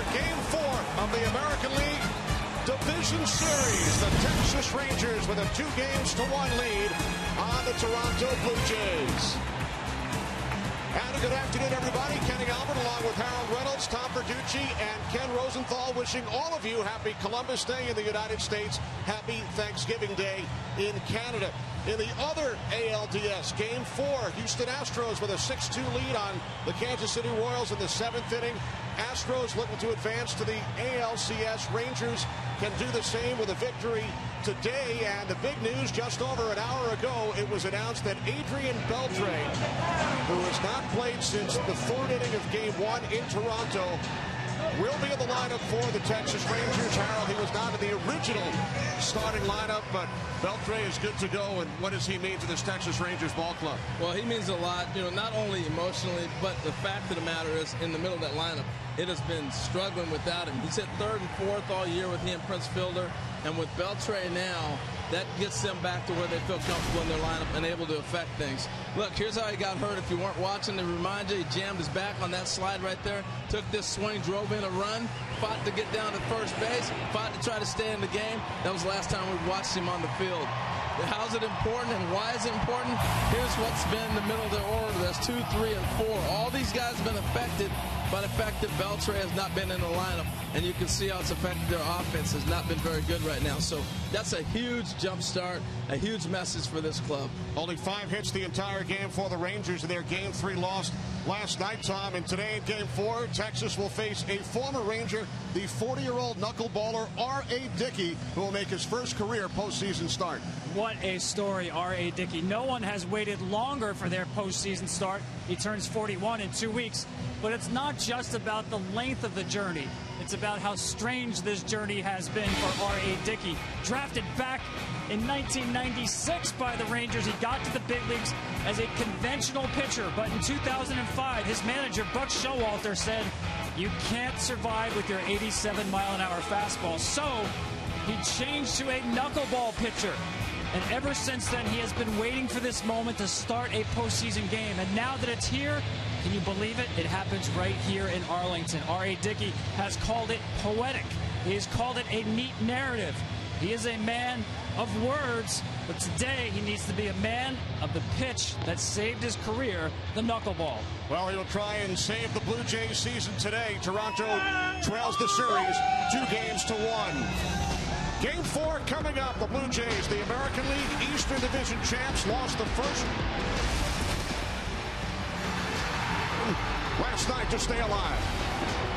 for game four of the American League Division Series. The Texas Rangers with a two games to one lead on the Toronto Blue Jays. And a good afternoon, everybody. Kenny Albert along with Harold Reynolds, Tom Verducci, and Ken Rosenthal wishing all of you happy Columbus Day in the United States, happy Thanksgiving Day in Canada. In the other ALDS, Game 4, Houston Astros with a 6-2 lead on the Kansas City Royals in the seventh inning. Astros looking to advance to the ALCS. Rangers can do the same with a victory today. And the big news just over an hour ago, it was announced that Adrian Beltre, who has not played since the third inning of game one in Toronto, will be in the lineup for the Texas Rangers. Harold, he was not in the original starting lineup, but Beltre is good to go. And what does he mean to this Texas Rangers ball club? Well, he means a lot, you know, not only emotionally, but the fact of the matter is, in the middle of that lineup, it has been struggling without him. He's hit third and fourth all year with him, Prince Fielder, and with Beltre now, that gets them back to where they feel comfortable in their lineup and able to affect things. Look, here's how he got hurt. If you weren't watching, to remind you, he jammed his back on that slide right there, took this swing, drove in a run, fought to get down to first base, fought to try to stay in the game. That was the last time we watched him on the field. How's it important and why is it important? Here's what's been the middle of the order. That's two, three, and four. All these guys have been affected by the fact that Beltre has not been in the lineup. And you can see how it's affected their offense has not been very good right now. So that's a huge jump start, a huge message for this club. Only five hits the entire game for the Rangers in their game three loss last night, Tom. And today in game four, Texas will face a former Ranger, the 40-year-old knuckleballer R.A. Dickey, who will make his first career postseason start. What a story, R.A. Dickey. No one has waited longer for their postseason start. He turns 41 in two weeks. But it's not just about the length of the journey. It's about how strange this journey has been for R.A. Dickey. Drafted back in 1996 by the Rangers, he got to the big leagues as a conventional pitcher. But in 2005, his manager, Buck Showalter, said, You can't survive with your 87 mile an hour fastball. So he changed to a knuckleball pitcher. And ever since then, he has been waiting for this moment to start a postseason game. And now that it's here, can you believe it? It happens right here in Arlington. R.A. Dickey has called it poetic. He has called it a neat narrative. He is a man of words, but today he needs to be a man of the pitch that saved his career, the knuckleball. Well, he'll try and save the Blue Jays season today. Toronto trails the series two games to one. Game four coming up. The Blue Jays, the American League Eastern Division champs, lost the first last night to stay alive.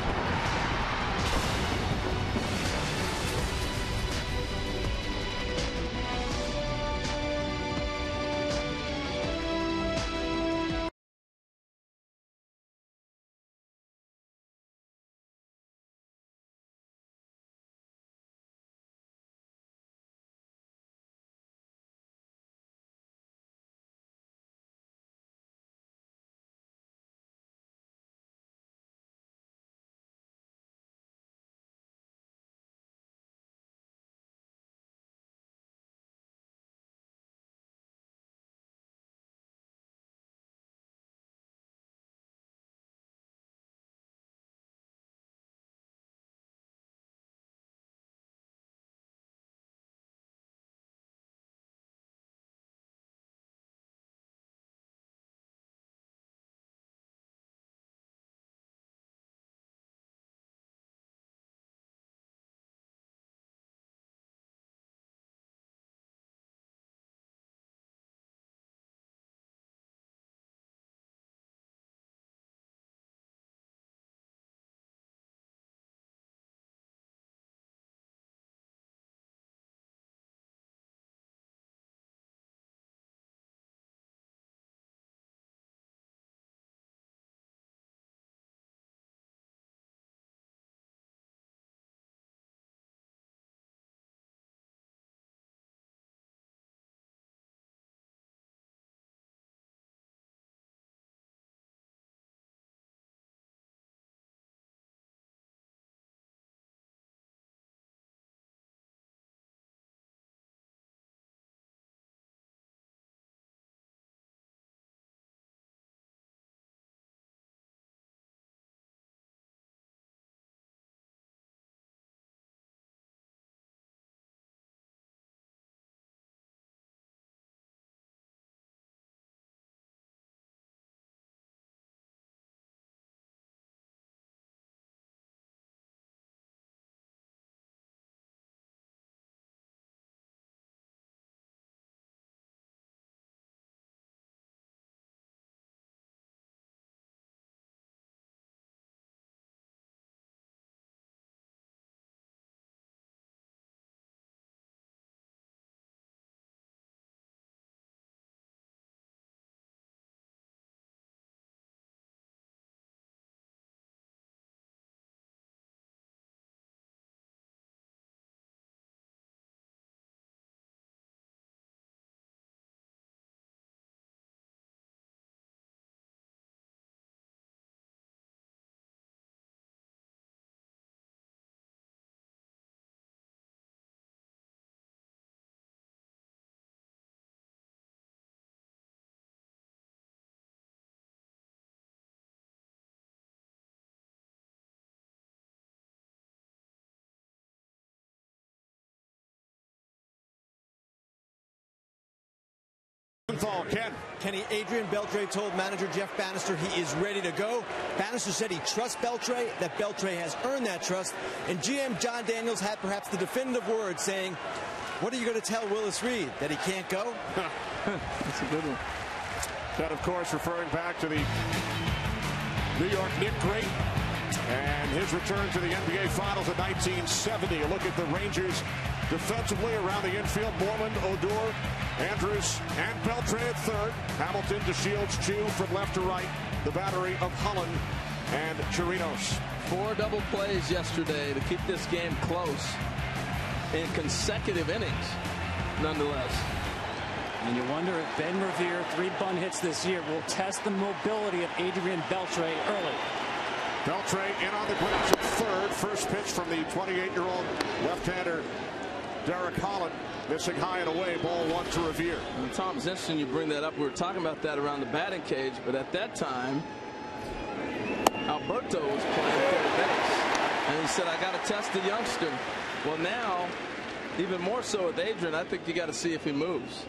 Fall, Ken. Kenny Adrian Beltre told manager Jeff Banister he is ready to go. Banister said he trusts Beltre, that Beltre has earned that trust. And GM Jon Daniels had perhaps the definitive word saying, What are you going to tell Willis Reed? That he can't go? That's a good one. That, of course, referring back to the New York Knick great and his return to the NBA Finals in 1970. A look at the Rangers defensively around the infield. Moreland, Odor, Andrus, and Beltre at third. Hamilton to Shields, Choo from left to right. The battery of Holland and Chirinos. Four double plays yesterday to keep this game close in consecutive innings, nonetheless. And you wonder if Ben Revere, three bun hits this year, will test the mobility of Adrian Beltre early. Beltre in on the ground at third. First pitch from the 28-year-old left-hander Derek Holland missing high and away. Ball one to Revere. And Tom, it's interesting you bring that up. We were talking about that around the batting cage, but at that time, Alberto was playing third base. And he said, I got to test the youngster. Well, now, even more so with Adrian, I think you got to see if he moves.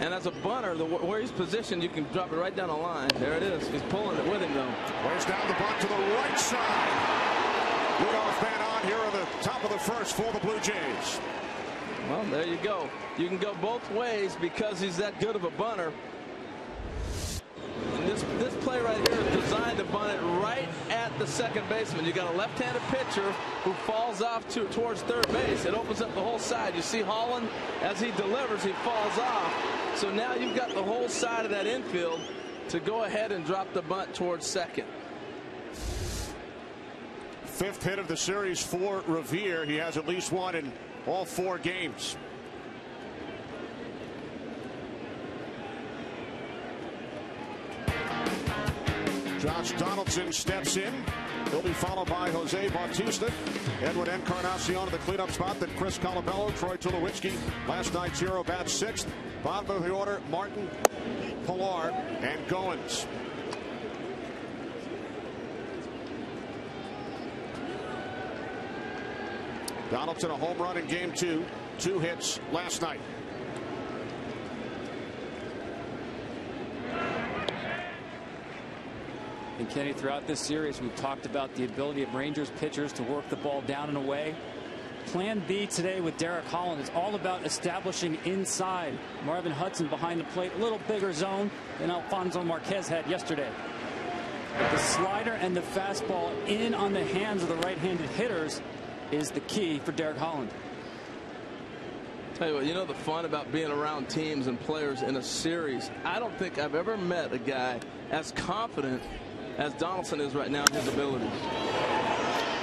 And as a bunter, the, where he's positioned, you can drop it right down the line. There it is. He's pulling it with him, though. Waves down the bunt to the right side. Leadoff man on here on the top of the first for the Blue Jays. Well, there you go. You can go both ways because he's that good of a bunter. And this this play right here is designed to bunt it right at the second baseman. You got a left-handed pitcher who falls off to, towards third base. It opens up the whole side. You see Holland as he delivers, he falls off. So now you've got the whole side of that infield to go ahead and drop the bunt towards second. Fifth hit of the series for Revere. He has at least one in all four games. Josh Donaldson steps in. He'll be followed by Jose Bautista, Edwin Encarnacion in the cleanup spot, then Chris Colabello, Troy Tulowitzki, last night's hero bat sixth. Bottom of the order, Martin, Pillar, and Goins. Donaldson a home run in game two, two hits last night. And Kenny, throughout this series, we've talked about the ability of Rangers pitchers to work the ball down and away. Plan B today with Derek Holland is all about establishing inside. Marvin Hudson behind the plate, a little bigger zone than Alfonso Marquez had yesterday. The slider and the fastball in on the hands of the right-handed hitters is the key for Derek Holland. Tell you what, you know the fun about being around teams and players in a series. I don't think I've ever met a guy as confident as Donaldson is right now in his abilities.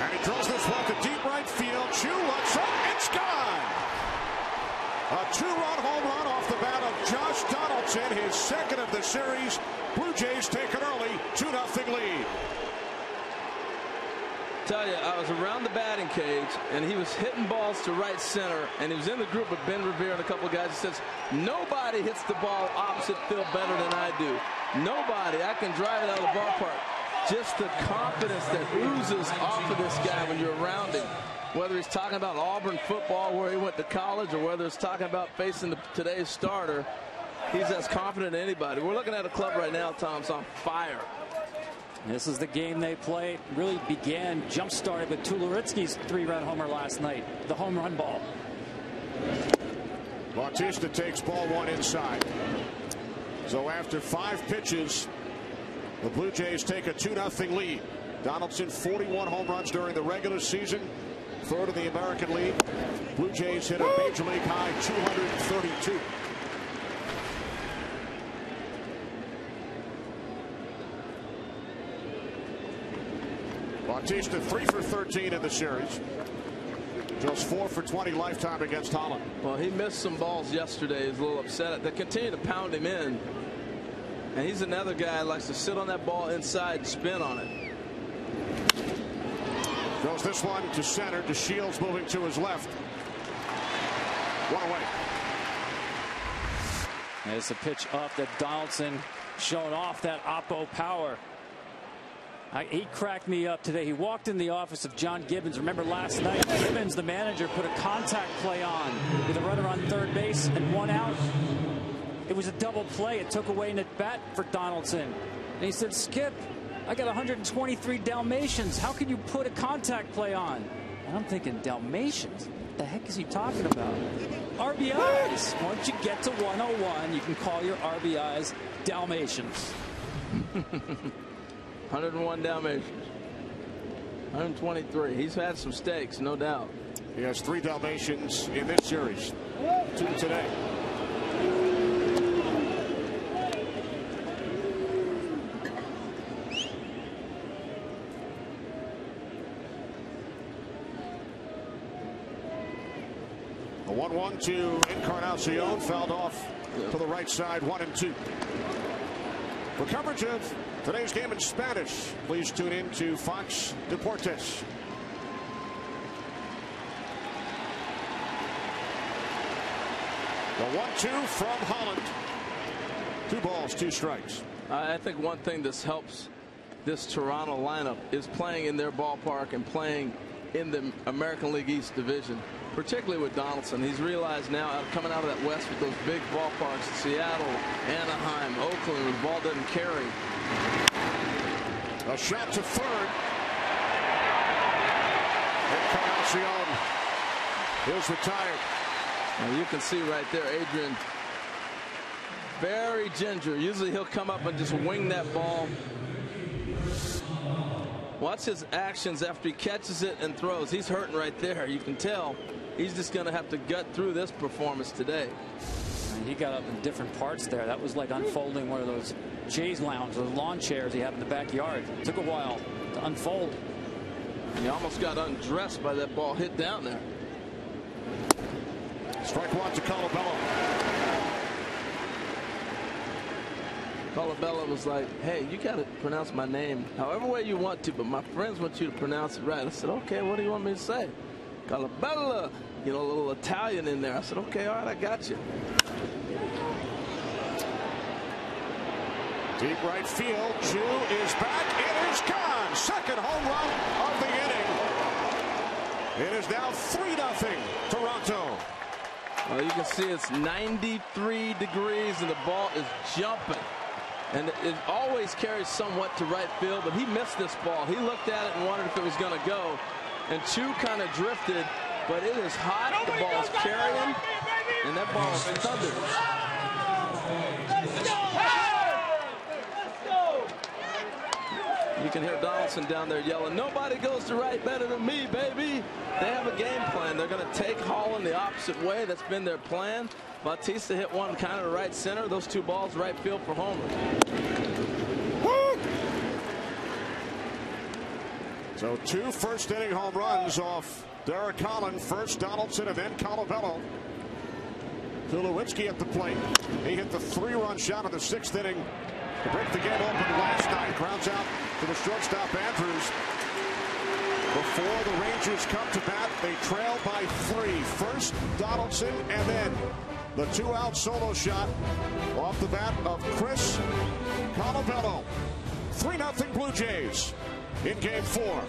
And he throws this one to deep right field. Choo looks up. It's gone. A two-run home run off the bat of Josh Donaldson, his second of the series. Blue Jays take an early 2-0 lead. Tell you, I was around the batting cage, and he was hitting balls to right center, and he was in the group with Ben Revere and a couple of guys. He says, nobody hits the ball opposite field better than I do. Nobody. I can drive it out of the ballpark. Just the confidence that oozes off of this guy when you're around him. Whether he's talking about Auburn football where he went to college or whether it's talking about facing the, today's starter, he's as confident as anybody. We're looking at a club right now, Tom's on fire. This is the game they play. Really began, jump started with Tulowitzki's three-run homer last night. The home run ball. Bautista takes ball one inside. So after five pitches, the Blue Jays take a 2-0 lead. Donaldson 41 home runs during the regular season. Third in the American League. Blue Jays hit a major league high 232. Bautista three for 13 in the series. Just four for 20 lifetime against Holland. Well, he missed some balls yesterday. He's a little upset. They continue to pound him in. And he's another guy that likes to sit on that ball inside and spin on it. Goes this one to center to Shields moving to his left. One away. There's a pitch up that Donaldson showing off that oppo power. I, he cracked me up today. He walked in the office of John Gibbons. Remember last night, Gibbons, the manager, put a contact play on with a runner on third base and one out. It was a double play. It took away an at bat for Donaldson. And he said, Skip, I got 123 Dalmatians. How can you put a contact play on? And I'm thinking, Dalmatians? What the heck is he talking about? RBIs. Once you get to 101, you can call your RBIs Dalmatians. 101 Dalmatians. 123. He's had some stakes, no doubt. He has three Dalmatians in this series. Two today. A 1-1 to Encarnacion, fouled off to the right side, one and two. For coverage of today's game in Spanish, please tune in to Fox Deportes. The one-two from Holland. Two balls, two strikes. I think one thing this helps this Toronto lineup is playing in their ballpark and playing in the American League East division, particularly with Donaldson. He's realized now uh, coming out of that West with those big ballparks, Seattle, Anaheim, Oakland, where the ball doesn't carry. A shot to third. Encarnacion is retired. Now you can see right there, Adrian, very ginger. Usually he'll come up and just wing that ball. Watch his actions after he catches it and throws. He's hurting right there. You can tell he's just going to have to gut through this performance today. He got up in different parts there. That was like unfolding one of those Jays lounge, those lawn chairs he had in the backyard. It took a while to unfold. He almost got undressed by that ball hit down there. Strike one to Colabello. Colabello was like, hey, you got to pronounce my name however way you want to, but my friends want you to pronounce it right. I said, okay, what do you want me to say? Colabello. You know, a little Italian in there. I said, okay, all right, I got you. Deep right field. Choo is back. It is gone. Second home run of the inning. It is now 3 0 Toronto. Well, you can see it's 93 degrees and the ball is jumping. And it always carries somewhat to right field, but he missed this ball. He looked at it and wondered if it was going to go. And Choo kind of drifted, but it is hot. The ball is carrying, and that ball is thundered. You can hear Donaldson down there yelling, nobody goes to right better than me, baby. They have a game plan. They're going to take Holland the opposite way. That's been their plan. Bautista hit one kind of right center. Those two balls right field for homer. So two first inning home runs off Derek Holland. First Donaldson and then Colabello. Tulowitzki at the plate. He hit the three-run shot in the sixth inning to break the game open last night. Grounds out to the shortstop Andrus. Before the Rangers come to bat, they trail by three. First Donaldson and then the two-out solo shot off the bat of Chris Colabello. 3-0 Blue Jays in game four.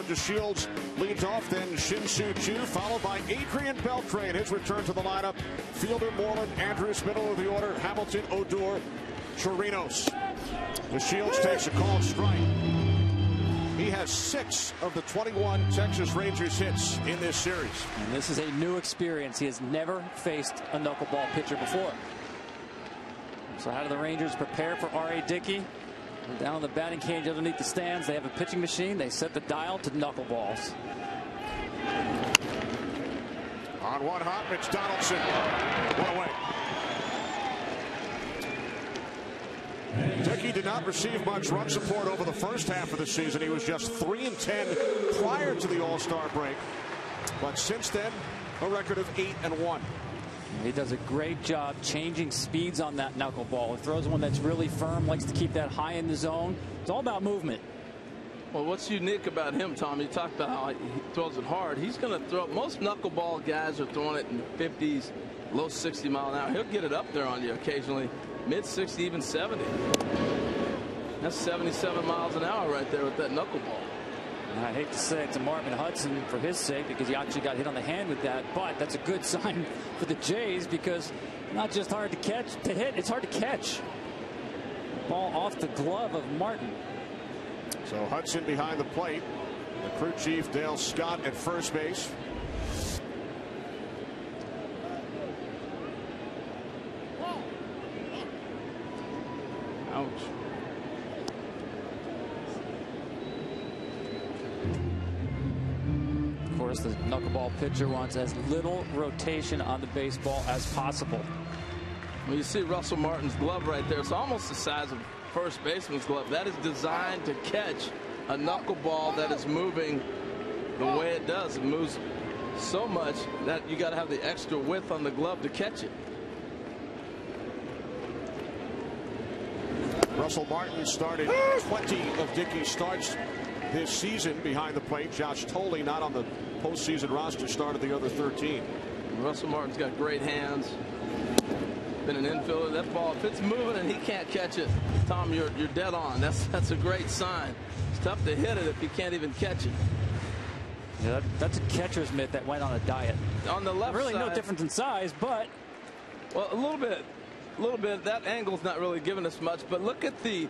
Adam DeShields leads off, then Shin-Soo Choo, followed by Adrian Beltre in his return to the lineup. Fielder, Moreland, Andrus, middle of the order, Hamilton, Odor, Chirinos. DeShields takes a called strike. He has six of the 21 Texas Rangers hits in this series. And this is a new experience. He has never faced a knuckleball pitcher before. So how do the Rangers prepare for R.A. Dickey? Down in the batting cage underneath the stands, they have a pitching machine. They set the dial to knuckleballs. On one hop, it's Donaldson. One away. Dickey did not receive much run support over the first half of the season. He was just 3 and 10 prior to the All-Star break. But since then, a record of 8 and 1. He does a great job changing speeds on that knuckleball. He throws one that's really firm, likes to keep that high in the zone. It's all about movement. Well, what's unique about him, Tom? You talked about how he throws it hard. He's going to throw. Most knuckleball guys are throwing it in the 50s, low 60 mile an hour. He'll get it up there on you occasionally, mid 60, even 70. That's 77 miles an hour right there with that knuckleball. And I hate to say it to Marvin Hudson for his sake because he actually got hit on the hand with that, but that's a good sign for the Jays because not just hard to catch to hit, it's hard to catch. Ball off the glove of Martin. So Hudson behind the plate. The crew chief Dale Scott at first base. Pitcher wants as little rotation on the baseball as possible. Well, you see Russell Martin's glove right there. It's almost the size of first baseman's glove. That is designed to catch a knuckleball that is moving the way it does. It moves so much that you got to have the extra width on the glove to catch it. Russell Martin started 20 of Dickey's starts this season behind the plate. Josh Thole not on the postseason roster started the other 13. Russell Martin's got great hands. Been an infielder. That ball, if it's moving and he can't catch it, Tom, you're you're dead on. That's that's a great sign. It's tough to hit it if you can't even catch it. Yeah, that, that's a catcher's mitt that went on a diet. On the left really side, no difference in size, but Well, a little bit, a little bit. That angle's not really giving us much. But look at the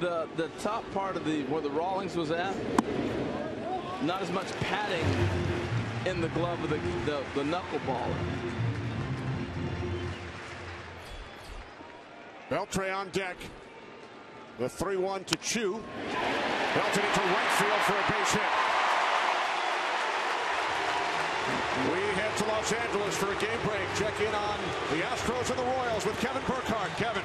the the top part of the where the Rawlings was at. Not as much padding in the glove of the the, the knuckleballer. Beltre on deck. The 3-1 to Choo. Belted into right field for a base hit. We head to Los Angeles for a game break. Check in on the Astros and the Royals with Kevin Burkhardt. Kevin.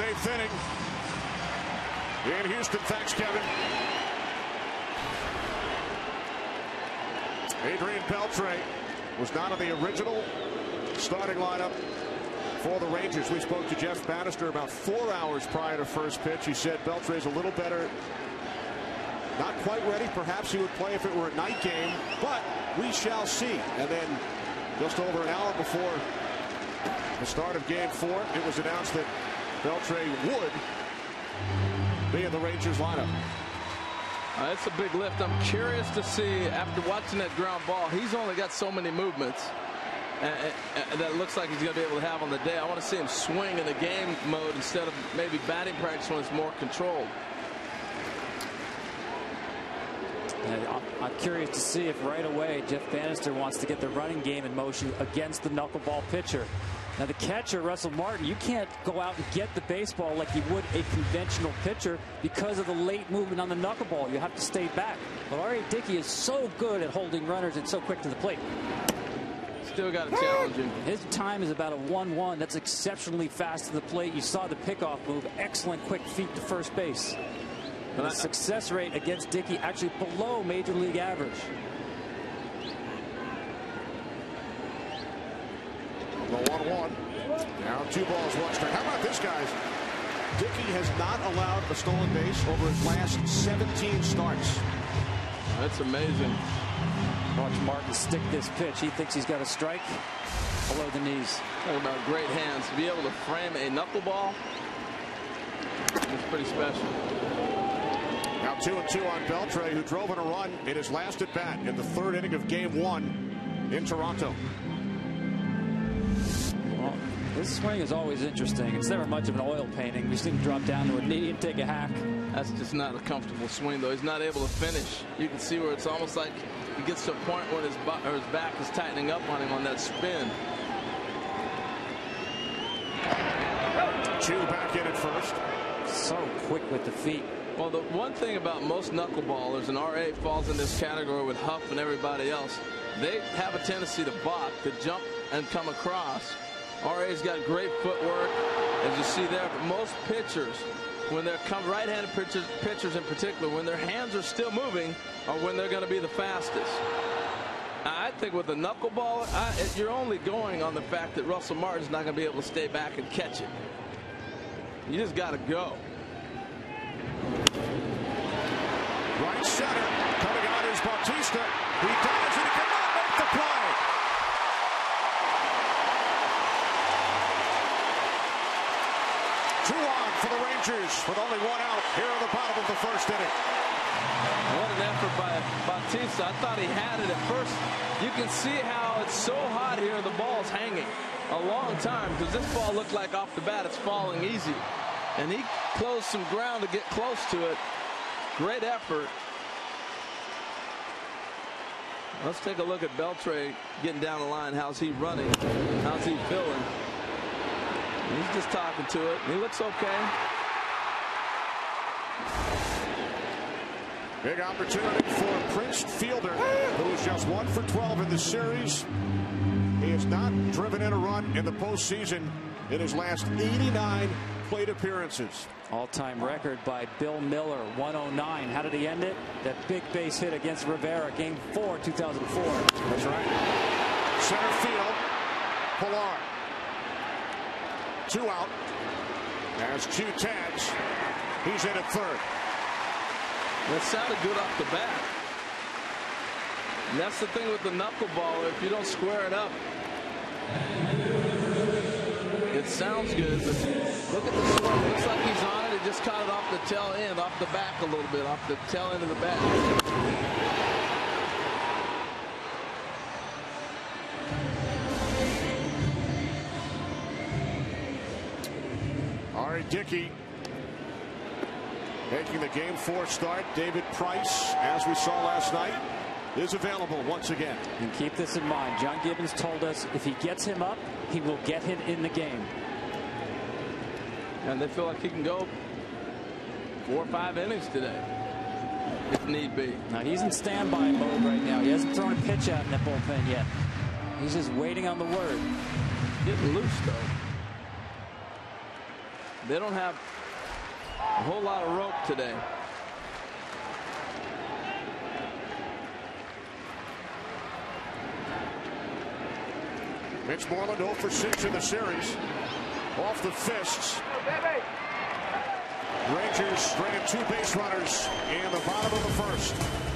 Eighth inning in Houston. Thanks, Kevin. Adrian Beltre was not in the original starting lineup for the Rangers. We spoke to Jeff Banister about four hours prior to first pitch. He said Beltre is a little better. Not quite ready. Perhaps he would play if it were a night game, but we shall see. And then just over an hour before the start of game four, it was announced that Beltre would be in the Rangers lineup. Uh, it's a big lift. I'm curious to see after watching that ground ball. He's only got so many movements. And, and that looks like he's going to be able to have on the day. I want to see him swing in the game mode instead of maybe batting practice when it's more controlled. And I'm curious to see if right away Jeff Banister wants to get the running game in motion against the knuckleball pitcher. Now the catcher, Russell Martin, you can't go out and get the baseball like you would a conventional pitcher because of the late movement on the knuckleball. You have to stay back. But R.A. Dickey is so good at holding runners and so quick to the plate. Still got to challenge him. His time is about a 1-1. That's exceptionally fast to the plate. You saw the pickoff move. Excellent quick feet to first base. And the success rate against Dickey actually below major league average. The 1 1. Now two balls, one strike. How about this, guys? Dickey has not allowed a stolen base over his last 17 starts. That's amazing. Watch Martin stick this pitch. He thinks he's got a strike below the knees. Talk about great hands. To be able to frame a knuckleball is pretty special. Now two and two on Beltre, who drove in a run in his last at bat in the third inning of Game One in Toronto. Well, this swing is always interesting. It's never much of an oil painting. We see him drop down to a knee and take a hack. That's just not a comfortable swing, though. He's not able to finish. You can see where it's almost like he gets to a point where his, or his back is tightening up on him on that spin. Two back in at first. So quick with the feet. Well, the one thing about most knuckleballers, and RA falls in this category with Hough and everybody else, they have a tendency to balk, to jump and come across. RA's got great footwork, as you see there, most pitchers, when they're come right-handed pitchers, pitchers in particular, when their hands are still moving, are when they're going to be the fastest. I think with the knuckleball, I, you're only going on the fact that Russell Martin's not going to be able to stay back and catch it. You just got to go. Right center. Coming out is Bautista. He dives and he cannot make the play. Two on for the Rangers with only one out here in the bottom of the first inning. What an effort by Bautista. I thought he had it at first. You can see how it's so hot here. The ball's hanging a long time because this ball looked like off the bat it's falling easy. And he closed some ground to get close to it. Great effort. Let's take a look at Beltre getting down the line. How's he running? How's he feeling? He's just talking to it. He looks okay. Big opportunity for Prince Fielder, who is just one for 12 in the series. He has not driven in a run in the postseason in his last 89 plate appearances. All-time record by Bill Mueller, 109. How did he end it? That big base hit against Rivera, Game 4, 2004. That's right. Center field, Pillar. Two out. Has two tags. He's in at third. That sounded good off the bat. And that's the thing with the knuckleball. If you don't square it up, it sounds good. But look at the swing. Looks like he's on it. He just caught it off the tail end, off the back a little bit, off the tail end of the bat. Dickey making the game four start. David Price, as we saw last night, is available once again. And keep this in mind. John Gibbons told us if he gets him up, he will get him in the game. And they feel like he can go four or five innings today, if need be. Now he's in standby mode right now. He hasn't thrown a pitch out in that bullpen yet. He's just waiting on the word. Getting loose, though. They don't have a whole lot of rope today. Mitch Moreland 0 for 6 in the series. Off the fists. Rangers stranded two base runners in the bottom of the first.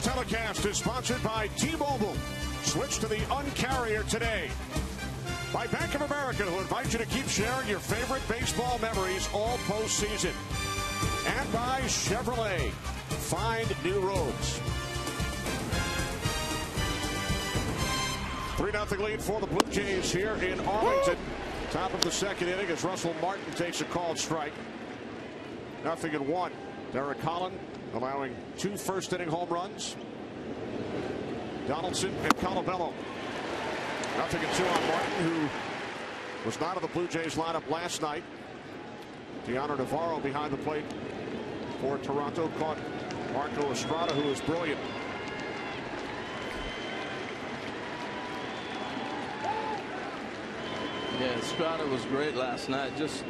Telecast is sponsored by T-Mobile. Switch to the Uncarrier today. By Bank of America, who invite you to keep sharing your favorite baseball memories all postseason. And by Chevrolet. Find new roads. 3 0 lead for the Blue Jays here in Arlington. Top of the second inning as Russell Martin takes a called strike. Nothing in one. Derek Holland allowing two first inning home runs. Donaldson and Colabello. Nothing in two on Martin, who was not in the Blue Jays lineup last night. Dioner Navarro behind the plate for Toronto caught Marco Estrada, who was brilliant. Yeah, Estrada was great last night. Just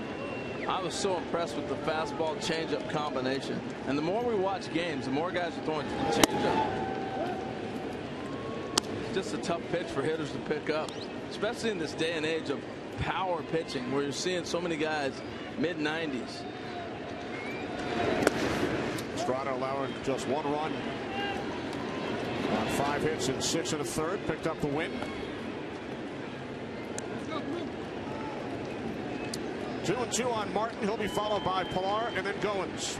I was so impressed with the fastball changeup combination. And the more we watch games, the more guys are throwing changeup. It's just a tough pitch for hitters to pick up, especially in this day and age of power pitching where you're seeing so many guys mid 90s. Estrada allowing just one run five hits and six and a third. Picked up the win. Two and two on Martin. He'll be followed by Pillar and then Goins.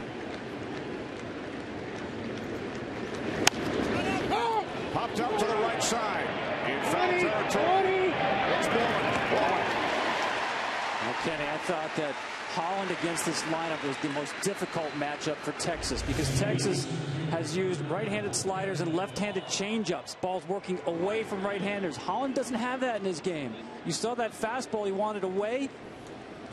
Popped up to the right side. In foul territory. It's blowing. Well, Kenny, I thought that Holland against this lineup was the most difficult matchup for Texas because Texas has used right-handed sliders and left-handed changeups. Balls working away from right-handers. Holland doesn't have that in his game. You saw that fastball he wanted away,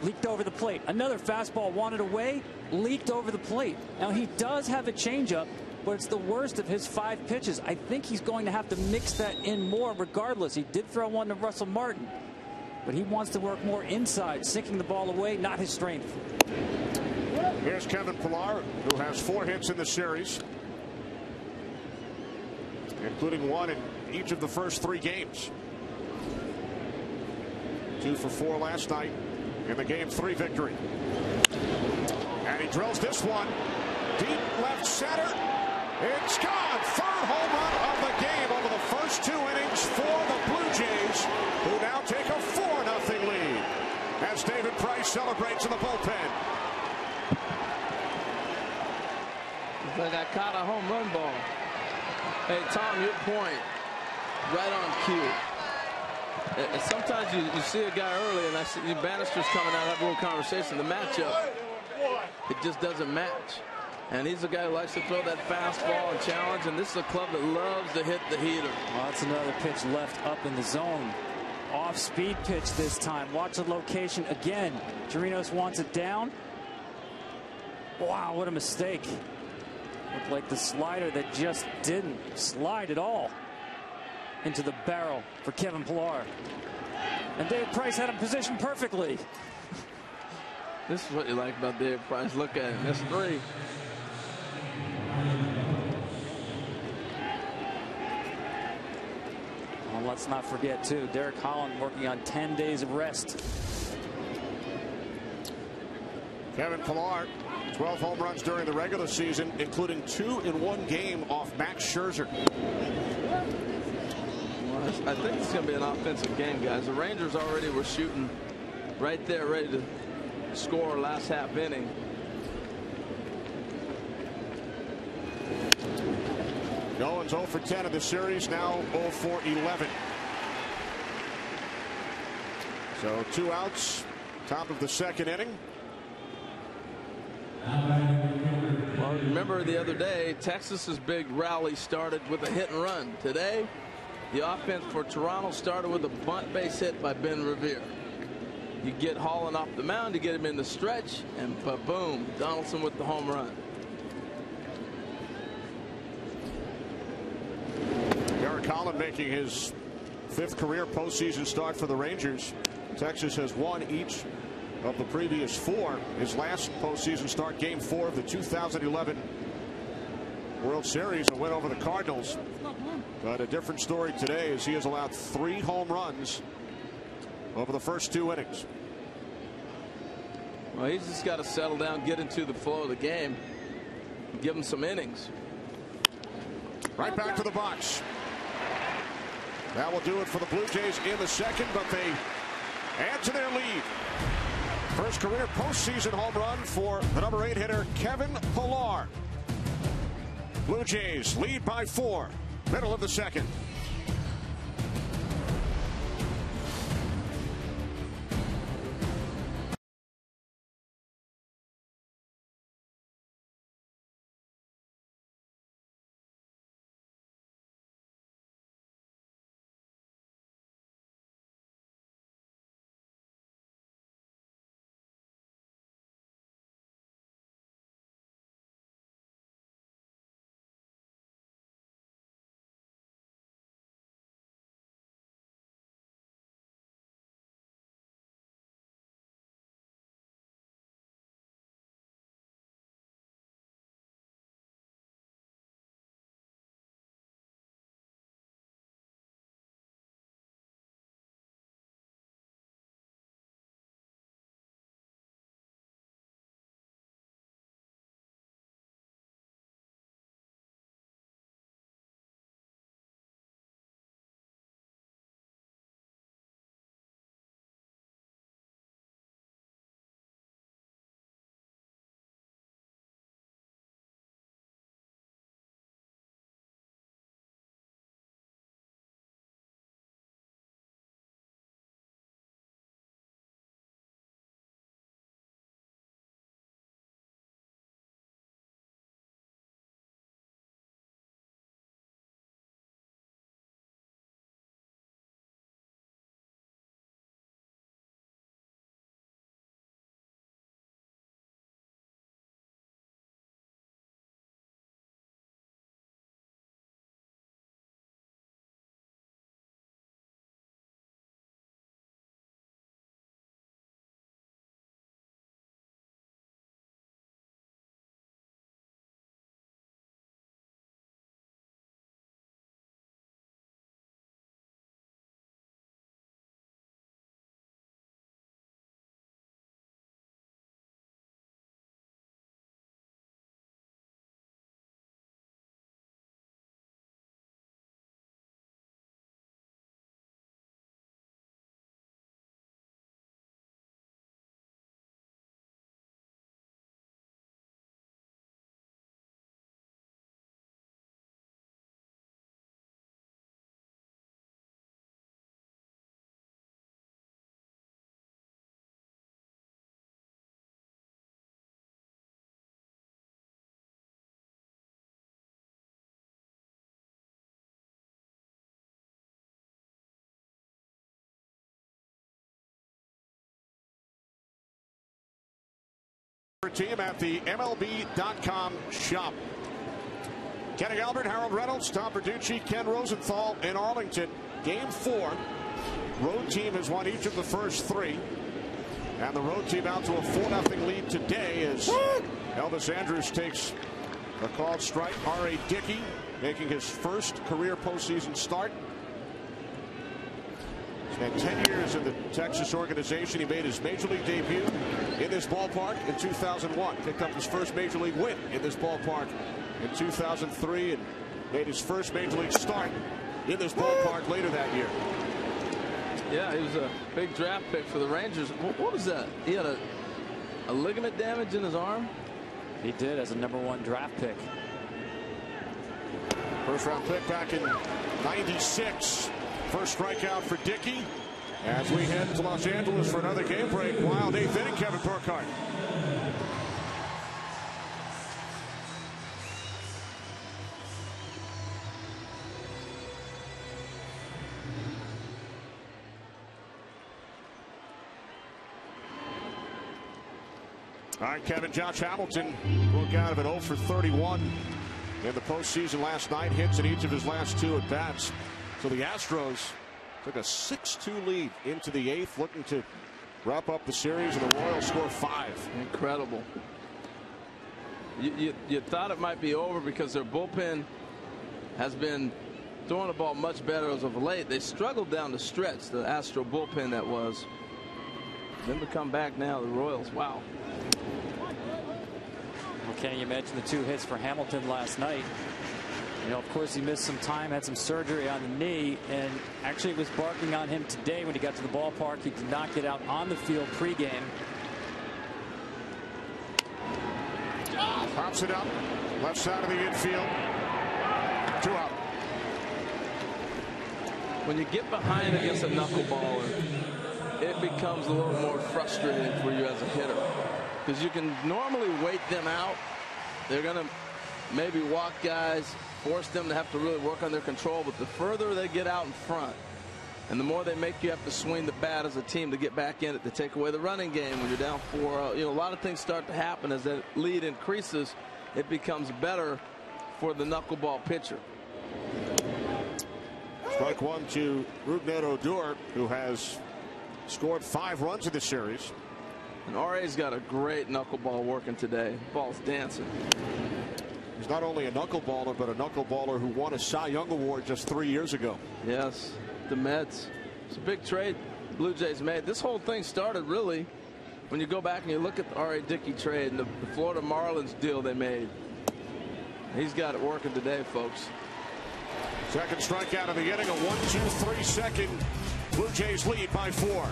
leaked over the plate. Another fastball wanted away, leaked over the plate. Now he does have a changeup, but it's the worst of his five pitches. I think he's going to have to mix that in more regardless. He did throw one to Russell Martin but he wants to work more inside, sinking the ball away, not his strength. Here's Kevin Pillar, who has four hits in the series, including one in each of the first three games. Two for four last night in the game three victory. And he drills this one deep left center. It's gone. Third home run of the game over the first two innings for the Blue Jays, who now take a 4 0 lead as David Price celebrates in the bullpen. Like caught a home run ball. Hey, Tom, your point, right on cue. And sometimes you, you see a guy early, and I see Banister's coming out, have a little conversation. The matchup, it just doesn't match. And he's a guy who likes to throw that fastball and challenge. And this is a club that loves to hit the heater. Well, that's another pitch left up in the zone. Off speed pitch this time. Watch the location again. Chirinos wants it down. Wow, what a mistake. Looked like the slider that just didn't slide at all into the barrel for Kevin Pillar. And Dave Price had him positioned perfectly. This is what you like about Dave Price. Look at him. That's three. Well, let's not forget, too, Derek Holland working on 10 days of rest. Kevin Pillar, 12 home runs during the regular season, including two in one game off Max Scherzer. I think it's going to be an offensive game, guys. The Rangers already were shooting right there, ready to score last half inning. Goins 0 for 10 in the series, now 0 for 11. So two outs, top of the second inning. Well, remember the other day, Texas's big rally started with a hit and run. Today, the offense for Toronto started with a bunt base hit by Ben Revere. You get Holland off the mound, you get him in the stretch, and boom, Donaldson with the home run. Derek Holland making his fifth career postseason start for the Rangers. Texas has won each of the previous four. His last postseason start, game four of the 2011 World Series, a win over the Cardinals. But a different story today as he has allowed three home runs over the first two innings. Well, he's just got to settle down, get into the flow of the game, give him some innings. Right back to the box. That will do it for the Blue Jays in the second, but they add to their lead. First career postseason home run for the number eight hitter, Kevin Pillar. Blue Jays lead by four. Middle of the second. Team at the MLB.com shop. Kenny Albert, Harold Reynolds, Tom Verducci, Ken Rosenthal in Arlington. Game four. Road team has won each of the first three. And the road team out to a 4 0 lead today as Elvis Andrus takes a called strike. R.A. Dickey making his first career postseason start. Spent 10 years in the Texas organization. He made his major league debut in this ballpark in 2001. Picked up his first major league win in this ballpark in 2003 and made his first major league start in this ballpark later that year. Yeah, he was a big draft pick for the Rangers. What, was that? He had a, a ligament damage in his arm? He did as a number one draft pick. First round pick back in 96. First strikeout for Dickey. As we head to Los Angeles for another game break. Wild eighth inning, Kevin Burkhardt. All right, Kevin, Josh Hamilton broke out of an 0 for 31 in the postseason last night. Hits in each of his last two at bats. So the Astros took a 6-2 lead into the eighth, looking to wrap up the series, and the Royals score five. Incredible. You, you, you thought it might be over because their bullpen has been throwing the ball much better as of late. They struggled down the stretch, the Astro bullpen that was. Then to come back now, the Royals. Wow. Well, Kenny, you mentioned the two hits for Hamilton last night. You know, of course, he missed some time, had some surgery on the knee, and actually it was barking on him today when he got to the ballpark. He did not get out on the field pregame. Pops it up. Left side of the infield. Two out. When you get behind against a knuckleballer, it becomes a little more frustrating for you as a hitter. Because you can normally wait them out. They're going to maybe walk guys, force them to have to really work on their control. But the further they get out in front, and the more they make you have to swing the bat as a team to get back in it to take away the running game when you're down 4 uh, You know, a lot of things start to happen as that lead increases. It becomes better for the knuckleball pitcher. Strike one to Rougned Odor, who has scored five runs in the series. And RA's got a great knuckleball working today. Ball's dancing. He's not only a knuckleballer, but a knuckleballer who won a Cy Young Award just three years ago. Yes, the Mets. It's a big trade Blue Jays made. This whole thing started really when you go back and you look at the R.A. Dickey trade and the, the Florida Marlins deal they made. He's got it working today, folks. Second strikeout of the inning, a one, two, three second Blue Jays lead by four.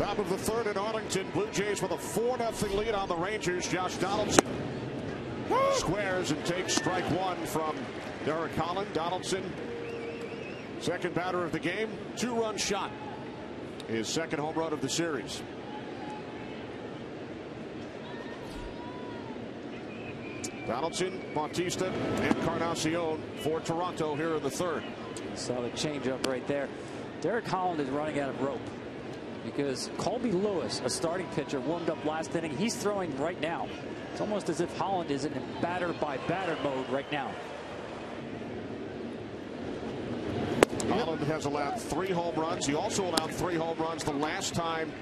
Top of the third in Arlington. Blue Jays with a 4 0 lead on the Rangers. Josh Donaldson squares and takes strike one from Derek Holland. Donaldson, second batter of the game, two run shot. His second home run of the series. Donaldson, Bautista, and Encarnacion for Toronto here in the third. Saw the changeup right there. Derek Holland is running out of rope because Colby Lewis, a starting pitcher, warmed up last inning. He's throwing right now. It's almost as if Holland is in batter by batter mode right now. Holland has allowed three home runs. He also allowed three home runs the last time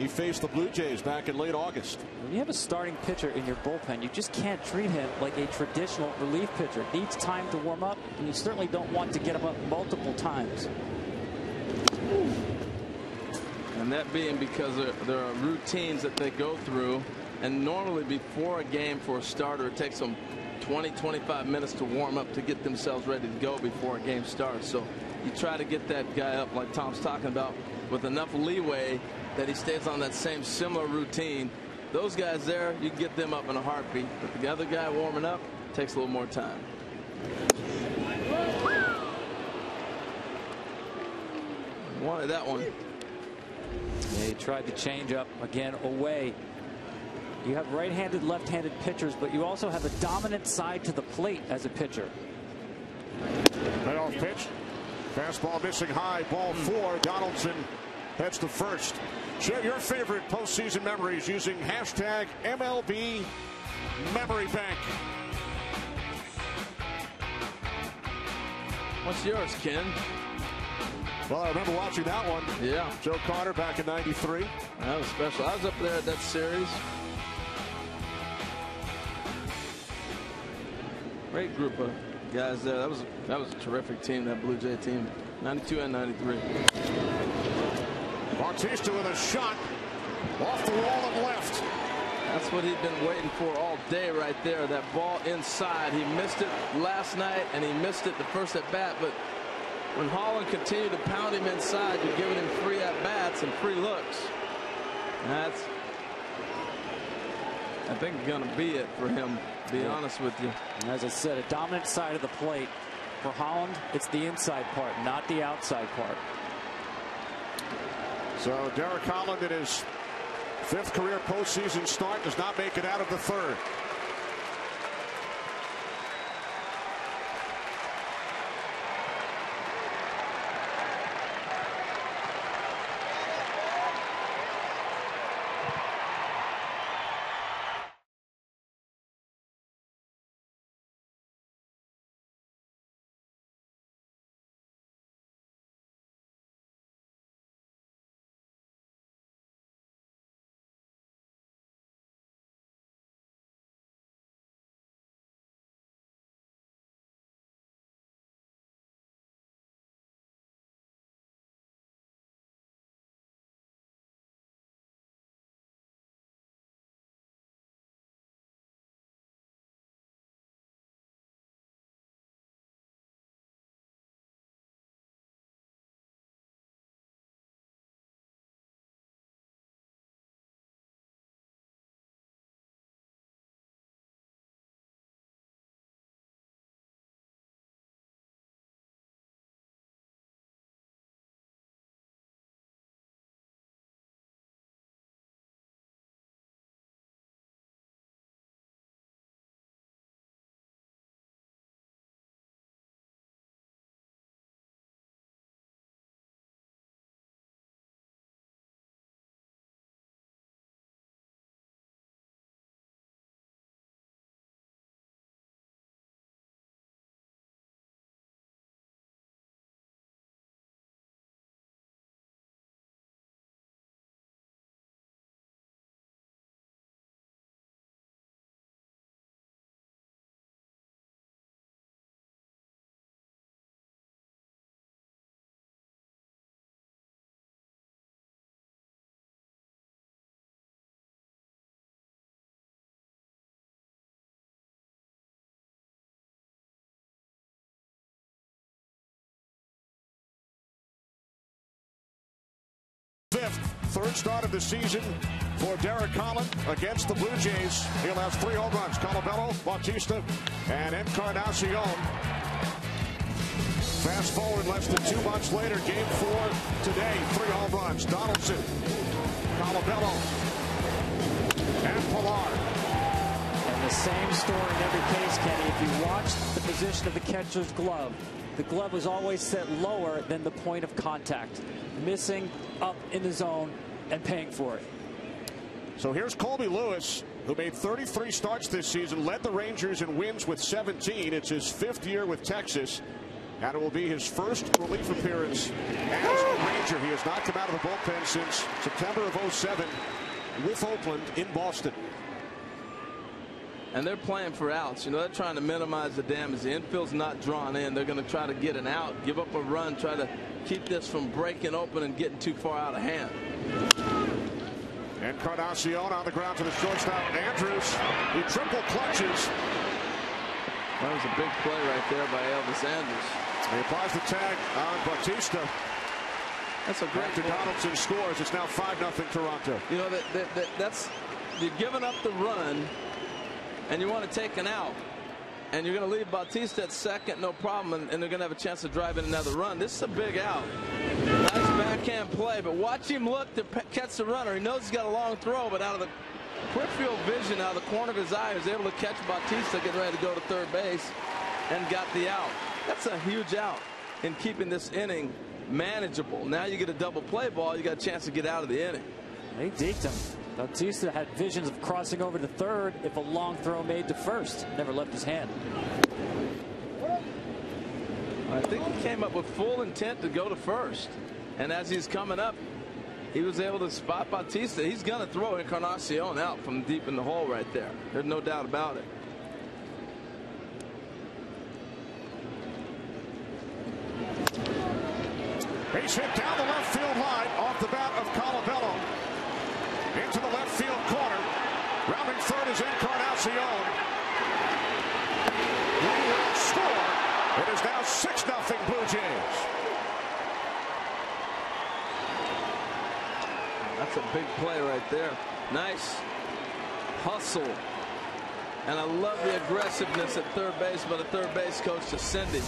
he faced the Blue Jays back in late August. When you have a starting pitcher in your bullpen, you just can't treat him like a traditional relief pitcher. Needs time to warm up, and you certainly don't want to get him up multiple times. That being because there, there are routines that they go through. And normally before a game for a starter, it takes them 20, 25 minutes to warm up to get themselves ready to go before a game starts. So you try to get that guy up like Tom's talking about with enough leeway that he stays on that same similar routine. Those guys there, you can get them up in a heartbeat. But the other guy warming up takes a little more time. Wanted that one. Yeah, he tried to change up again away. You have right-handed, left-handed pitchers, but you also have a dominant side to the plate as a pitcher. Right off pitch. Fastball missing high. Ball hmm. four. Donaldson heads to first. Share your favorite postseason memories using hashtag MLB Memory Bank. What's yours, Ken? Well, I remember watching that one. Yeah. Joe Carter back in 93. That was special. I was up there at that series. Great group of guys there. That was that was a terrific team, that Blue Jay team. 92 and 93. Bautista with a shot off the wall and left. That's what he'd been waiting for all day right there. That ball inside. He missed it last night and he missed it the first at bat. But when Holland continued to pound him inside, you're giving him free at bats and free looks. That's I think going to be it for him, to be yeah. honest with you. And as I said, a dominant side of the plate. For Holland, it's the inside part, not the outside part. So Derek Holland in his fifth career postseason start does not make it out of the third. Fifth, third start of the season for Derek Holland against the Blue Jays. He'll have three home runs. Colabello, Bautista, and Encarnacion. Fast forward less than two months later, game four today. Three home runs. Donaldson, Colabello, and Pillar. And the same story in every case, Kenny. If you watch the position of the catcher's glove, the glove was always set lower than the point of contact missing up in the zone and paying for it. So here's Colby Lewis, who made 33 starts this season, led the Rangers in wins with 17. It's his fifth year with Texas. And it will be his first relief appearance as a Ranger. He has not come out of the bullpen since September of 07 with Oakland in Boston. And they're playing for outs. You know, they're trying to minimize the damage. The infield's not drawn in. They're going to try to get an out, give up a run, try to keep this from breaking open and getting too far out of hand. And Encarnacion on the ground to the shortstop. Andrus, he triple clutches. That was a big play right there by Elvis Andrus. He applies the tag on Bautista. That's a great After play. Donaldson scores, it's now 5 0 Toronto. You know, that, that, that, that's you're giving up the run and you want to take an out. And you're going to leave Bautista at second, no problem, and, and they're going to have a chance to drive in another run. This is a big out. Nice backhand play, but watch him look to catch the runner. He knows he's got a long throw, but out of the peripheral vision, out of the corner of his eye, he was able to catch Bautista getting ready to go to third base and got the out. That's a huge out in keeping this inning manageable. Now you get a double play ball, you got a chance to get out of the inning. They deked him. Bautista had visions of crossing over to third if a long throw made to first. Never left his hand. I think he came up with full intent to go to first. And as he's coming up, he was able to spot Bautista. He's going to throw Encarnacion out from deep in the hole right there. There's no doubt about it. Base hit down the left field line off the bat of Colabello. Into the left field corner. Rounding third is Encarnacion. He will score. It is now 6 0 Blue Jays. That's a big play right there. Nice hustle. And I love the aggressiveness at third base by the third base coach to Cindy.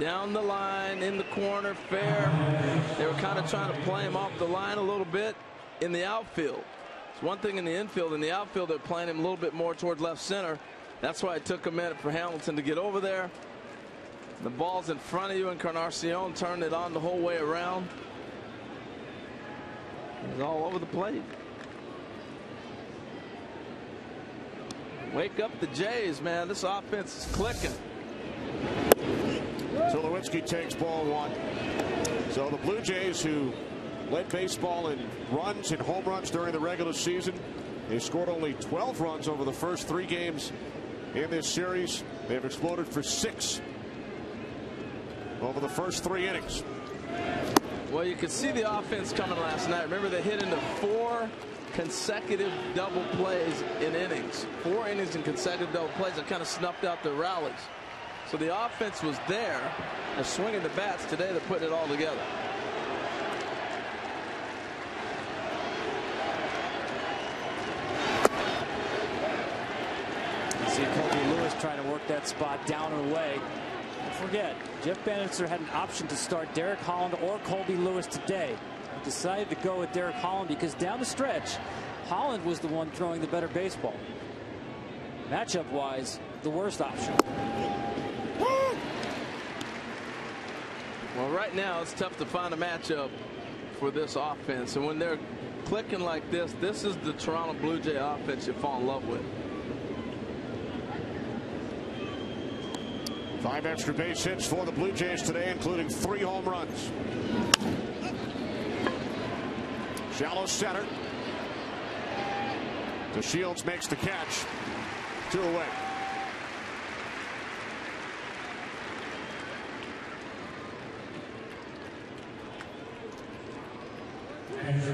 Down the line, in the corner, fair. They were kind of trying to play him off the line a little bit in the outfield. It's one thing in the infield. In the outfield, they're playing him a little bit more toward left center. That's why it took a minute for Hamilton to get over there. The ball's in front of you, and Encarnacion turned it on the whole way around. He's all over the plate. Wake up the Jays, man. This offense is clicking. Tulowitzki takes ball one. So the Blue Jays, who led baseball in runs and home runs during the regular season, they scored only 12 runs over the first three games in this series. They have exploded for six over the first three innings. Well, you could see the offense coming last night. Remember, they hit into four consecutive double plays in innings. Four innings in consecutive double plays that kind of snuffed out their rallies. So the offense was there. They're swinging the bats. Today, they're putting it all together. You see Colby Lewis trying to work that spot down and away. Don't forget, Jeff Banister had an option to start Derek Holland or Colby Lewis today. He decided to go with Derek Holland because down the stretch, Holland was the one throwing the better baseball. Matchup wise, the worst option. Well, right now it's tough to find a matchup for this offense. And when they're clicking like this, this is the Toronto Blue Jay offense you fall in love with. Five extra base hits for the Blue Jays today, including three home runs. Shallow center. DeShields makes the catch. Two away. It's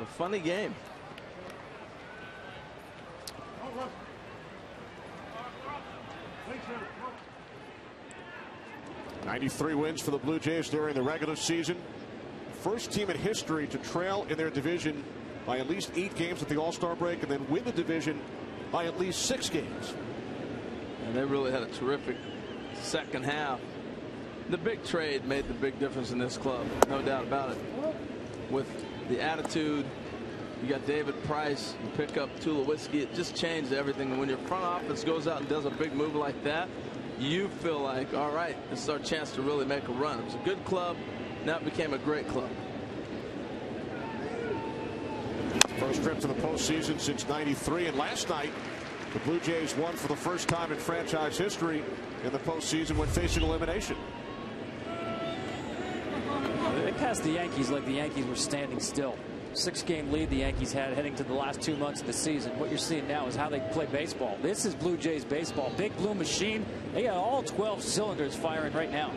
a funny game. Ninety-three wins for the Blue Jays during the regular season. First team in history to trail in their division by at least eight games at the All-Star break, and then win the division by at least six games. And they really had a terrific second half. The big trade made the big difference in this club, no doubt about it. With the attitude, you got David Price, you pick up Tula Tulowitzki, it just changed everything. And when your front office goes out and does a big move like that, you feel like, all right, this is our chance to really make a run. It was a good club, now it became a great club. First trip to the postseason since 93. And last night, the Blue Jays won for the first time in franchise history in the postseason when facing elimination. They passed the Yankees like the Yankees were standing still. Six game lead the Yankees had heading to the last two months of the season. What you're seeing now is how they play baseball. This is Blue Jays baseball. Big blue machine. They got all 12 cylinders firing right now.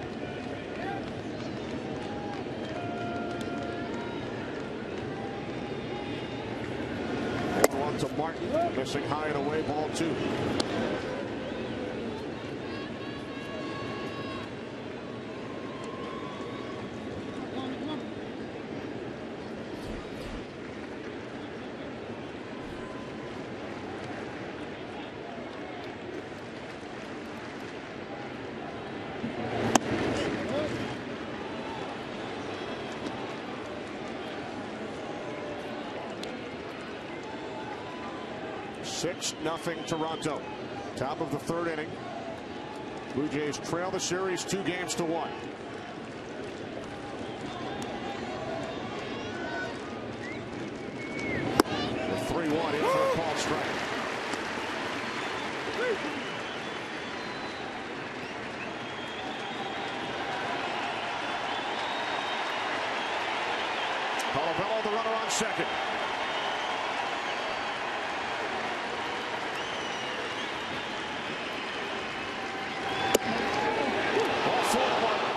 To Martin, missing high and away, ball two. Six nothing Toronto. Top of the third inning. Blue Jays trail the series two games to one. The three one in for a called strike. Colabello the runner on second. Ball four to Martin.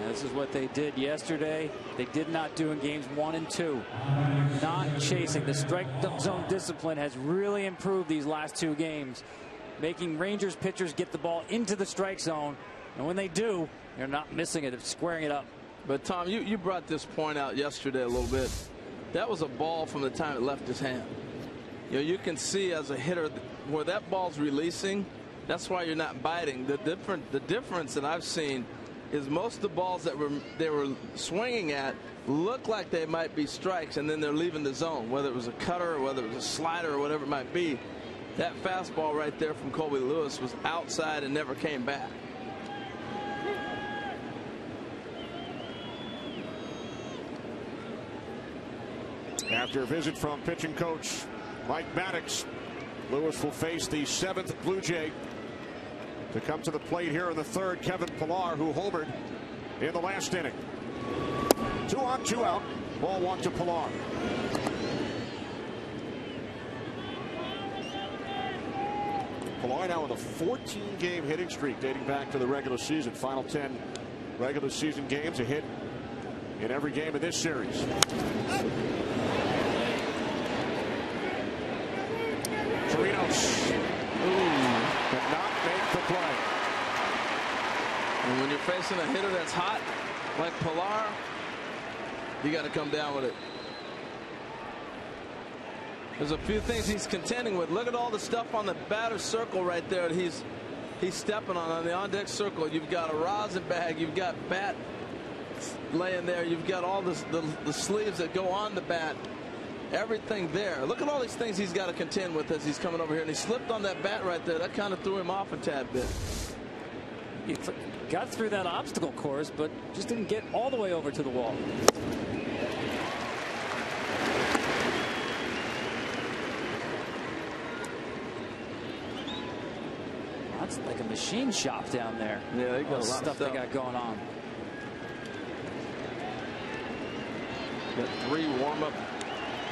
Now, This is what they did yesterday. They did not do in games one and two. Not chasing. The strike zone discipline has really improved these last two games, making Rangers pitchers get the ball into the strike zone. And when they do, they're not missing it, they're squaring it up. But Tom, you, you brought this point out yesterday a little bit. That was a ball from the time it left his hand. You know, you can see as a hitter where that ball's releasing. That's why you're not biting. The different the difference that I've seen is most of the balls that were they were swinging at look like they might be strikes, and then they're leaving the zone. Whether it was a cutter or whether it was a slider or whatever it might be, that fastball right there from Colby Lewis was outside and never came back. After a visit from pitching coach Mike Maddux, Lewis will face the seventh Blue Jay to come to the plate here in the third. Kevin Pillar, who homered in the last inning. Two on, two out. Ball one to Pillar. Pillar now with a 14 game hitting streak dating back to the regular season. Final 10 regular season games, a hit in every game of this series. Chirinos play. And when you're facing a hitter that's hot, like Pillar, you got to come down with it. There's a few things he's contending with. Look at all the stuff on the batter circle right there he's he's stepping on on the on deck circle. You've got a rosin bag, you've got bat laying there, you've got all this, the, the sleeves that go on the bat. Everything there. Look at all these things he's got to contend with as he's coming over here. And he slipped on that bat right there. That kind of threw him off a tad bit. He got through that obstacle course, but just didn't get all the way over to the wall. That's like a machine shop down there. Yeah, they got All a lot of stuff they got going on. Got three warm up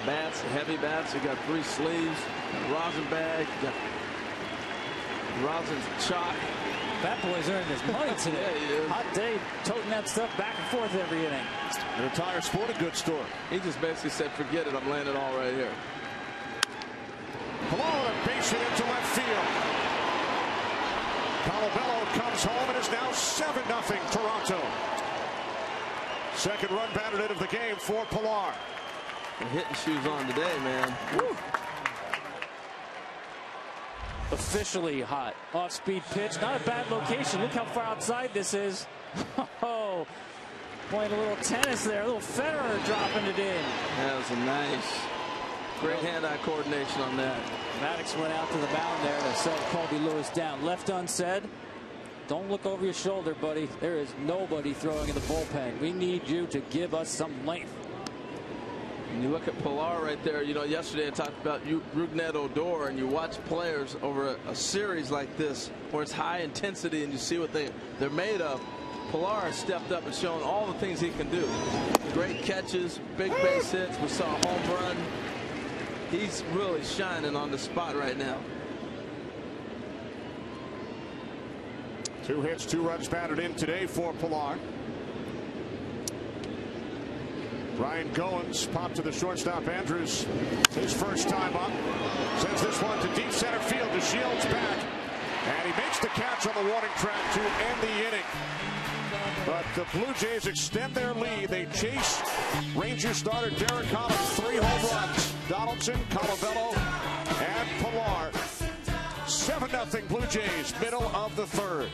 bats, heavy bats. You got three sleeves, rosin bag, got rosin chalk. Bat boy's earning his money today. Yeah. Hot day, toting that stuff back and forth every inning. An entire sporting goods store. He just basically said, forget it, I'm laying it all right here. Hello and base hit into left field. Colabello comes home and is now 7 0 Toronto. Second run batted in of the game for Pillar. Hitting shoes on today, man. Officially hot. Off speed pitch. Not a bad location. Look how far outside this is. Oh, playing a little tennis there. A little Federer dropping it in. That was a nice, great hand-eye coordination on that. Maddux went out to the mound there to set Colby Lewis down. Left unsaid. don't look over your shoulder, buddy. There is nobody throwing in the bullpen. We need you to give us some length. And you look at Pillar right there. You know, yesterday I talked about Rougned Odor, and you watch players over a, a, series like this where it's high intensity and you see what they, they're made of. Pillar stepped up and shown all the things he can do. Great catches, big base hits. We saw a home run. He's really shining on the spot right now. Two hits, two runs batted in today for Pillar. Ryan Goins popped to the shortstop Andrus, His first time up. Sends this one to deep center field. DeShields back. And he makes the catch on the warning track to end the inning. But the Blue Jays extend their lead. They chase Ranger starter Derek Collins. Three home runs. Donaldson, Colabello, and Pillar. 7-0 Blue Jays, middle of the third.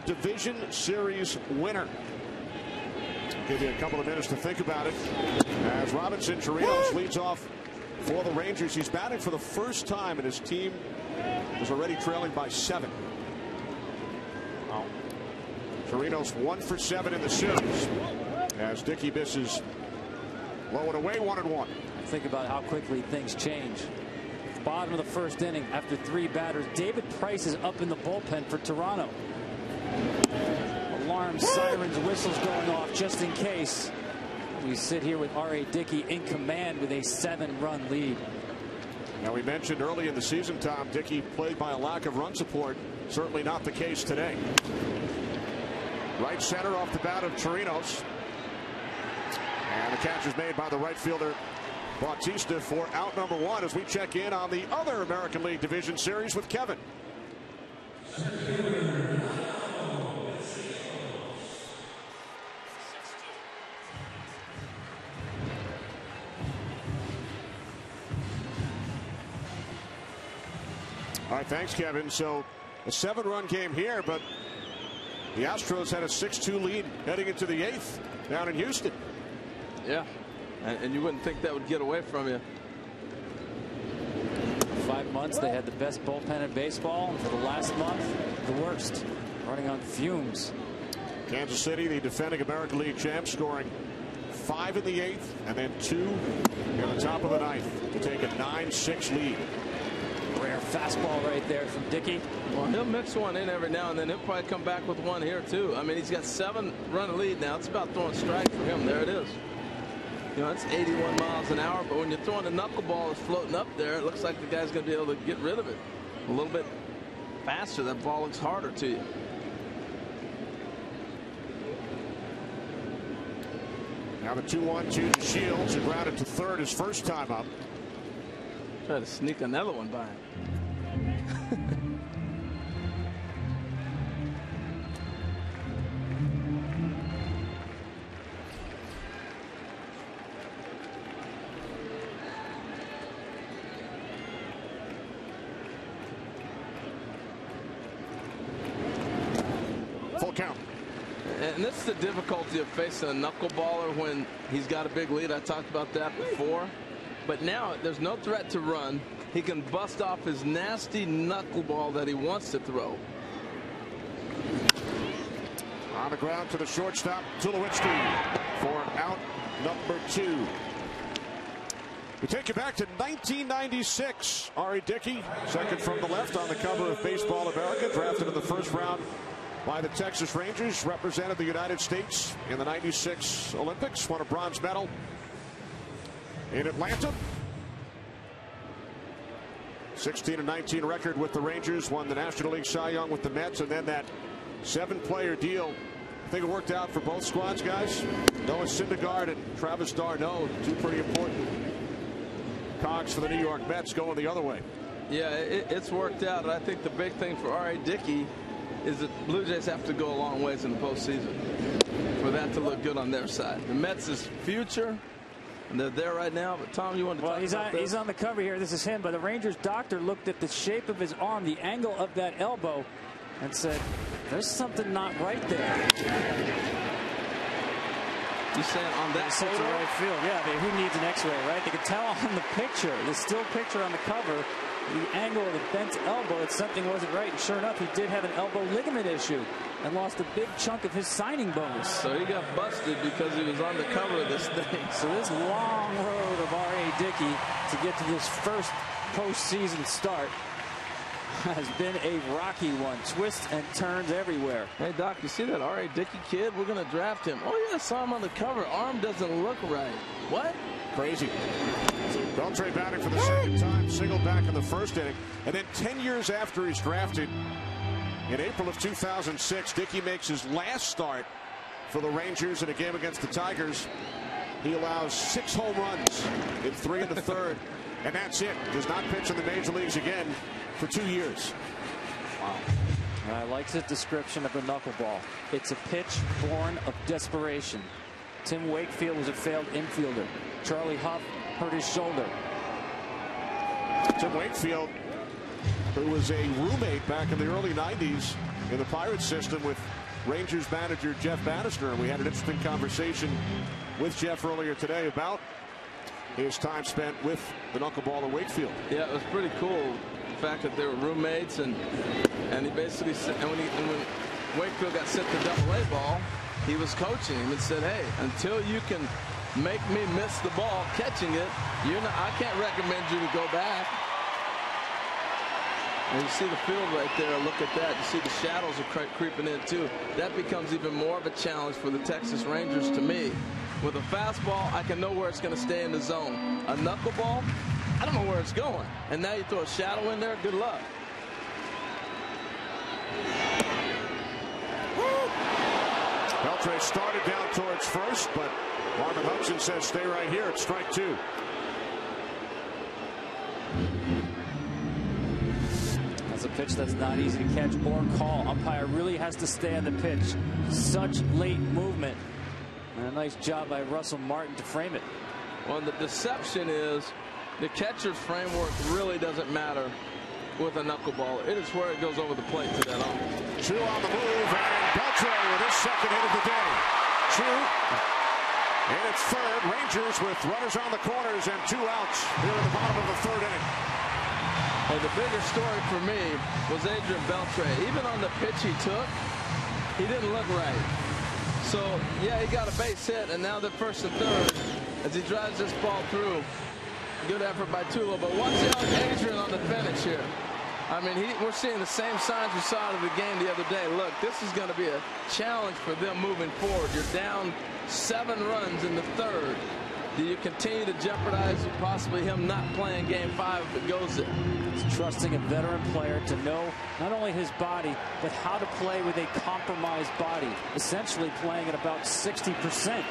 Division Series winner. Give you a couple of minutes to think about it. As Robinson Chirinos leads off for the Rangers. He's batting for the first time, and his team is already trailing by seven. Wow. Chirinos one for seven in the series. As Dickey misses low and away, one and one. Think about how quickly things change. Bottom of the first inning after three batters. David Price is up in the bullpen for Toronto. Alarms, sirens, whistles going off just in case. We sit here with R.A. Dickey in command with a seven-run lead. Now, we mentioned early in the season, Tom, Dickey played by a lack of run support. Certainly not the case today. Right center off the bat of Chirinos. And the catch is made by the right fielder, Bautista, for out number one as we check in on the other American League Division Series with Kevin. All right, thanks, Kevin. So a seven run game here, but the Astros had a 6 2 lead heading into the eighth down in Houston. Yeah, and, and you wouldn't think that would get away from you. Five months they had the best bullpen in baseball. And for the last month, the worst. Running on fumes. Kansas City, the defending American League champs, scoring five in the eighth and then two in the top of the ninth to take a 9 6 lead. Rare fastball right there from Dickey. Well, he'll mix one in every now and then. He'll probably come back with one here, too. I mean, he's got seven run lead now. It's about throwing strike for him. There it is. You know, it's 81 miles an hour, but when you're throwing a knuckleball that's floating up there, it looks like the guy's going to be able to get rid of it a little bit faster. That ball looks harder to you. Now the 2 1 2 DeShields and grounded to third his first time up. Try to sneak another one by him. Facing a knuckleballer when he's got a big lead. I talked about that before. But now there's no threat to run. He can bust off his nasty knuckleball that he wants to throw. On the ground to the shortstop, Tulowitzki for out number two. We take you back to 1996. R.A. Dickey, second from the left on the cover of Baseball America, drafted in the first round by the Texas Rangers, represented the United States in the 96 Olympics, won a bronze medal in Atlanta. 16 and 19 record with the Rangers, won the National League Cy Young with the Mets, and then that seven player deal. I think it worked out for both squads, guys. Noah Syndergaard and Travis d'Arnaud, two pretty important cogs for the New York Mets going the other way. Yeah, it, it's worked out. And I think the big thing for R.A. Dickey is that Blue Jays have to go a long ways in the postseason for that to look good on their side. The Mets' is future, and they're there right now. But Tom, you want to well, talk he's about on, he's on the cover here. This is him. But the Rangers doctor looked at the shape of his arm, the angle of that elbow, and said, "There's something not right there." You saying on that Sits photo? in right field. Yeah, I mean, who needs an X-ray, right? They could tell on the picture, the still picture on the cover, the angle of the bent elbow that something wasn't right. And sure enough, he did have an elbow ligament issue and lost a big chunk of his signing bonus. So he got busted because he was on the cover of this thing. So this long road of R.A. Dickey to get to this first postseason start has been a rocky one. Twists and turns everywhere. Hey, Doc, you see that R.A. Dickey kid? We're going to draft him. Oh, yeah, I saw him on the cover. Arm doesn't look right. What? Crazy. Beltre batting for the second time, single back in the first inning. And then 10 years after he's drafted, in April of 2006, Dickey makes his last start for the Rangers in a game against the Tigers. He allows six home runs in three in the third, and that's it. Does not pitch in the major leagues again for two years. Wow. I like the description of the knuckleball. It's a pitch born of desperation. Tim Wakefield was a failed infielder. Charlie Hough hurt his shoulder. Tim Wakefield, who was a roommate back in the early 90s in the Pirates system with Rangers manager Jeff Banister. And we had an interesting conversation with Jeff earlier today about his time spent with the knuckleball knuckleballer Wakefield. Yeah, it was pretty cool. Fact that they were roommates and and he basically said, and when, he, and when Wakefield got sent to double A ball, he was coaching him and said, hey, until you can make me miss the ball catching it, you're not, I can't recommend you to go back. And you see the field right there. Look at that. You see the shadows are cre creeping in too. That becomes even more of a challenge for the Texas Rangers to me. With a fastball, I can know where it's going to stay in the zone. A knuckleball, I don't know where it's going. And now you throw a shadow in there. Good luck. Beltre started down towards first, but Marvin Hudson says stay right here at strike two. That's a pitch that's not easy to catch or call. Umpire really has to stay on the pitch. Such late movement. And a nice job by Russell Martin to frame it. Well, the deception is the catcher's framework really doesn't matter with a knuckleball. It is where it goes over the plate to that arm. Choo on the move, and Beltre with his second hit of the day. Choo in its third. Rangers with runners on the corners and two outs here in the bottom of the third inning. And the biggest story for me was Adrian Beltre. Even on the pitch he took, he didn't look right. So, yeah, he got a base hit, and now the first and third as he drives this ball through. Good effort by Tulo, but watch out Adrian on the finish here. I mean, he, we're seeing the same signs we saw out of the game the other day. Look, this is going to be a challenge for them moving forward. You're down seven runs in the third. Do you continue to jeopardize possibly him not playing game five if it goes there? Trusting a veteran player to know not only his body, but how to play with a compromised body, essentially playing at about 60%.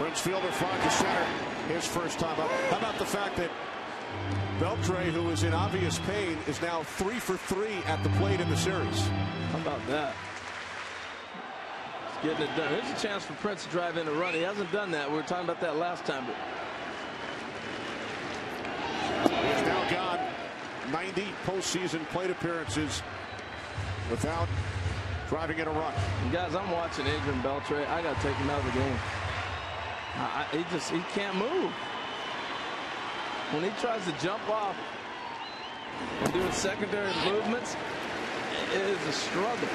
Prince Fielder flies to center his first time up. How about the fact that Beltre, who is in obvious pain, is now three for three at the plate in the series. How about that? He's getting it done. Here's a chance for Prince to drive in a run. He hasn't done that. We were talking about that last time. But He's now gone 90 postseason plate appearances without driving in a run. And guys, I'm watching Adrian Beltre. I got to take him out of the game. I, I, he just he can't move. When he tries to jump off and do his secondary movements, it is a struggle.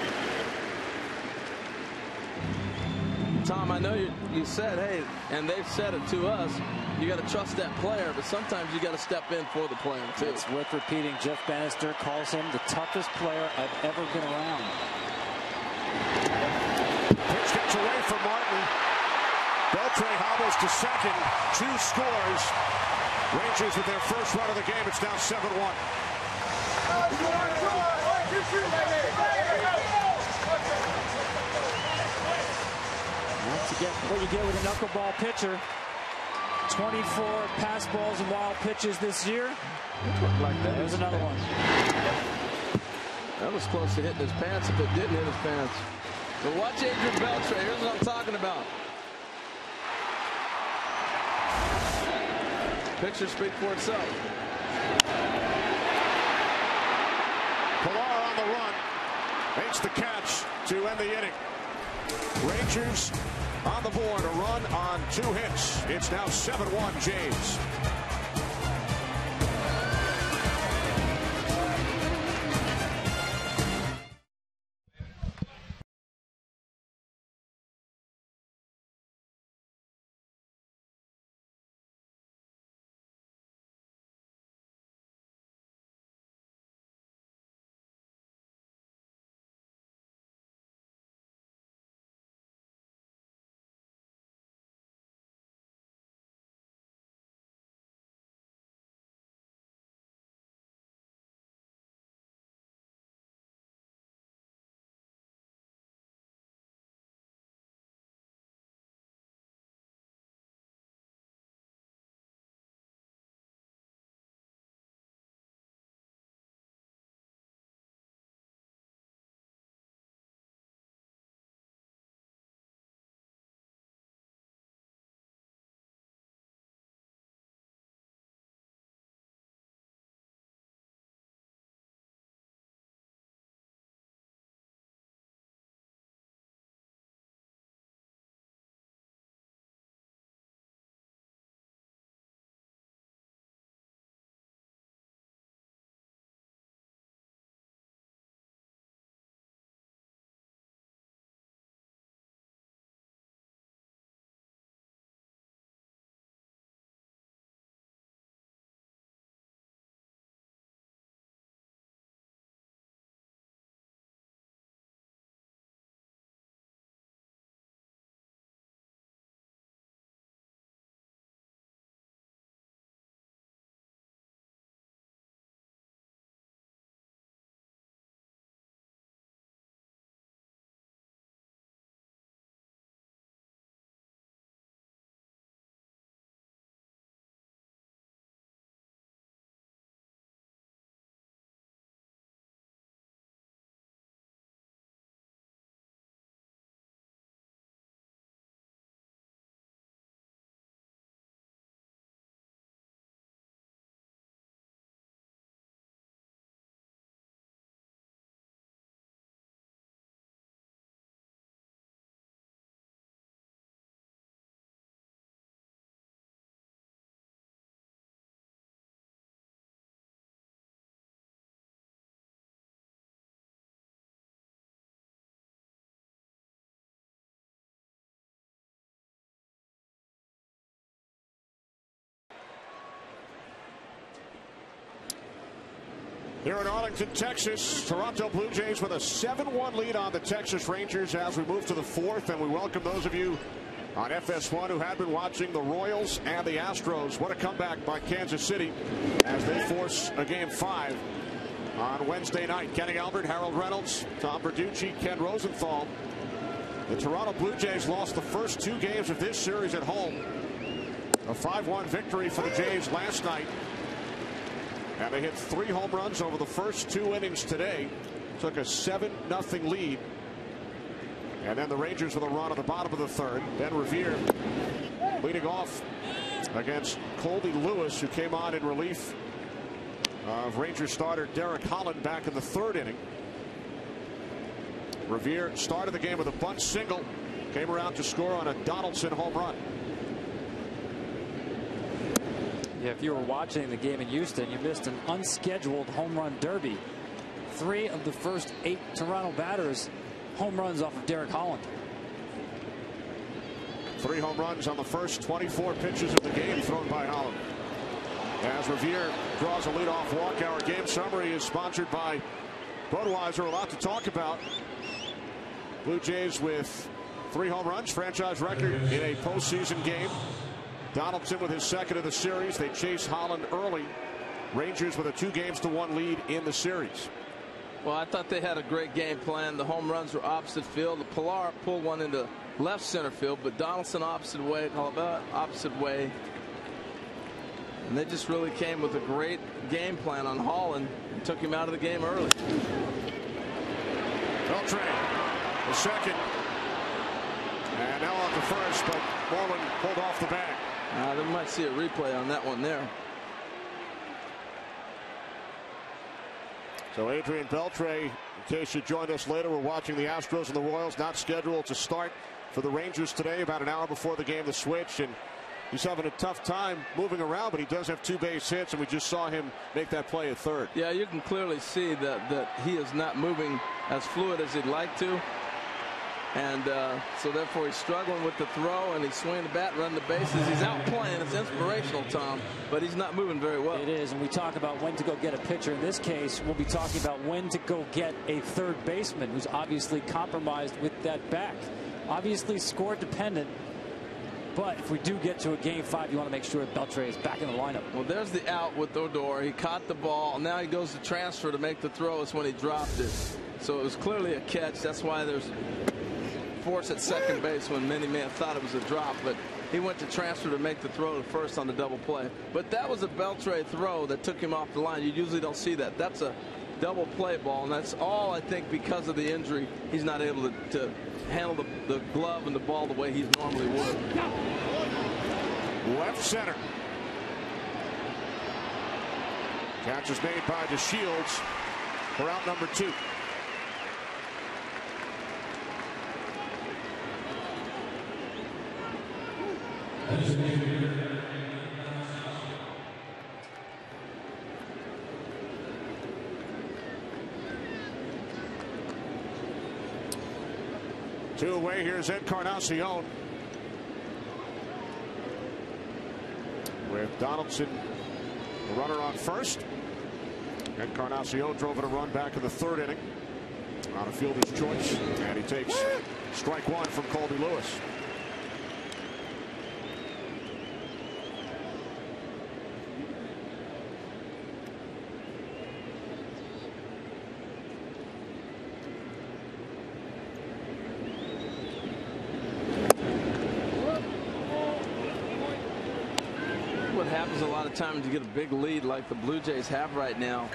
Tom, I know you, you said, hey, and they've said it to us, you got to trust that player, but sometimes you got to step in for the player, too. It's worth repeating. Jeff Banister calls him the toughest player I've ever been around. Pitch gets away from Martin. Beltre hobbles to second. Two scores. Rangers with their first run of the game. It's now 7-1. That's to what you get with a knuckleball pitcher. 24 pass balls and wild pitches this year. like that. There's another one. That was close to hitting his pants if it didn't hit his pants. But watch Adrian Beltre. Here's what I'm talking about. Picture speak for itself. Pillar on the run. Makes the catch to end the inning. Rangers on the board. A run on two hits. It's now 7-1 Jays. Here in Arlington, Texas, Toronto Blue Jays with a 7-1 lead on the Texas Rangers as we move to the fourth. And we welcome those of you on FS1 who had been watching the Royals and the Astros. What a comeback by Kansas City as they force a game five on Wednesday night. Kenny Albert, Harold Reynolds, Tom Verducci, Ken Rosenthal. The Toronto Blue Jays lost the first two games of this series at home. A 5-1 victory for the Jays last night. And they hit three home runs over the first two innings today. Took a 7 0 lead. And then the Rangers with a run at the bottom of the third. Ben Revere leading off against Colby Lewis, who came on in relief of Ranger starter Derek Holland back in the third inning. Revere started the game with a bunt single, came around to score on a Donaldson home run. Yeah, if you were watching the game in Houston, you missed an unscheduled home run derby. Three of the first eight Toronto batters home runs off of Derek Holland. Three home runs on the first 24 pitches of the game thrown by Holland. As Revere draws a leadoff walk, our game summary is sponsored by Budweiser. A lot to talk about. Blue Jays with three home runs, franchise record in a postseason game. Donaldson with his second of the series. They chase Holland early. Rangers with a two games to one lead in the series. Well, I thought they had a great game plan. The home runs were opposite field. The Pillar pulled one into left center field, but Donaldson opposite way, opposite way. And they just really came with a great game plan on Holland and took him out of the game early. Beltre, the second. And now on the first, but Moreland pulled off the bag. Uh, they might see a replay on that one there. So Adrian Beltre, in case you joined us later, we're watching the Astros and the Royals not scheduled to start for the Rangers today about an hour before the game to switch and he's having a tough time moving around but he does have two base hits and we just saw him make that play at third. Yeah you can clearly see that that he is not moving as fluid as he'd like to and uh, so therefore he's struggling with the throw and he's swinging the bat, running the bases. He's out playing. It's inspirational, Tom, but he's not moving very well. It is, and we talk about when to go get a pitcher. In this case, we'll be talking about when to go get a third baseman who's obviously compromised with that back. Obviously score dependent, but if we do get to a game five, you want to make sure Beltre is back in the lineup. Well, there's the out with Odor. He caught the ball. Now he goes to transfer to make the throw. It's when he dropped it. So it was clearly a catch. That's why there's force at second base when many have thought it was a drop, but he went to transfer to make the throw to first on the double play. But that was a Beltre throw that took him off the line. You usually don't see that. That's a double play ball, and that's all I think because of the injury. He's not able to, to handle the, the glove and the ball the way he normally would. Left center. Catch is made by DeShields for out number two. Two away. Here's Encarnacion. With Donaldson, the runner on first. Encarnacion drove it a run back in the third inning on a fielder's choice. And he takes strike one from Colby Lewis. Time to get a big lead like the Blue Jays have right now.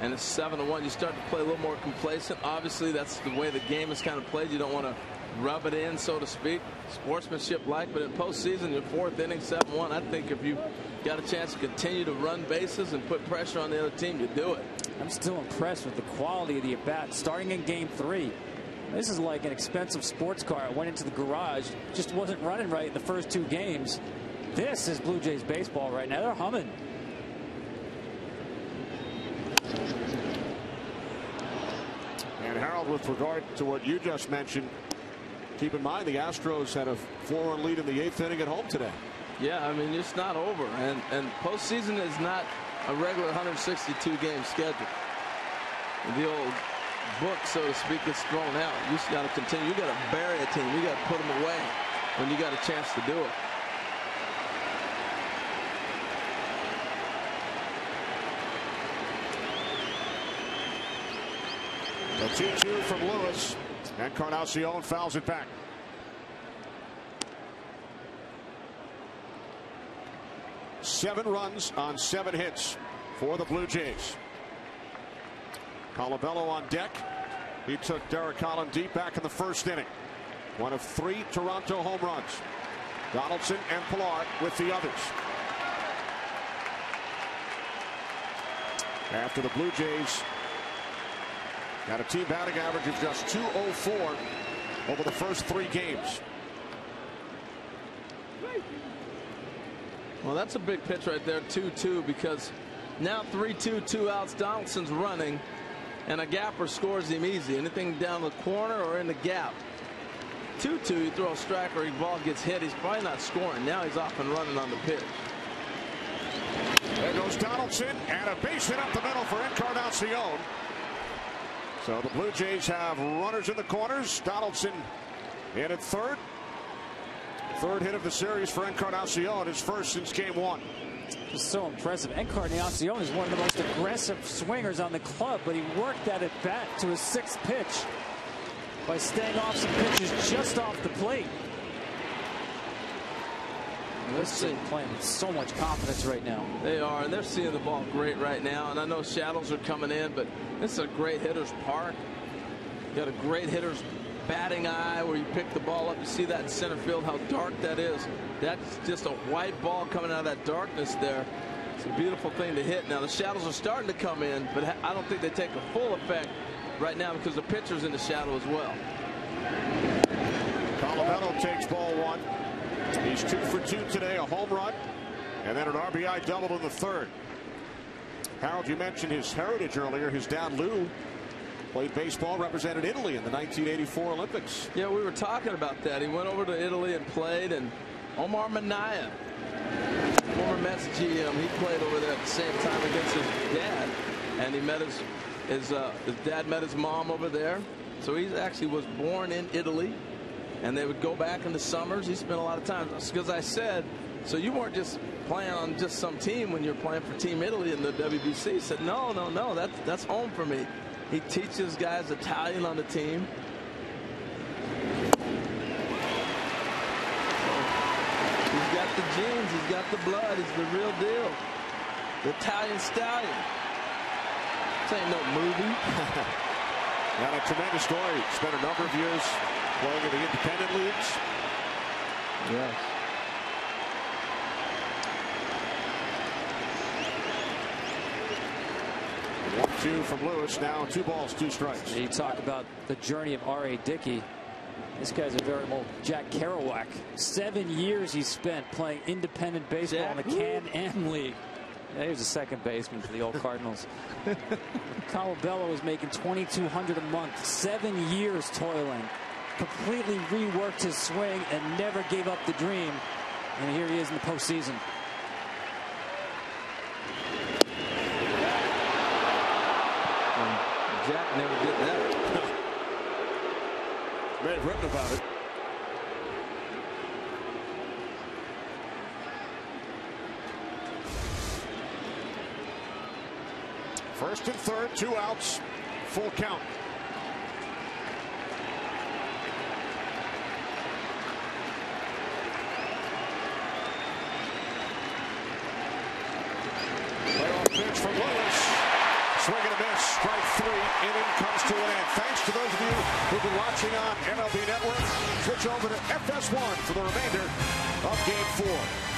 And it's 7 to 1 you start to play a little more complacent. Obviously that's the way the game is kind of played. You don't want to rub it in so to speak. Sportsmanship like but in postseason your fourth inning 7 1 I think if you got a chance to continue to run bases and put pressure on the other team you do it. I'm still impressed with the quality of the at bat starting in game three. This is like an expensive sports car. I went into the garage, just wasn't running right in the first two games. This is Blue Jays baseball right now. They're humming. And Harold, with regard to what you just mentioned, keep in mind the Astros had a four-run lead in the eighth inning at home today. Yeah, I mean it's not over, and and postseason is not a regular 162 game schedule. the old book, so to speak, gets thrown out. You just got to continue. You got to bury a team. You got to put them away when you got a chance to do it. The 2-2 from Lewis. Encarnacion fouls it back. Seven runs on seven hits for the Blue Jays. Colabello on deck. He took Derek Holland deep back in the first inning. One of three Toronto home runs. Donaldson and Pillar with the others. After the Blue Jays got a team batting average of just 204 over the first three games. Well, that's a big pitch right there, 2-2, because now 3-2, two outs. Donaldson's running, and a gapper scores him easy. Anything down the corner or in the gap. 2-2, you throw a strike or the ball gets hit. He's probably not scoring. Now he's off and running on the pitch. There goes Donaldson, and a base hit up the middle for Encarnacion. So the Blue Jays have runners in the corners. Donaldson in at third. Third hit of the series for Encarnacion, his first since game one. Just so impressive. Encarnacion is one of the most aggressive swingers on the club, but he worked that at bat to his sixth pitch by staying off some pitches just off the plate. This team playing with so much confidence right now. They are, and they're seeing the ball great right now. And I know shadows are coming in, but this is a great hitter's park. You got a great hitter's batting eye where you pick the ball up. You see that in center field, how dark that is. That's just a white ball coming out of that darkness there. It's a beautiful thing to hit. Now, the shadows are starting to come in, but I don't think they take a full effect right now because the pitcher's in the shadow as well. Colabello takes ball one. He's two for two today, a home run, and then an RBI double in the third. Harold, you mentioned his heritage earlier. His dad, Lou, played baseball, represented Italy in the 1984 Olympics. Yeah, we were talking about that. He went over to Italy and played, and Omar Minaya, former Mets GM, he played over there at the same time against his dad, and he met his his uh, his dad met his mom over there. So he actually was born in Italy, and they would go back in the summers. He spent a lot of time because I said, so you weren't just playing on just some team when you're playing for Team Italy in the WBC. He said, no, no, no, that's that's home for me. He teaches guys Italian on the team. He's got the genes, he's got the blood, he's the real deal. The Italian stallion. This ain't no movie. Got a tremendous story. Spent a number of years playing in the independent leagues. Yes. One, two from Lewis. Now two balls, two strikes. You talk about the journey of R.A. Dickey. This guy's a veritable Jack Kerouac. Seven years he spent playing independent baseball Jack. in the Can-Am League. Yeah, he was a second baseman for the old Cardinals. Colabello was making 2200 a month. Seven years toiling. Completely reworked his swing and never gave up the dream. And here he is in the postseason. Jack never did that. Have written about it. First and third, two outs, full count. Playoff pitch from Lewis. Swing and a miss. Strike three. Inning comes to an end. Thanks to who've been watching on MLB Network. Switch over to FS1 for the remainder of Game 4.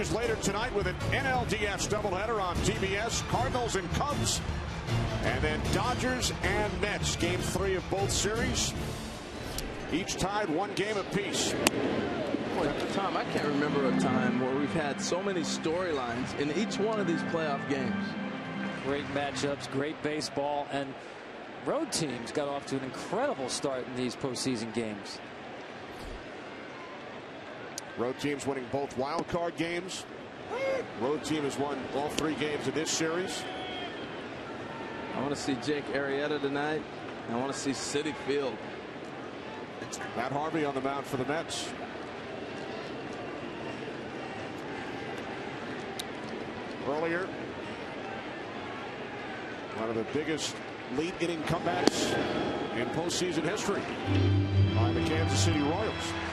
Continues later tonight with an NLDS doubleheader on TBS. Cardinals and Cubs. And then Dodgers and Mets. Game three of both series. Each tied one game apiece. Boy, Tom, I can't remember a time where we've had so many storylines in each one of these playoff games. Great matchups, great baseball, and road teams got off to an incredible start in these postseason games. Road teams winning both wild card games. Road team has won all three games of this series. I want to see Jake Arrieta tonight. I want to see Citi Field. Matt Harvey on the mound for the Mets. Earlier, one of the biggest late inning comebacks in postseason history by the Kansas City Royals.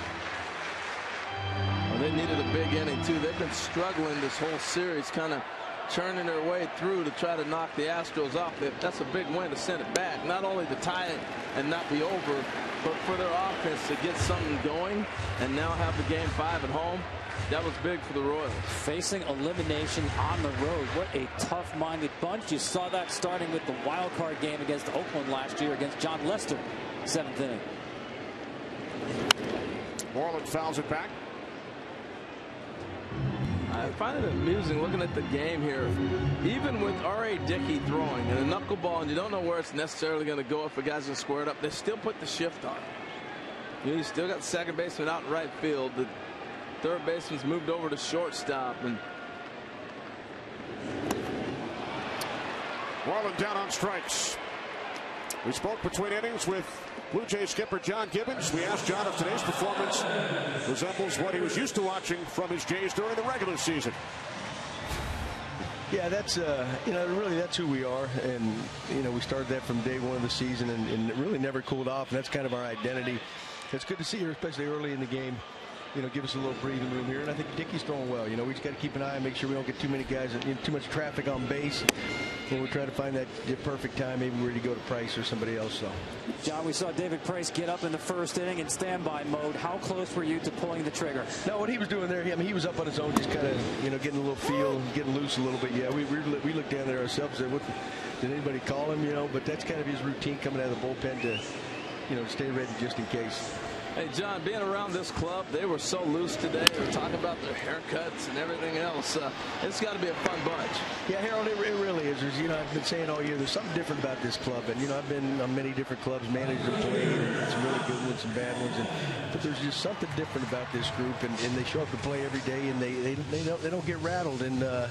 Well, they needed a big inning, too. They've been struggling this whole series, kind of churning their way through to try to knock the Astros off. That's a big win to send it back, not only to tie it and not be over, but for their offense to get something going and now have the game five at home. That was big for the Royals. Facing elimination on the road. What a tough-minded bunch. You saw that starting with the wild card game against Oakland last year against Jon Lester. Seventh inning. Moreland fouls it back. I find it amusing looking at the game here. Even with R.A. Dickey throwing and a knuckleball, and you don't know where it's necessarily going to go if a guy's going to square it up, they still put the shift on. You, still got second baseman out in right field. The third baseman's moved over to shortstop. and Moreland down on strikes. We spoke between innings with Blue Jays skipper John Gibbons. We asked John if today's performance resembles what he was used to watching from his Jays during the regular season. Yeah, that's uh, you know really that's who we are, and you know we started that from day one of the season, and, and it really never cooled off, and that's kind of our identity. It's good to see her, especially early in the game. You know, give us a little breathing room here, and I think Dickey's throwing well. You know, we just got to keep an eye and make sure we don't get too many guys, you know, too much traffic on base. And we're trying to find that perfect time, maybe where you go to Price or somebody else. So, John, we saw David Price get up in the first inning in standby mode. How close were you to pulling the trigger? No, what he was doing there, I mean, he was up on his own, just kind of, you know, getting a little feel, getting loose a little bit. Yeah, we we, we looked down there ourselves. Said, what, did anybody call him? You know, but that's kind of his routine coming out of the bullpen to, you know, stay ready just in case. Hey, John, being around this club, they were so loose today. They were talking about their haircuts and everything else. Uh, it's got to be a fun bunch. Yeah, Harold, it, it really is. There's, you know, I've been saying all year, there's something different about this club. And, you know, I've been on many different clubs, managed and played, and some really good ones, some bad ones. And, but there's just something different about this group. And, and they show up to play every day, and they, they, they, don't, they don't get rattled. And, uh,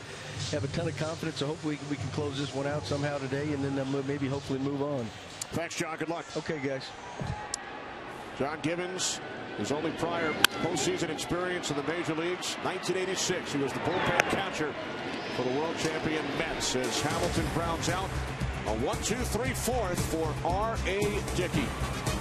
have a ton of confidence. So hopefully we can close this one out somehow today, and then uh, maybe hopefully move on. Thanks, John. Good luck. Okay, guys. John Gibbons, his only prior postseason experience in the major leagues, 1986. He was the bullpen catcher for the world champion Mets as Hamilton grounds out a 1 2 3 fourth for R.A. Dickey.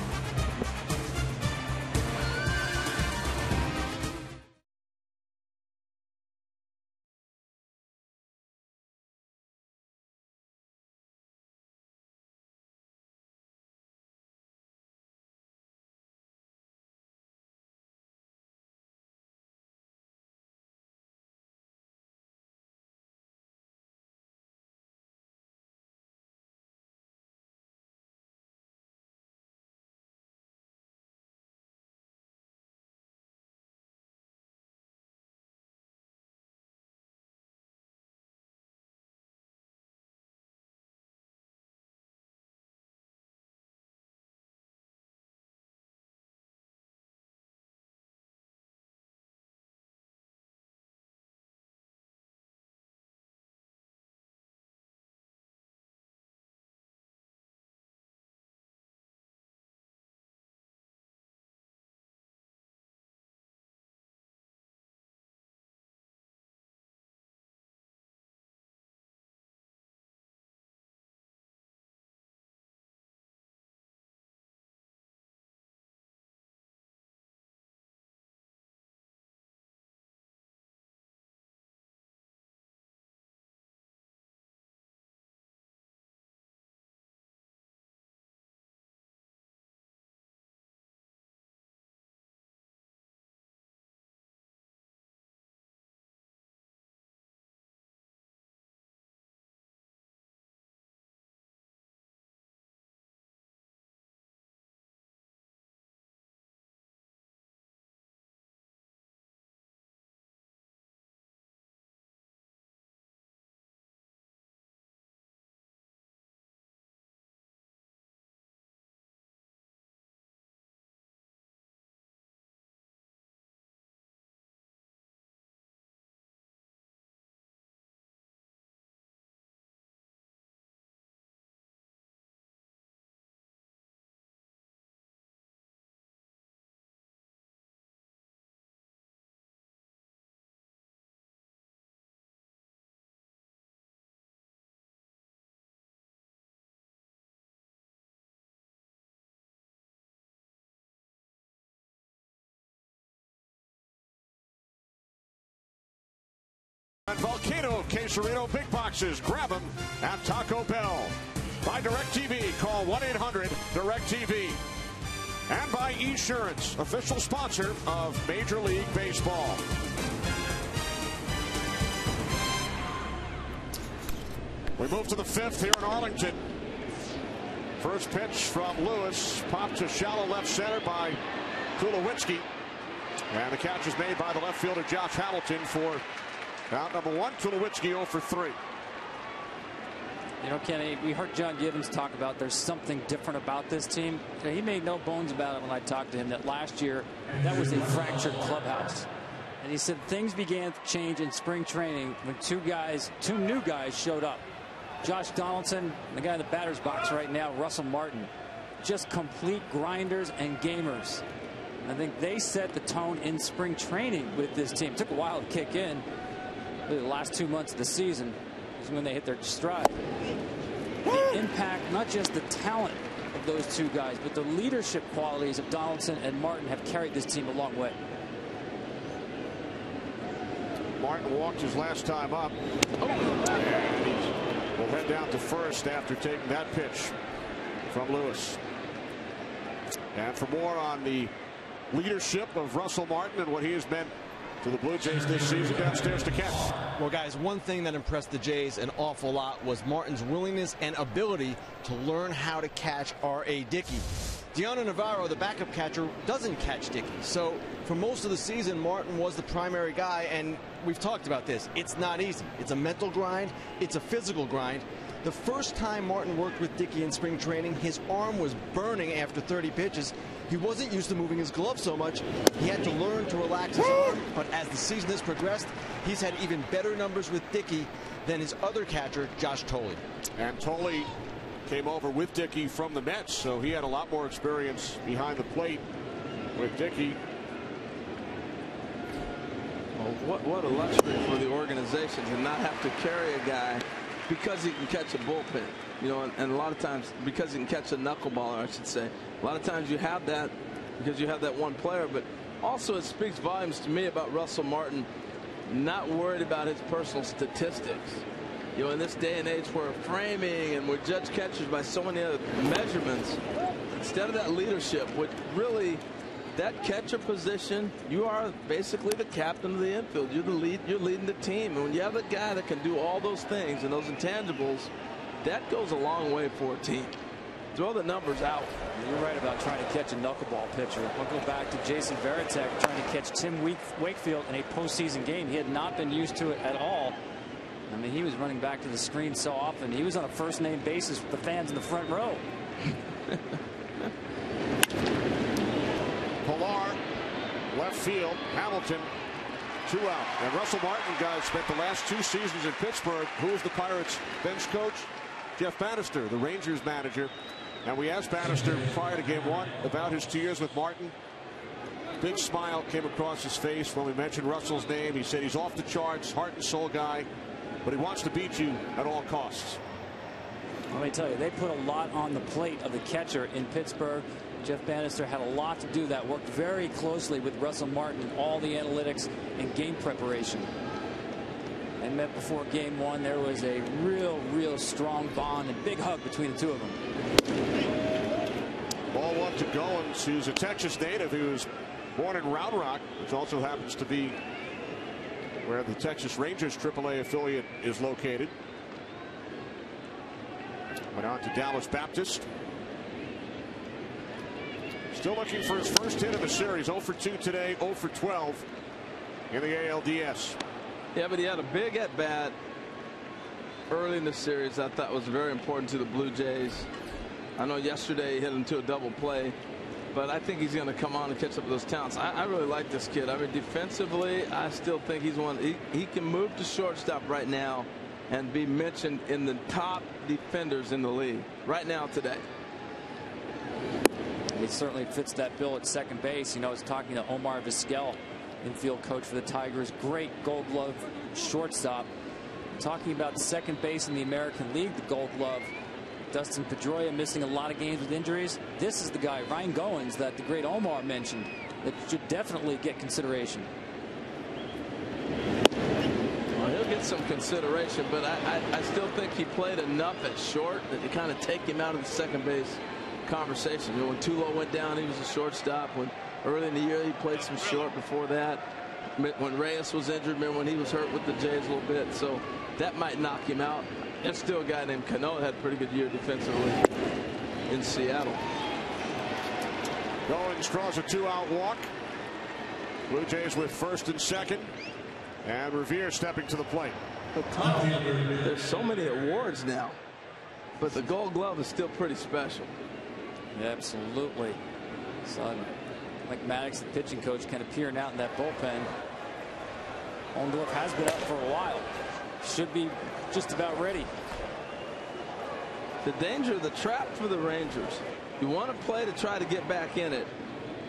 And Volcano Quesarito Big Boxes. Grab them at Taco Bell. By DirecTV, call 1-800-DirecTV. And by Esurance, official sponsor of Major League Baseball. We move to the fifth here in Arlington. First pitch from Lewis, popped to shallow left center by Tulowitzki. And the catch is made by the left fielder Josh Hamilton for out number one. Tulowitzki 0 for 3. You know, Kenny, we heard John Gibbons talk about there's something different about this team. He made no bones about it when I talked to him that last year that was a fractured clubhouse. And he said things began to change in spring training when two guys, two new guys showed up. Josh Donaldson, the guy in the batter's box right now, Russell Martin. Just complete grinders and gamers. I think they set the tone in spring training with this team. It took a while to kick in. The last two months of the season is when they hit their stride. The impact, not just the talent of those two guys, but the leadership qualities of Donaldson and Martin have carried this team a long way. Martin walked his last time up. Oh. Will head down to first after taking that pitch from Lewis. And for more on the leadership of Russell Martin and what he has meant to the Blue Jays this season downstairs to Ken. Well, guys, one thing that impressed the Jays an awful lot was Martin's willingness and ability to learn how to catch R.A. Dickey. Dioner Navarro, the backup catcher, doesn't catch Dickey. So for most of the season, Martin was the primary guy, and we've talked about this. It's not easy. It's a mental grind. It's a physical grind. The first time Martin worked with Dickey in spring training, his arm was burning after 30 pitches. He wasn't used to moving his glove so much. He had to learn to relax his arm, but as the season has progressed, he's had even better numbers with Dickey than his other catcher, Josh Thole. And Thole came over with Dickey from the Mets, so he had a lot more experience behind the plate with Dickey. Well, oh, what, what a luxury for the organization to not have to carry a guy because he can catch a bullpen. You know, and, and, a lot of times because he can catch a knuckleballer, I should say. A lot of times you have that because you have that one player, but also it speaks volumes to me about Russell Martin not worried about his personal statistics. You know, in this day and age where framing and we're judge catchers by so many other measurements, instead of that leadership, which really that catcher position, you are basically the captain of the infield. You're the lead. You're leading the team, and when you have a guy that can do all those things and those intangibles, that goes a long way for a team. Throw the numbers out. You're right about trying to catch a knuckleball pitcher. I'll go back to Jason Varitek trying to catch Tim Wakefield in a postseason game. He had not been used to it at all. I mean, he was running back to the screen so often. He was on a first name basis with the fans in the front row. Pillar, left field. Hamilton, two out. And Russell Martin, guys, spent the last two seasons in Pittsburgh. Who was the Pirates' bench coach? Jeff Banister, the Rangers manager. And we asked Banister prior to game one about his two years with Martin. Big smile came across his face when we mentioned Russell's name. He said he's off the charts, heart and soul guy, but he wants to beat you at all costs. Let me tell you, they put a lot on the plate of the catcher in Pittsburgh. Jeff Banister had a lot to do that, worked very closely with Russell Martin in all the analytics and game preparation. They met before game one. There was a real, real strong bond and big hug between the two of them. Ball one to Goins, who's a Texas native was born in Round Rock, which also happens to be where the Texas Rangers AAA affiliate is located. Went on to Dallas Baptist. Still looking for his first hit of the series. 0 for 2 today, 0 for 12 in the ALDS. Yeah, but he had a big at bat early in the series. I thought was very important to the Blue Jays. I know yesterday he hit into a double play, but I think he's going to come on and catch up with those talents. I, I, really like this kid. I mean, defensively, I still think he's one. He, he can move to shortstop right now and be mentioned in the top defenders in the league right now today. He certainly fits that bill at second base. You know, was talking to Omar Vizquel infield coach for the Tigers. Great gold glove shortstop. Talking about second base in the American League, the gold glove. Dustin Pedroia missing a lot of games with injuries. This is the guy, Ryan Goins, that the great Omar mentioned, that should definitely get consideration. Well, he'll get some consideration, but I, I, I still think he played enough at short that to kind of take him out of the second base conversation. You know, when Tulo went down, he was a shortstop. When early in the year he played some short before that. When Reyes was injured, remember when he was hurt with the Jays a little bit. So that might knock him out. There's still a guy named Cano had a pretty good year defensively in Seattle. Goins draws a two-out walk. Blue Jays with first and second. And Revere stepping to the plate. There's so many awards now. But the gold glove is still pretty special. Absolutely. So Mike Maddux, the pitching coach, kind of peering out in that bullpen. Ohlendorf has been up for a while. Should be just about ready. The danger, of the trap for the Rangers. You want to play to try to get back in it.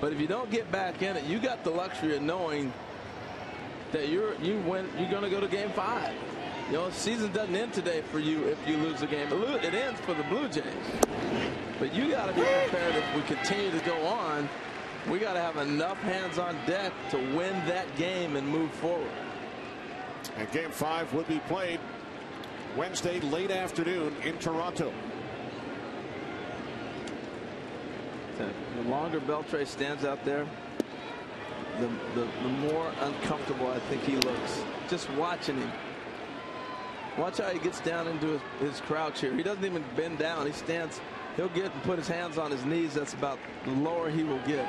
But if you don't get back in it, you got the luxury of knowing that you're you win you're going to go to game five. You know, season doesn't end today for you if you lose the game. It ends for the Blue Jays. But you got to be prepared if we continue to go on. We got to have enough hands on deck to win that game and move forward. And game five would be played Wednesday late afternoon in Toronto. The longer Beltre stands out there, the, the, the more uncomfortable I think he looks. Just watching him. Watch how he gets down into his, his crouch here. He doesn't even bend down. He stands. He'll get and put his hands on his knees. That's about the lower he will get.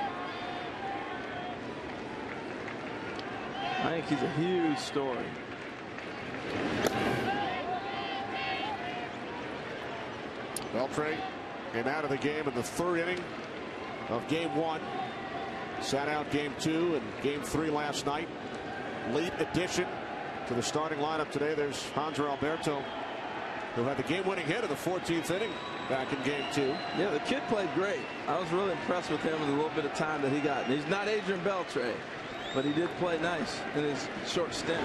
I think he's a huge story. Beltre came out of the game in the third inning of game one. Sat out game two and game three last night. Late addition to the starting lineup today. There's Hanser Alberto, who had the game-winning hit in the 14th inning back in game two. Yeah, the kid played great. I was really impressed with him in the little bit of time that he got. He's not Adrian Beltre, but he did play nice in his short stint.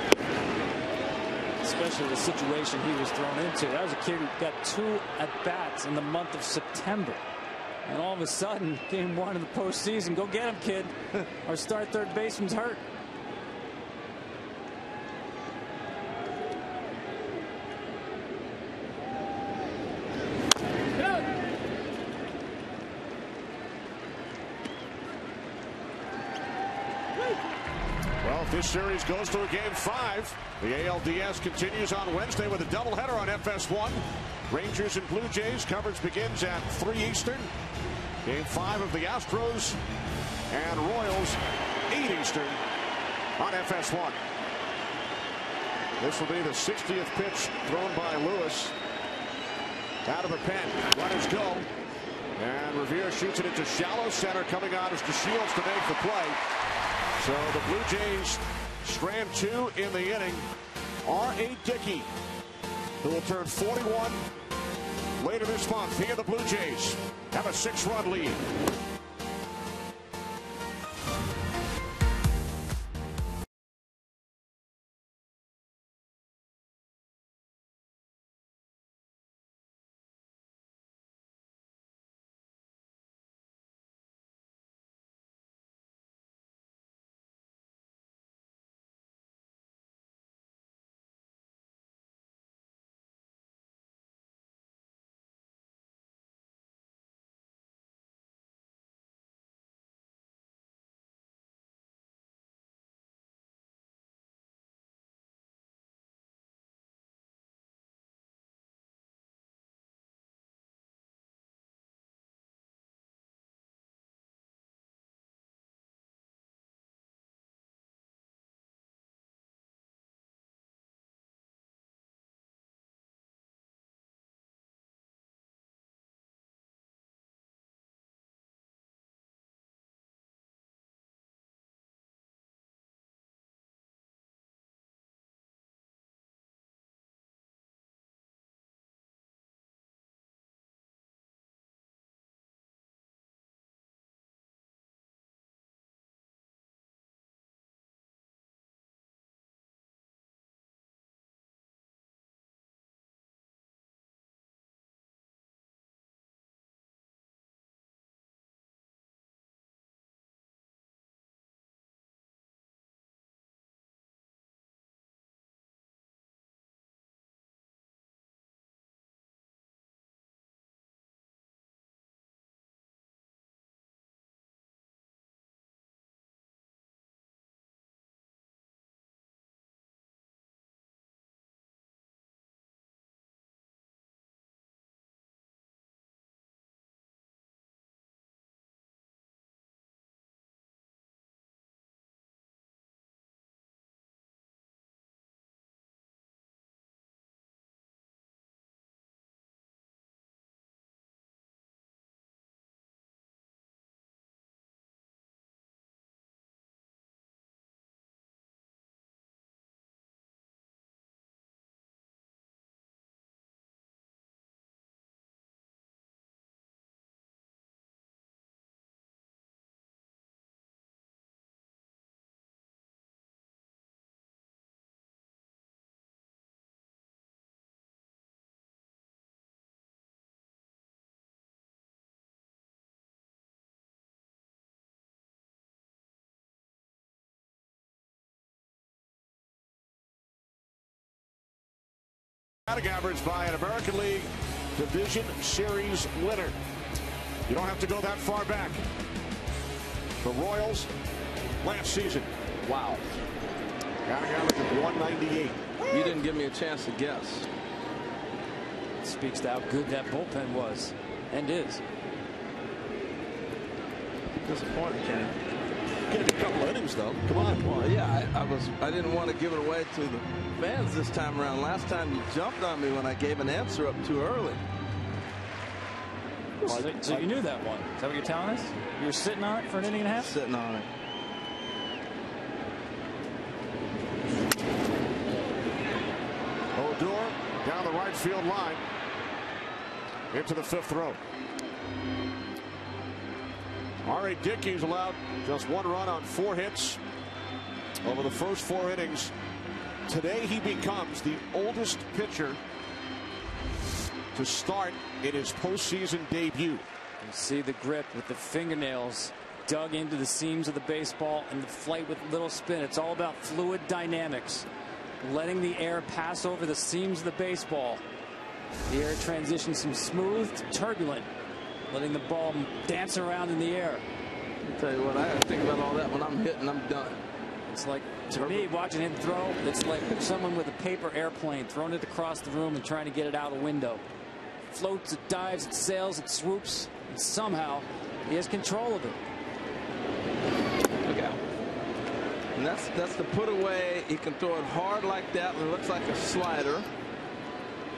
Especially the situation he was thrown into. That was a kid who got two at-bats in the month of September. And all of a sudden, game one of the postseason, go get him, kid. Our start third baseman's hurt. This series goes to a game five, the ALDS continues on Wednesday with a doubleheader on FS1. Rangers and Blue Jays coverage begins at 3 Eastern. Game five of the Astros and Royals, 8 Eastern on FS1. This will be the 60th pitch thrown by Lewis. Out of the pen. Runners go. And Revere shoots it into shallow center. Coming on is Shields to make the play. So the Blue Jays strand two in the inning. R.A. Dickey, who will turn 41 later this month. He and the Blue Jays have a six-run lead. Batting average by an American League Division Series winner. You don't have to go that far back. The Royals last season. Wow. Batting average of 198. You didn't give me a chance to guess. Speaks to how good that bullpen was and is. Disappointed, Kenny. Get a couple innings though. Come on. Well, yeah, I, I, was. I didn't want to give it away to the fans this time around. Last time you jumped on me when I gave an answer up too early. So, so you knew that one. Is that what you're telling us? You were sitting on it for an inning and a half? Sitting on it. Odor down the right field line into the fifth row. R.A. Dickey's allowed just one run on four hits over the first four innings. Today he becomes the oldest pitcher to start in his postseason debut. You see the grip with the fingernails dug into the seams of the baseball and the flight with little spin. It's all about fluid dynamics. Letting the air pass over the seams of the baseball. The air transitions from smooth to turbulent. Letting the ball dance around in the air. I'll tell you what, I think about all that when I'm hitting, I'm done. It's like, to me, watching him throw, it's like someone with a paper airplane throwing it across the room and trying to get it out a window. Floats, it dives, it sails, it swoops, and somehow he has control of it. Look out. And that's that's the put away. He can throw it hard like that. And it looks like a slider.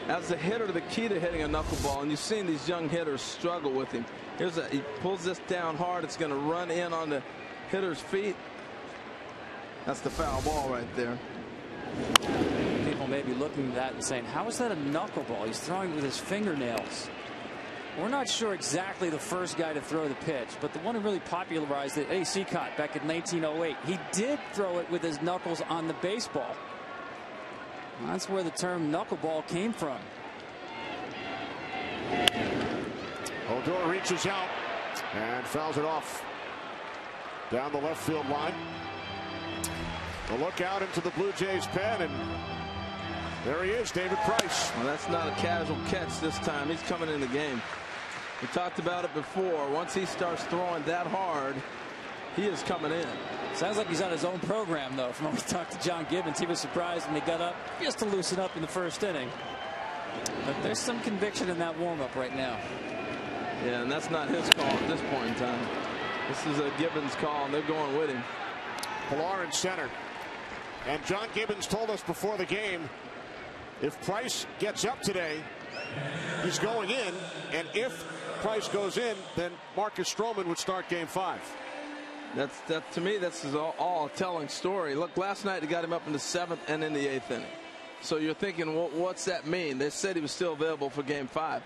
As a hitter, the key to hitting a knuckleball, and you've seen these young hitters struggle with him. Here's a he pulls this down hard. It's going to run in on the hitter's feet. That's the foul ball right there. People may be looking at that and saying, how is that a knuckleball? He's throwing it with his fingernails. We're not sure exactly the first guy to throw the pitch, but the one who really popularized it, Eddie Cicotte, back in 1908, he did throw it with his knuckles on the baseball. That's where the term knuckleball came from. Odor reaches out and fouls it off down the left field line. A look out into the Blue Jays pen, and there he is, David Price. Well, that's not a casual catch this time. He's coming in the game. We talked about it before. Once he starts throwing that hard, he is coming in. Sounds like he's on his own program, though. From when we talked to John Gibbons, he was surprised when he got up just to loosen up in the first inning. But there's some conviction in that warm-up right now. Yeah, and that's not his call at this point in time. This is a Gibbons call, and they're going with him. Pillar in center. And John Gibbons told us before the game, if Price gets up today, he's going in. And if Price goes in, then Marcus Stroman would start game five. That's that to me. This is all, all a telling story. Look, last night they got him up in the seventh and in the eighth inning. So you're thinking, well, what's that mean? They said he was still available for Game Five.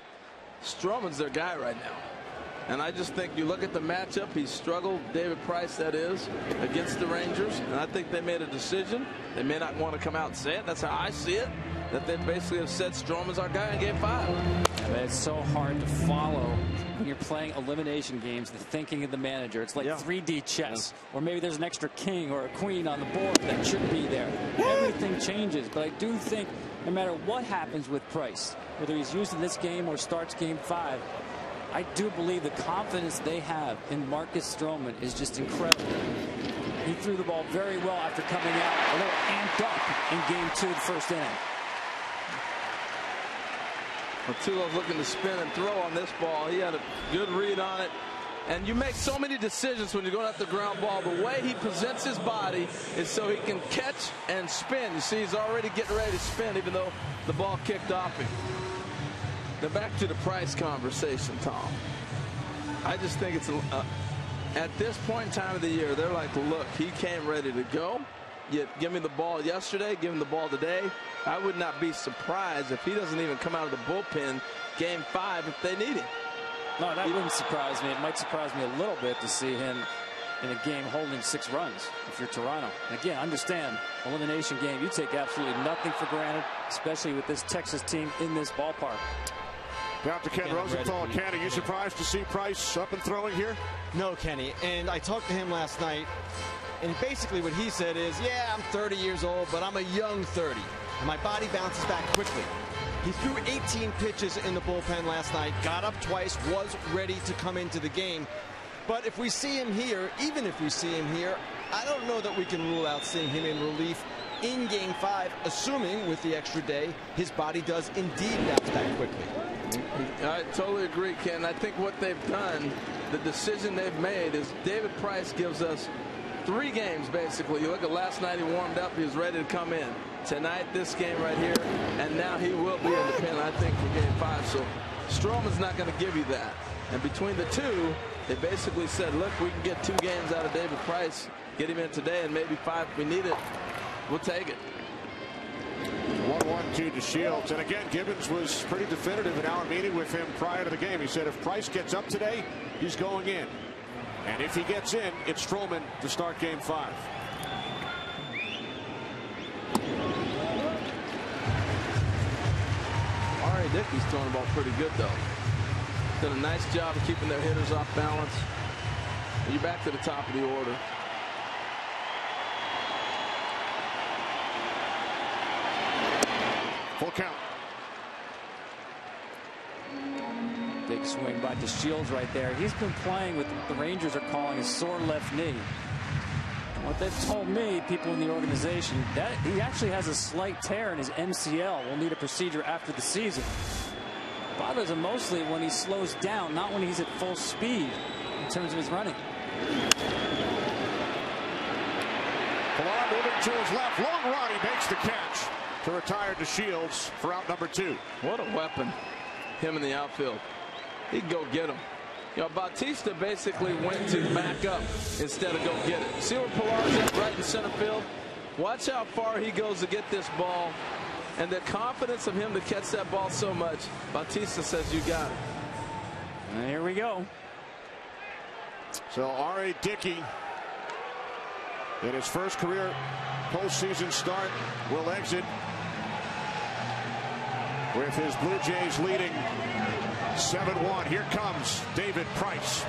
Stroman's their guy right now, and I just think you look at the matchup. He struggled, David Price, that is, against the Rangers, and I think they made a decision. They may not want to come out and say it. That's how I see it. That they basically have said Stroman's our guy in Game Five. I mean, it's so hard to follow when you're playing elimination games, the thinking of the manager. It's like Yeah. 3D chess, or maybe there's an extra king or a queen on the board that should be there. Everything changes, but I do think no matter what happens with Price, whether he's used in this game or starts game five, I do believe the confidence they have in Marcus Stroman is just incredible. He threw the ball very well after coming out a little amped up in game two, the first inning. Matulo's looking to spin and throw on this ball. He had a good read on it. And you make so many decisions when you're going after the ground ball. The way he presents his body is so he can catch and spin. You see, he's already getting ready to spin, even though the ball kicked off him. Now back to the price conversation, Tom. I just think it's a, uh, at this point in time of the year, they're like, look, he came ready to go. You give me the ball yesterday, give him the ball today. I would not be surprised if he doesn't even come out of the bullpen game five if they need him. No, that wouldn't surprise me. It might surprise me a little bit to see him in a game holding six runs if you're Toronto. And again, understand, elimination game, you take absolutely nothing for granted, especially with this Texas team in this ballpark. Down to Ken Again, Rosenthal. ready. Ken, are you surprised to see Price up and throwing here? No, Kenny. And I talked to him last night, and basically what he said is, yeah, I'm 30 years old, but I'm a young 30. And my body bounces back quickly. He threw 18 pitches in the bullpen last night, got up twice, was ready to come into the game. But if we see him here, even if we see him here, I don't know that we can rule out seeing him in relief in game five, assuming with the extra day, his body does indeed bounce back quickly. I totally agree, Ken. I think what they've done, the decision they've made is David Price gives us three games basically. You look at last night, he warmed up, he was ready to come in. Tonight, this game right here, and now he will be in the pen, I think, for game five. So Stroman's not going to give you that. And between the two, they basically said, look, we can get two games out of David Price, get him in today, and maybe five if we need it. We'll take it. 1-1 to Shields. And again, Gibbons was pretty definitive in our meeting with him prior to the game. He said if Price gets up today, he's going in. And if he gets in, it's Stroman to start game five. R.A. Dickey's throwing the ball pretty good, though. Done a nice job of keeping their hitters off balance. You're back to the top of the order. Full count. Big swing by DeShields right there. He's been playing with the Rangers are calling a sore left knee. What they've told me, people in the organization, that he actually has a slight tear in his MCL. Will need a procedure after the season. Bothers him mostly when he slows down, not when he's at full speed in terms of his running. Pillar moving to his left. Long run. He makes the catch to retire DeShields for out number two. What a weapon. Him in the outfield. He can go get him. You know, Bautista basically went to back up instead of go get it. See where Pillar's at right in center field? Watch how far he goes to get this ball. And the confidence of him to catch that ball so much, Bautista says you got it. And here we go. So R.A. Dickey in his first career postseason start will exit with his Blue Jays leading 7-1. Here comes David Price.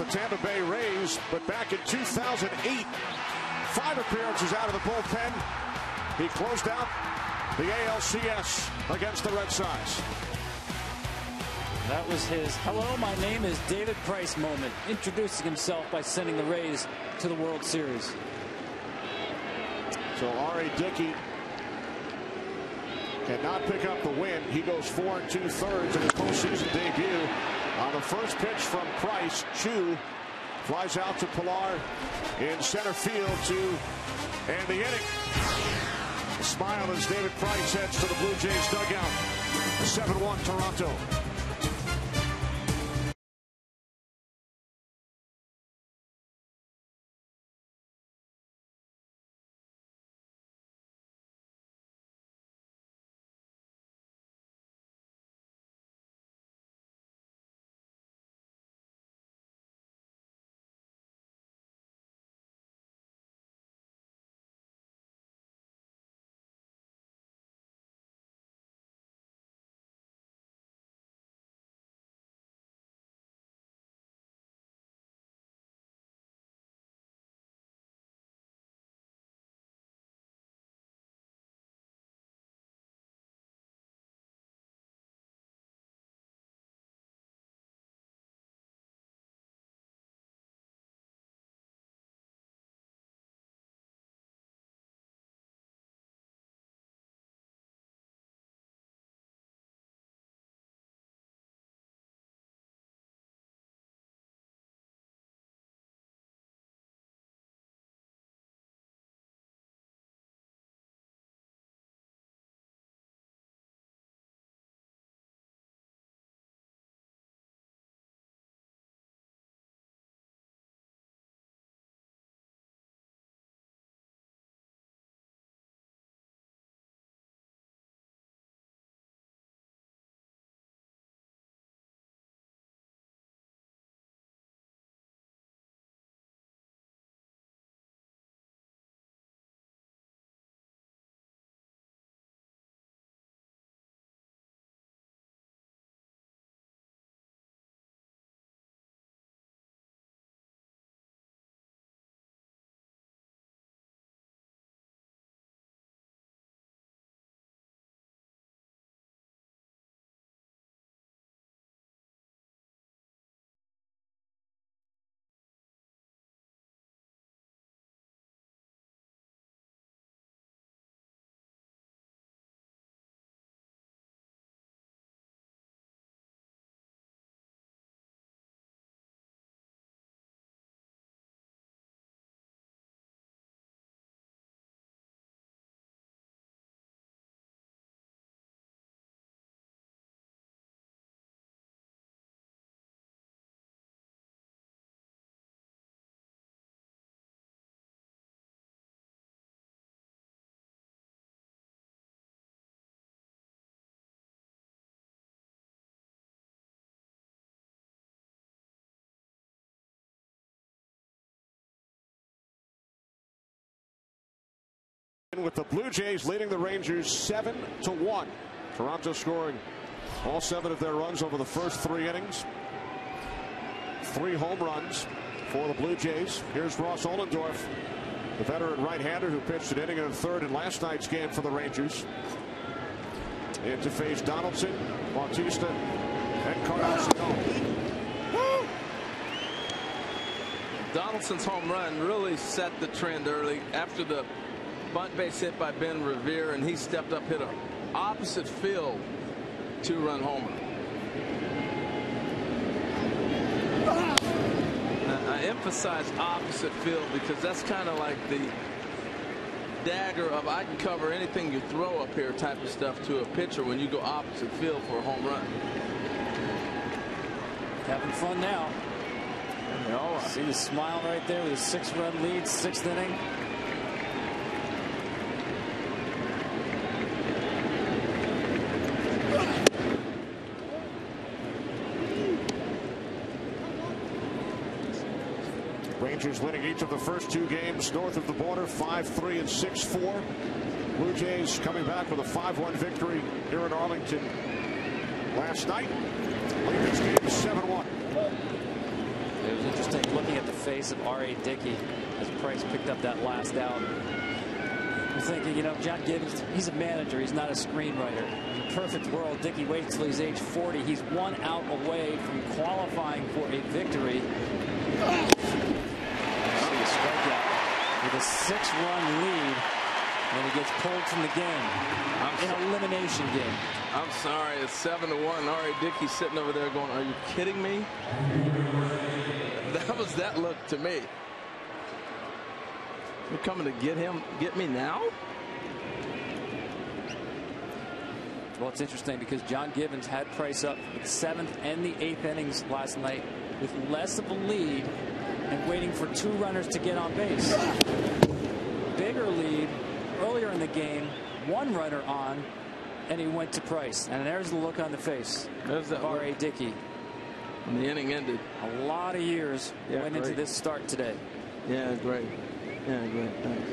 The Tampa Bay Rays, but back in 2008, five appearances out of the bullpen. He closed out the ALCS against the Red Sox. That was his hello, my name is David Price moment, introducing himself by sending the Rays to the World Series. So R.A. Dickey cannot pick up the win. He goes four and two thirds in his postseason debut. On the first pitch from Price, Choo flies out to Pillar in center field to end the inning. A smile as David Price heads to the Blue Jays dugout. 7-1 Toronto. With the Blue Jays leading the Rangers 7 to 1. Toronto scoring all seven of their runs over the first three innings. Three home runs for the Blue Jays. Here's Ross Ohlendorf, the veteran right-hander who pitched an inning and a third in last night's game for the Rangers. In to face Donaldson, Bautista, and Carrasco. Donaldson's home run really set the trend early after the bunt base hit by Ben Revere, and he stepped up, hit a opposite field two-run homer. I emphasize opposite field because that's kind of like the dagger of I can cover anything you throw up here type of stuff to a pitcher when you go opposite field for a home run. Having fun now. Oh, see the smile right there with a six-run lead, sixth inning. Rangers winning each of the first two games north of the border 5-3 and 6-4. Blue Jays coming back with a 5-1 victory here in Arlington last night. Lead this game 7-1. It was interesting looking at the face of R.A. Dickey as Price picked up that last out. I'm thinking, you know, John Gibbons, he's a manager. He's not a screenwriter. In perfect world, Dickey waits till he's age 40. He's one out away from qualifying for a victory a six-run lead. And he gets pulled from the game. I'm in elimination game. I'm sorry. It's 7 to 1. R.A. Dickey sitting over there going, Are you kidding me? That was that look to me. You're coming to get him, get me now? Well, it's interesting because John Gibbons had Price up the seventh and the eighth innings last night with less of a lead and waiting for two runners to get on base. Bigger lead earlier in the game, one runner on, and he went to Price. And there's the look on the face There's that of R.A. Dickey. When the inning ended. A lot of years Yeah, went into this start today. Yeah, great. Yeah, great. Thanks.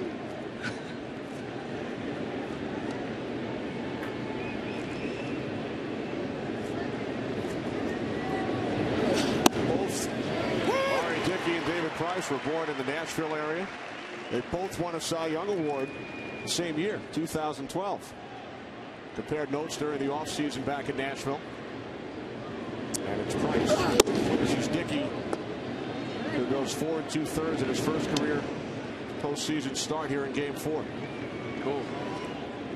Both R.A. Dickey and David Price were born in the Nashville area. They both won a Cy Young Award the same year, 2012. Compared notes during the offseason back in Nashville. And it's Price This is Dickey, who goes four and two thirds in his first career postseason start here in game four. Cool.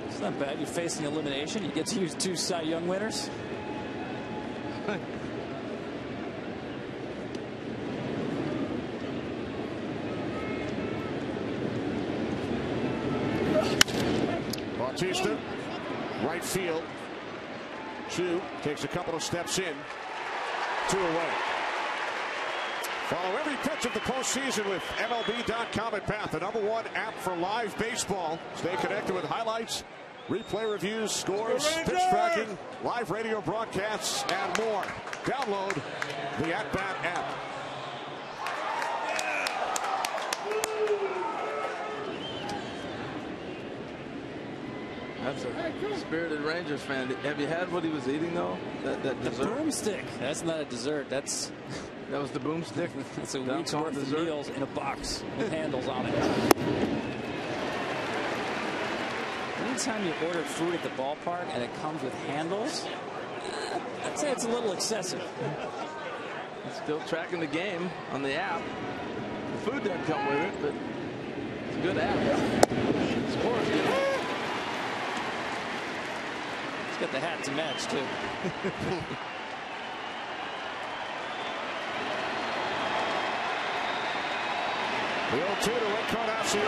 It's not bad. You're facing elimination. You get to use two Cy Young winners. Bautista, right field. Choo takes a couple of steps in. Two away. Follow every pitch of the postseason with MLB.com At Bat, the number one app for live baseball. Stay connected with highlights, replay reviews, scores, pitch tracking, live radio broadcasts, and more. Download the At Bat app. That's a spirited Rangers fan. Have you had what he was eating though? That that dessert. Broomstick. That's not a dessert. That's That was the boomstick. that's a week's worth of meals in a box with handles on it. Anytime you order food at the ballpark and it comes with handles, eh, I'd say it's a little excessive. Still tracking the game on the app. The food doesn't come with it, but it's a good app. Scores good. It's got the hat to match too. The 0-2 to Encarnacion.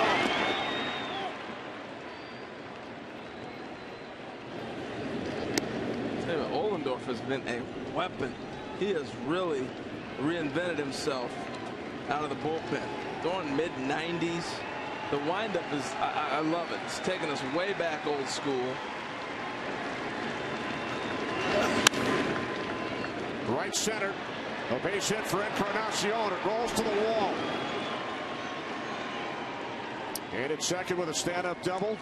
Tell you has been a weapon. He has really reinvented himself out of the bullpen. Throwing mid 90s. The windup is, I, I- I love it. It's taking us way back old school. Right center. A base hit for Encarnacion. It rolls to the wall. And at second with a stand-up double.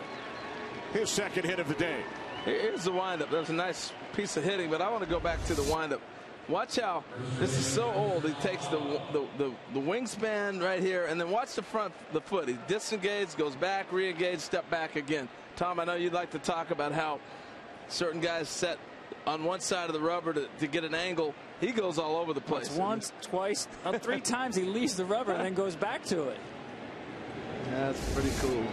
His second hit of the day. Here's the windup. There's a nice piece of hitting, but I want to go back to the windup. Watch how this is so old. He takes the, the the the wingspan right here, and then watch the front the foot. He disengages, goes back, re-engage, step back again. Tom, I know you'd like to talk about how certain guys set on one side of the rubber to, to get an angle. He goes all over the place. It's once, twice, uh, three times he leaves the rubber and then goes back to it. That's pretty cool.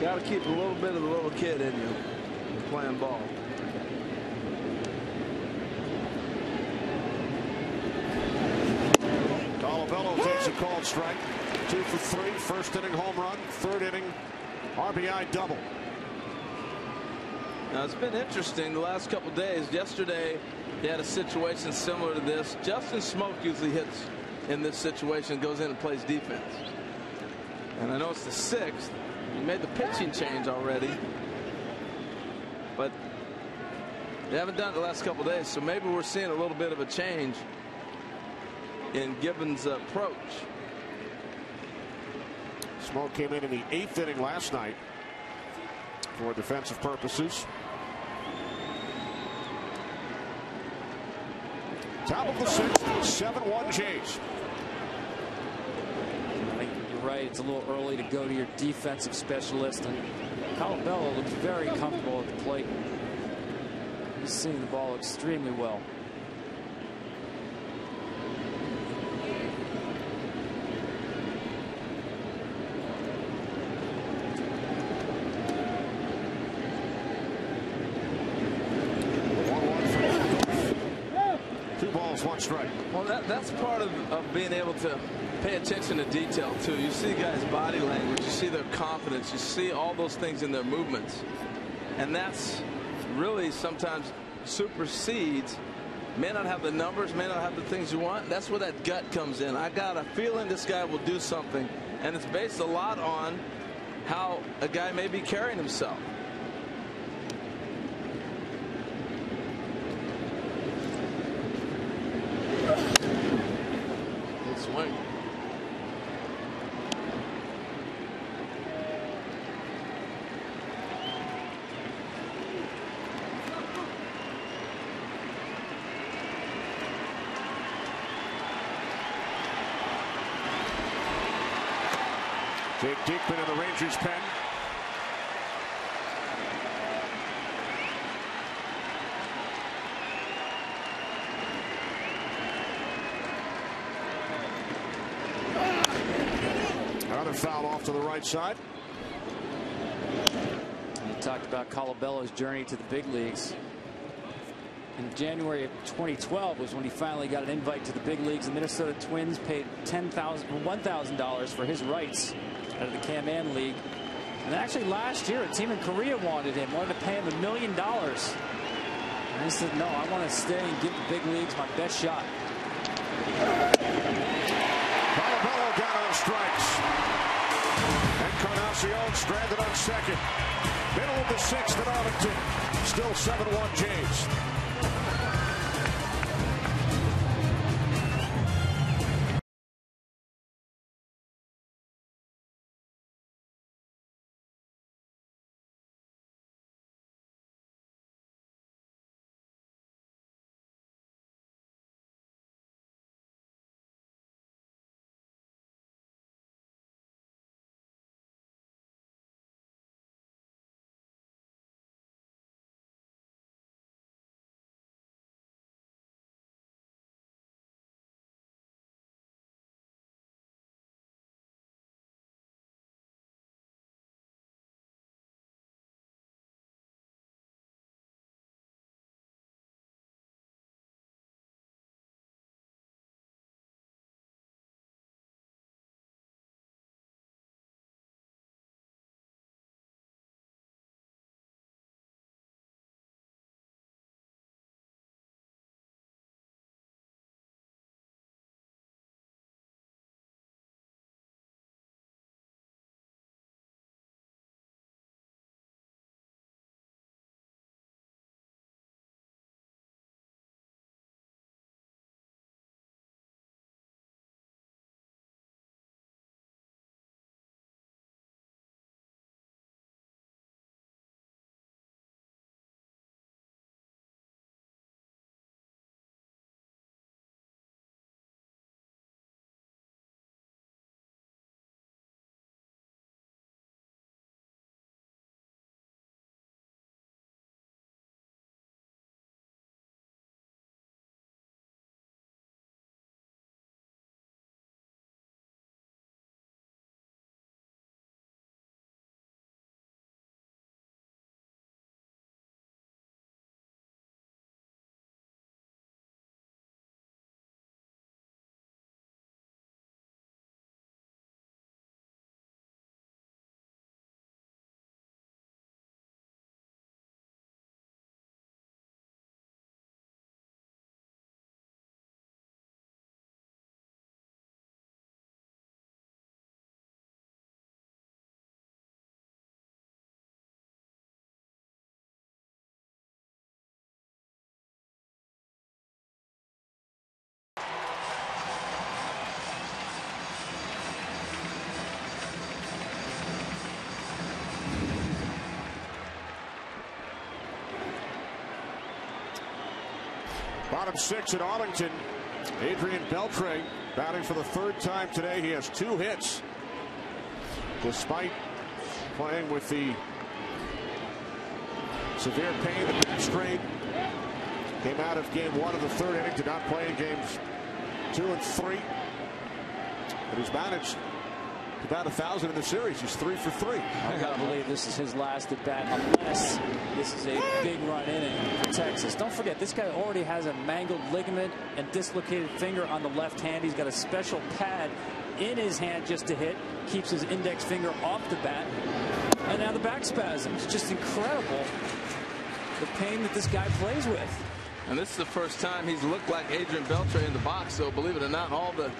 Got to keep a little bit of the little kid in you playing ball. Colabello takes a called strike. Two for three. First inning home run. Third inning RBI double. Now it's been interesting the last couple days. Yesterday, he had a situation similar to this. Justin Smoak usually hits in this situation, goes in and plays defense. And I know it's the sixth. He made the pitching change already, but they haven't done it the last couple days. So maybe we're seeing a little bit of a change in Gibbons' approach. Smoak came in in the eighth inning last night for defensive purposes. Top of the sixth, 7-1 Jays. I think you're right. It's a little early to go to your defensive specialist. And Colabello looks very comfortable at the plate. He's seeing the ball extremely well. balls, one strike. Well, that, that's part of, of being able to pay attention to detail, too. You see guys' body language, you see their confidence, you see all those things in their movements. And that's really sometimes supersedes may not have the numbers, may not have the things you want. That's where that gut comes in. I got a feeling this guy will do something, and it's based a lot on how a guy may be carrying himself. Good swing. Jake Diekman Another foul off to the right side. We talked about Colabello's journey to the big leagues. In January of 2012 was when he finally got an invite to the big leagues. The Minnesota Twins paid $1,000 for his rights out of the Can-Am League. And actually last year, a team in Korea wanted him, wanted to pay him a million dollars. And he said, no, I want to stay and give the big leagues my best shot. Colabello got on strikes. Encarnacion stranded on second. Middle of the sixth at Arlington. Still 7-1 Jays. Bottom six at Arlington. Adrian Beltre batting for the third time today. He has two hits. Despite playing with the severe pain, the back strain. Came out of game one of the third inning, did not play in games two and three. But he's managed about a thousand in the series. He's three for three. I gotta believe this is his last at bat, unless this is a big run inning for Texas. Don't forget, this guy already has a mangled ligament and dislocated finger on the left hand. He's got a special pad in his hand just to hit, keeps his index finger off the bat, and now the back spasms. Just incredible the pain that this guy plays with. And this is the first time he's looked like Adrian Beltre in the box. So believe it or not, all the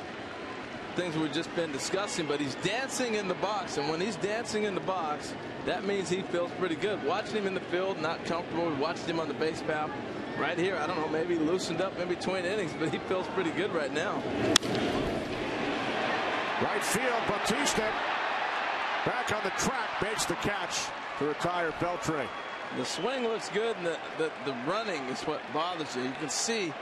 things we've just been discussing, but he's dancing in the box. And when he's dancing in the box, that means he feels pretty good. Watching him in the field, not comfortable. We watched him on the base path. Right here, I don't know, maybe loosened up in between innings, but he feels pretty good right now. Right field, Bautista back on the track, makes the catch to retire Beltre. The swing looks good, and the, the, the running is what bothers you. You can see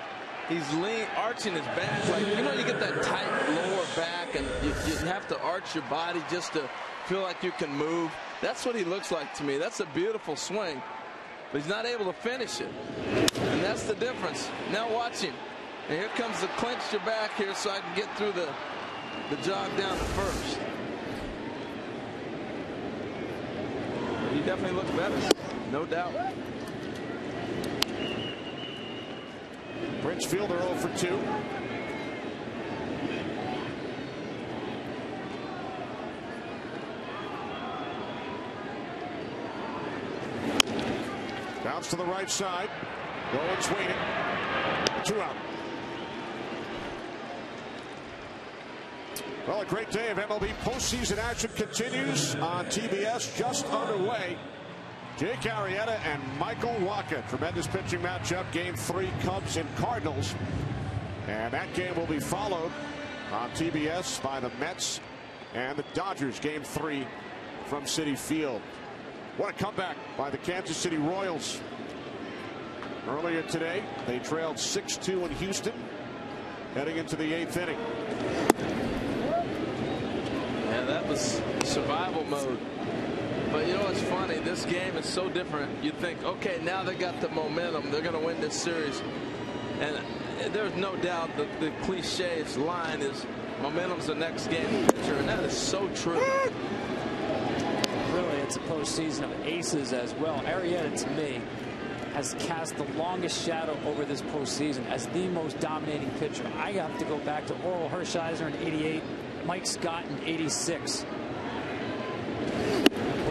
he's lean, arching his back. Like, you know, you get that tight lower back, and you, you have to arch your body just to feel like you can move. That's what he looks like to me. That's a beautiful swing, but he's not able to finish it. And that's the difference. Now watch him. And here comes the clench your back here so I can get through the, the jog down to first. He definitely looks better. No doubt. Prince Fielder 0 for 2. Bounce to the right side. Going swinging. Two out. Well, a great day of MLB postseason action continues on TBS, just underway. Jake Arrieta and Michael Wacha. Tremendous pitching matchup. Game three, Cubs and Cardinals. And that game will be followed on TBS by the Mets and the Dodgers. Game three from Citi Field. What a comeback by the Kansas City Royals. Earlier today, they trailed 6-2 in Houston, heading into the eighth inning. Yeah, that was survival mode. But you know what's funny? This game is so different. You think, okay, now they got the momentum. They're going to win this series. And there's no doubt that the cliche line is momentum's the next game picture. And that is so true. Really, it's a postseason of aces as well. Arrieta, to me, has cast the longest shadow over this postseason as the most dominating pitcher. I have to go back to Orel Hershiser in 88, Mike Scott in 86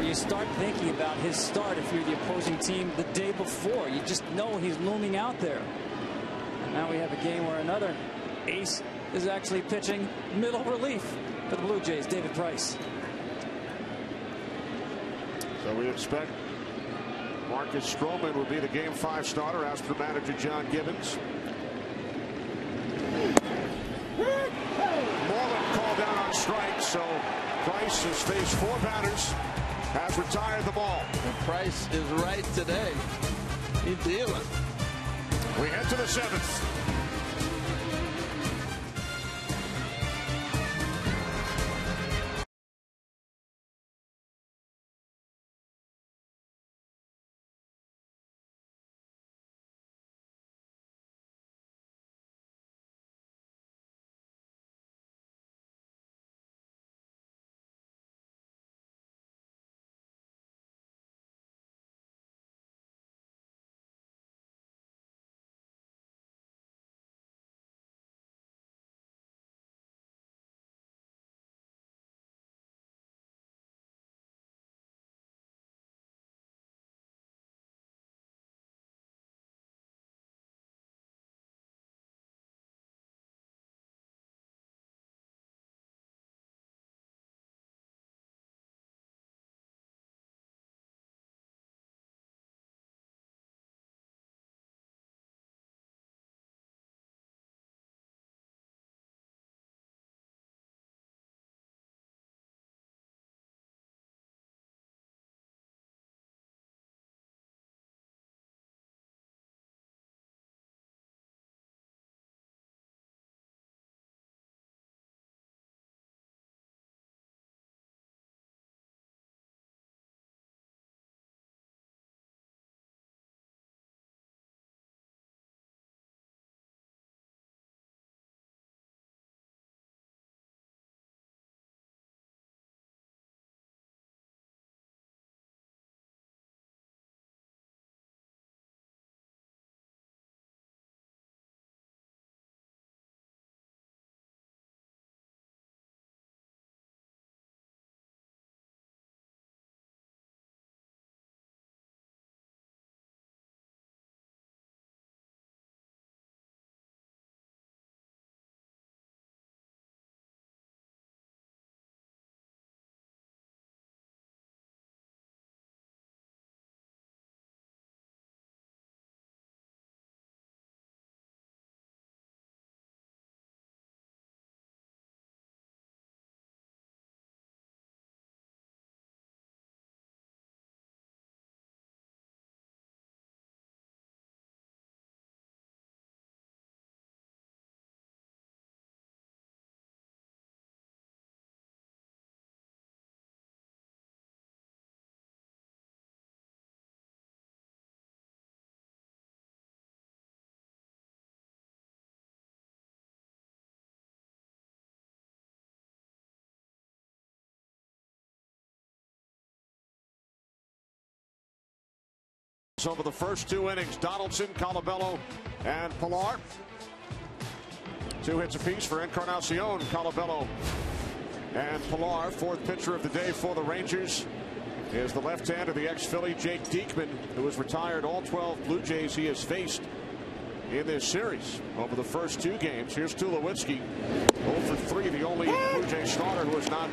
you start thinking about his start if you're the opposing team the day before. You just know he's looming out there. And now we have a game where another ace is actually pitching middle relief for the Blue Jays, David Price. So we expect Marcus Stroman would be the game five starter as per manager John Gibbons. Moreland called down on strike, so Price has faced four batters has retired the ball. The price is right today. He's dealing. We head to the seventh. Over the first two innings, Donaldson, Colabello, and Pillar. Two hits apiece for Encarnacion, Colabello, and Pillar. Fourth pitcher of the day for the Rangers is the left-hander, of the ex-Philly Jake Diekman, who has retired all 12 Blue Jays he has faced in this series over the first two games. Here's Tulowitzki, 0 for 3, the only Blue Jay starter who has not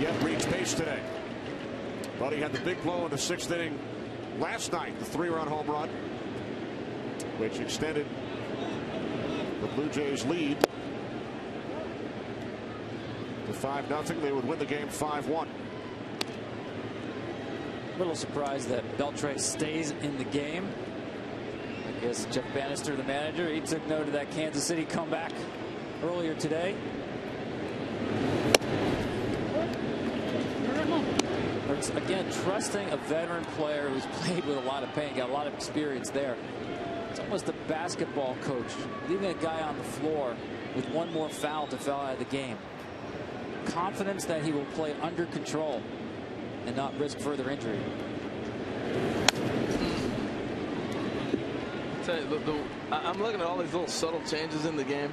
yet reached base today. But he had the big blow in the sixth inning last night, the three-run home run, which extended the Blue Jays lead to 5 0. They would win the game 5 1. A little surprised that Beltre stays in the game. I guess Jeff Banister, the manager, he took note of that Kansas City comeback earlier today. Again, trusting a veteran player who's played with a lot of pain, got a lot of experience there. It's almost a basketball coach, leaving a guy on the floor with one more foul to foul out of the game. Confidence that he will play under control and not risk further injury. You, the, the, I'm looking at all these little subtle changes in the game.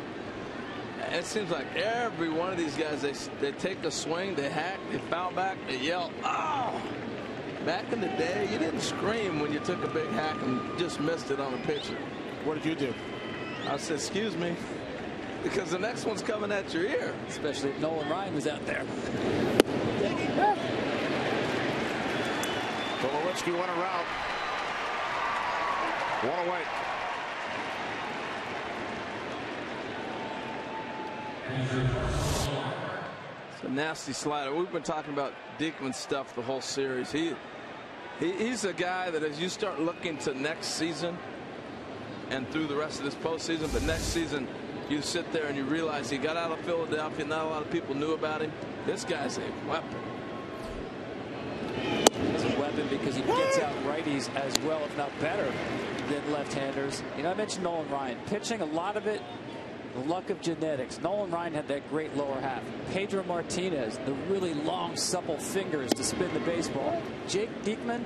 It seems like every one of these guys, they, they take a swing, they hack, they foul back, they yell, oh! Back in the day, you didn't scream when you took a big hack and just missed it on a pitcher. What did you do? I said, excuse me, because the next one's coming at your ear. Especially if Nolan Ryan was out there. Tulowitzki went around. One away. It's a nasty slider. We've been talking about Diekman stuff the whole series. He, he he's a guy that as you start looking to next season and through the rest of this postseason, but next season you sit there and you realize he got out of Philadelphia. Not a lot of people knew about him. This guy's a weapon. He's a weapon because he gets out righties as well, if not better, than left-handers. You know, I mentioned Nolan Ryan. Pitching, a lot of it, luck of genetics. Nolan Ryan had that great lower half. Pedro Martinez, the really long, supple fingers to spin the baseball. Jake Diekman,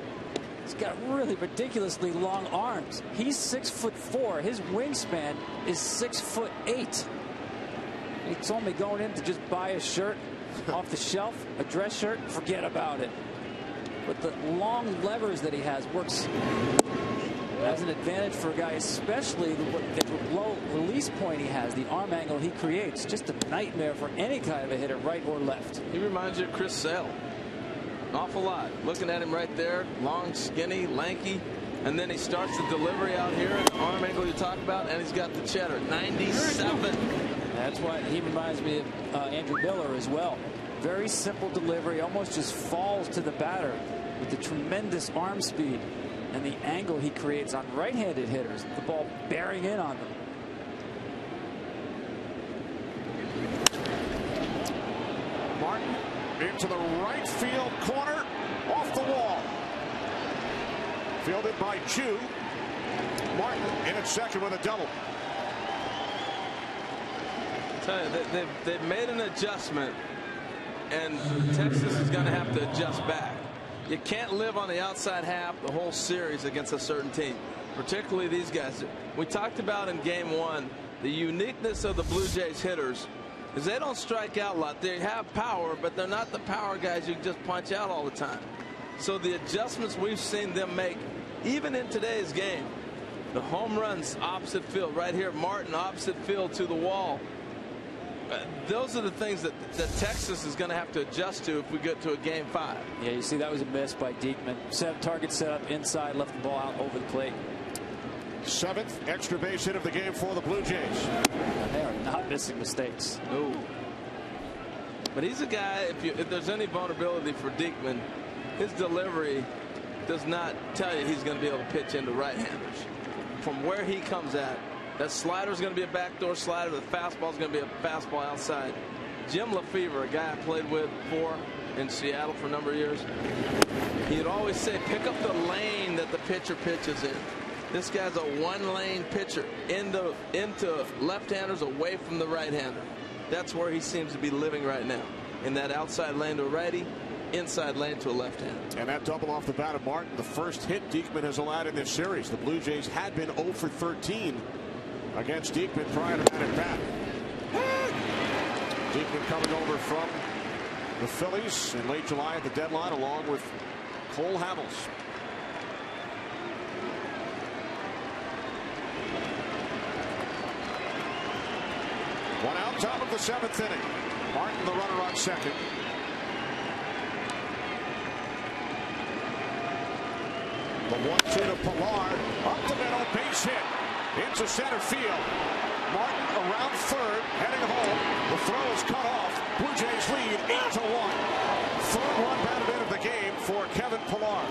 he's got really ridiculously long arms. He's six foot four. His wingspan is six foot eight. He told me going in to just buy a shirt off the shelf, a dress shirt, forget about it. But the long levers that he has works as an advantage for a guy, especially the, the low release point he has, the arm angle he creates. Just a nightmare for any kind of a hitter, right or left. He reminds you of Chris Sale. An awful lot. Looking at him right there, long, skinny, lanky. And then he starts the delivery out here, the arm angle you talk about, and he's got the cheddar. 97. That's why he reminds me of uh, Andrew Miller as well. Very simple delivery, almost just falls to the batter with the tremendous arm speed and the angle he creates on right-handed hitters, the ball bearing in on them. Martin into the right field corner, off the wall. Fielded by Choo. Martin in at second with a double. they've, they've made an adjustment, and Texas is going to have to adjust back. You can't live on the outside half the whole series against a certain team, particularly these guys. We talked about in game one the uniqueness of the Blue Jays hitters is they don't strike out a lot. They have power, but they're not the power guys you can just punch out all the time. So the adjustments we've seen them make, even in today's game, the home runs opposite field right here, Martin opposite field to the wall. Uh, those are the things that, that Texas is going to have to adjust to if we get to a game five. Yeah, you see that was a miss by Diekman. Set target set up inside, left the ball out over the plate. Seventh extra base hit of the game for the Blue Jays. And they are not missing mistakes. No. But he's a guy, if, you, if there's any vulnerability for Diekman, his delivery does not tell you he's going to be able to pitch into right-handers. From where he comes at, that slider is going to be a backdoor slider. The fastball is going to be a fastball outside. Jim Lefebvre, a guy I played with for in Seattle for a number of years, he'd always say, pick up the lane that the pitcher pitches in. This guy's a one-lane pitcher into into left-handers away from the right-hander. That's where he seems to be living right now. In that outside lane to a righty, inside lane to a left hand. And that double off the bat of Martin, the first hit Diekman has allowed in this series. The Blue Jays had been 0 for 13 against Diekman prior to that at bat. Diekman coming over from the Phillies in late July at the deadline, along with Cole Hamels. One out, top of the seventh inning. Martin, the runner on second. The one-two to Pillar, up the middle, base hit into center field. Martin around third, heading home. The throw is cut off. Blue Jays lead eight to one. Third run batted in of the game for Kevin Pillar.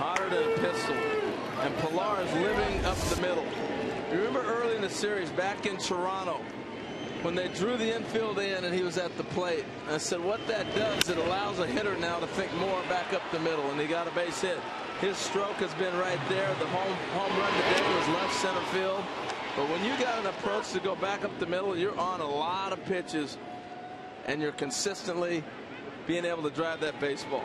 Hotter than a pistol. Is living up the middle. You remember early in the series back in Toronto when they drew the infield in and he was at the plate. I said what that does it allows a hitter now to think more back up the middle and he got a base hit. His stroke has been right there. The home home run today was left center field. But when you got an approach to go back up the middle you're on a lot of pitches and you're consistently being able to drive that baseball.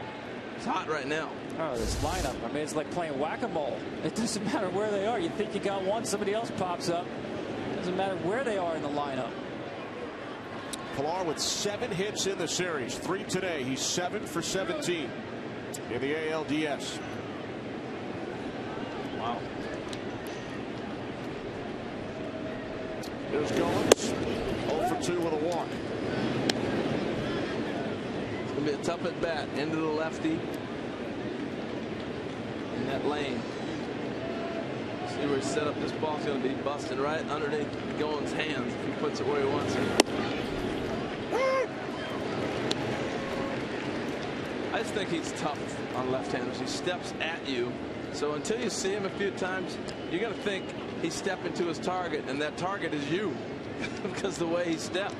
It's hot right now. Oh, this lineup. I mean, it's like playing whack-a-mole. It doesn't matter where they are. You think you got one, somebody else pops up. It doesn't matter where they are in the lineup. Pillar with seven hits in the series. Three today. He's seven for 17 in the ALDS. Wow. Here's Goins. 0 for 2 with a walk. It's going to be a tough at bat. Into the lefty. That lane. See where he set up this ball's going to be busted right underneath Goins' hands if he puts it where he wants it. I just think he's tough on left-handers. He steps at you. So until you see him a few times, you're going to think he's stepping to his target, and that target is you because the way he steps.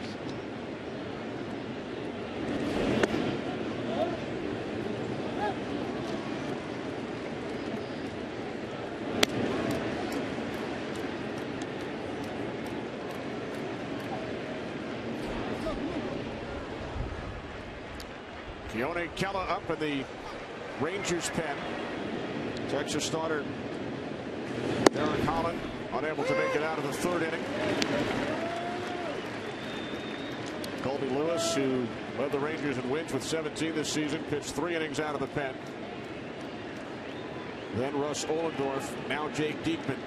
Keone Kela up in the Rangers pen. Texas starter Derek Holland unable to make it out of the third inning. Colby Lewis, who led the Rangers in wins with 17 this season, pitched three innings out of the pen. Then Russ Ohlendorf, now Jake Diekman.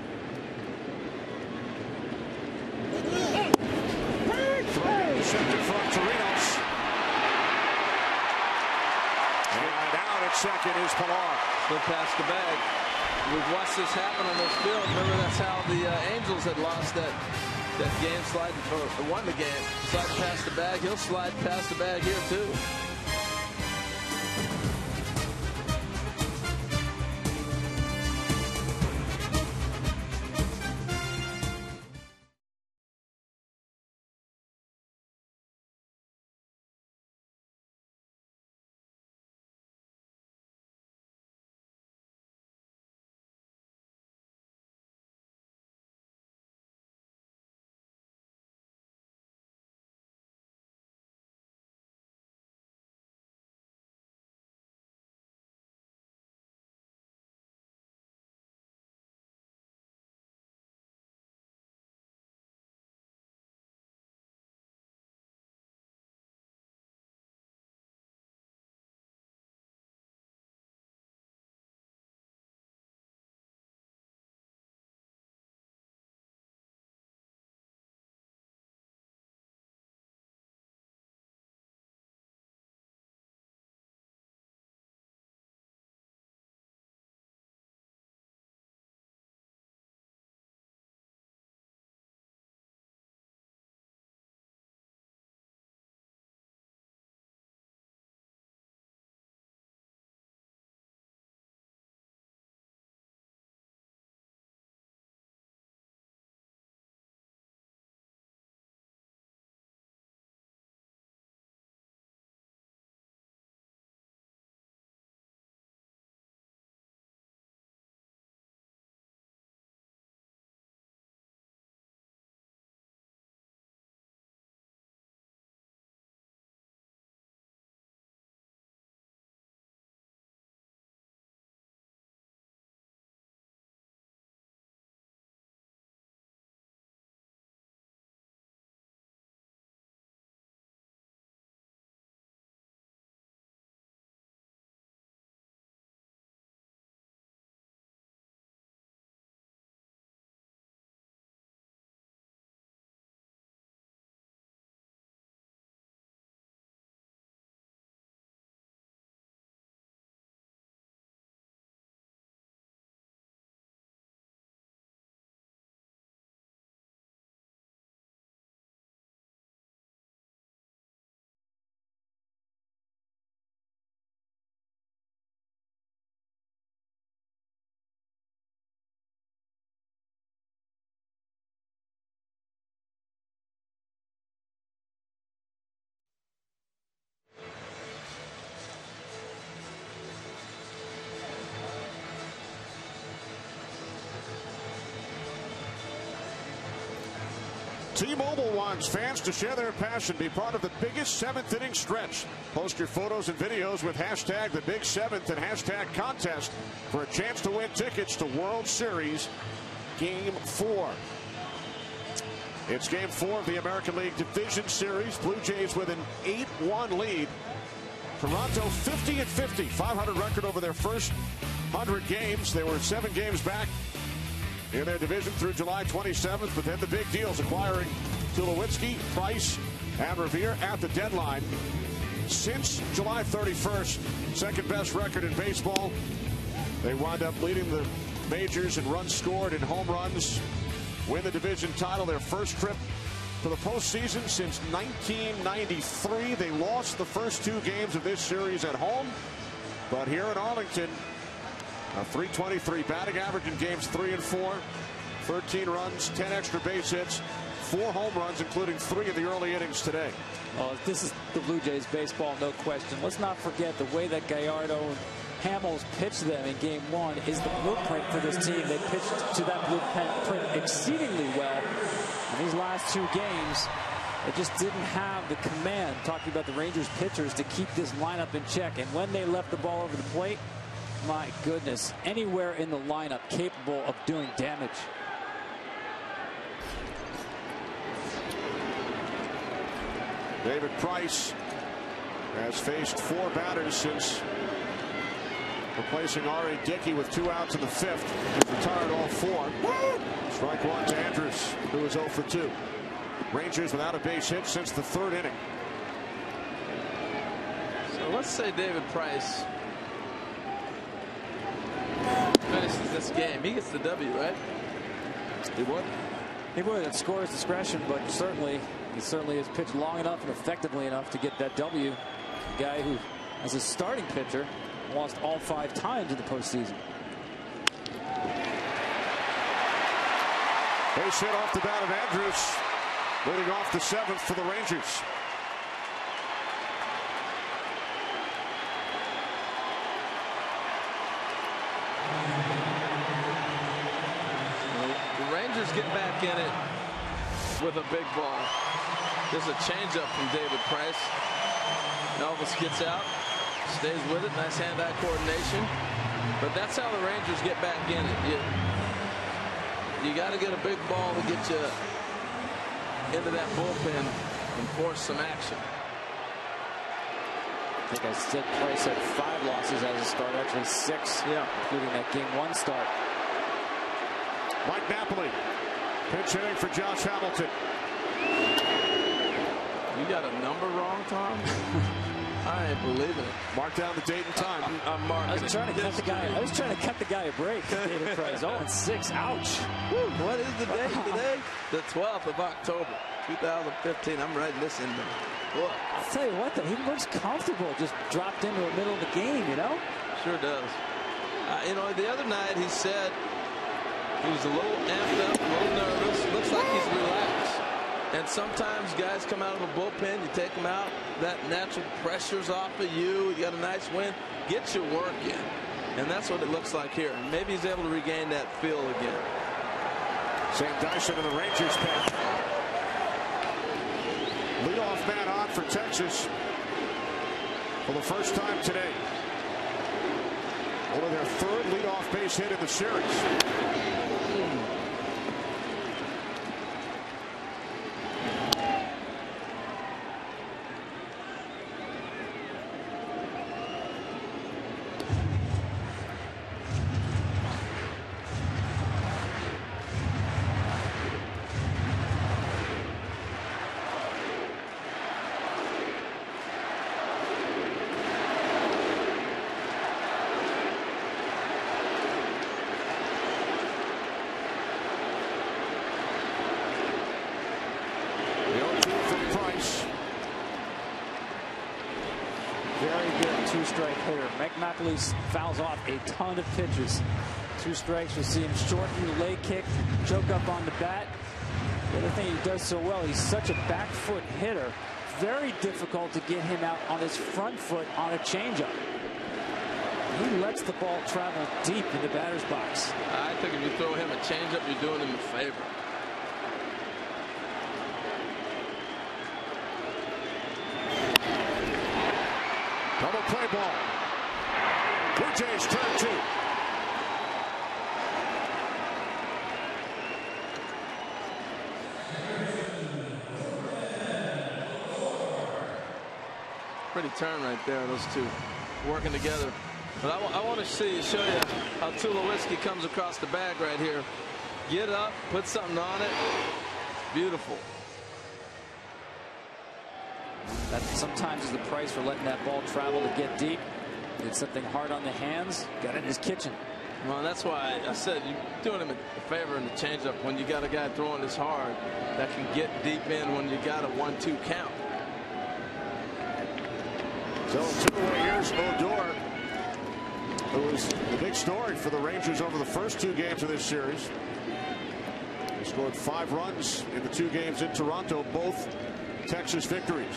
And down at second is Pillar. Go past the bag. We've watched this happen on this field. Remember, that's how the uh, Angels had lost that that game slide or won the game. Slide past the bag. He'll slide past the bag here too. T-Mobile wants fans to share their passion, be part of the biggest seventh inning stretch. Post your photos and videos with hashtag the big seventh and hashtag contest for a chance to win tickets to World Series Game 4. It's game four of the American League Division Series. Blue Jays with an 8-1 lead. Toronto 50 at 50, 500 record over their first 100 games. They were seven games back in their division through July 27th, but then the big deals acquiring Tulowitzki, Price, and Revere at the deadline. Since July 31st, second best record in baseball. They wind up leading the majors in runs scored and home runs win the division title, their first trip to the postseason since 1993. They lost the first two games of this series at home, but here in Arlington, a 323 batting average in games three and four, 13 runs, 10 extra base hits, four home runs, including three in the early innings today. Well, this is the Blue Jays baseball, no question. Let's not forget the way that Gallardo and Hamels pitched them in game one is the blueprint for this team. They pitched to that blueprint exceedingly well. In these last two games, they just didn't have the command, talking about the Rangers pitchers, to keep this lineup in check. And when they left the ball over the plate, my goodness, anywhere in the lineup capable of doing damage. David Price has faced four batters since replacing R.A. Dickey with two outs in the fifth. He's retired all four. Strike one to Andrus, who is 0 for 2. Rangers without a base hit since the third inning. So let's say David Price this game. He gets the W, right? He would. He would at score's discretion, but certainly he certainly has pitched long enough and effectively enough to get that W. The guy who, as a starting pitcher, lost all five times in the postseason. Base hit off the bat of Andrus, leading off the seventh for the Rangers. The Rangers get back in it with a big ball. There's a changeup from David Price. Elvis gets out, stays with it. Nice hand-eye coordination. But that's how the Rangers get back in it. You, you got to get a big ball to get you into that bullpen and force some action. I think I said Price had five losses as a start, actually six, yeah. including that game one start. Mike Napoli, pinch hitting for Josh Hamilton. You got a number wrong, Tom? I ain't believing it. Mark down the date and time. I'm, I'm marking I was trying to cut the guy. I was trying to cut the guy a break. David Price. Oh, and six. Ouch. Whew, what is the date today? The 12th of October, 2015. I'm writing this in the book. I'll tell you what, though, he looks comfortable. Just dropped into the middle of the game, you know. Sure does. Uh, you know, the other night he said he was a little amped up, a little nervous. Looks like he's relaxed. And sometimes guys come out of a bullpen, you take them out, that natural pressure's off of you, you got a nice win, get your work in. And that's what it looks like here. Maybe he's able to regain that feel again. Sam Dyson in the Rangers pen. Leadoff man on for Texas for the first time today. Only their third leadoff base hit in the series. Buckley's fouls off a ton of pitches. Two strikes, you see him shorten the leg kick, choke up on the bat. The other thing he does so well, he's such a back foot hitter. Very difficult to get him out on his front foot on a changeup. He lets the ball travel deep in the batter's box. I think if you throw him a changeup, you're doing him a favor. Double play ball. Turn right there, those two working together. But I, I want to see show you how Tulowitzki comes across the bag right here. Get up, put something on it. Beautiful. That sometimes is the price for letting that ball travel to get deep. Did something hard on the hands, got in his kitchen. Well, that's why I said you're doing him a favor in the changeup when you got a guy throwing this hard that can get deep in when you got a one-two count. So two away here's Odor, who was the big story for the Rangers over the first two games of this series. He scored five runs in the two games in Toronto, both Texas victories.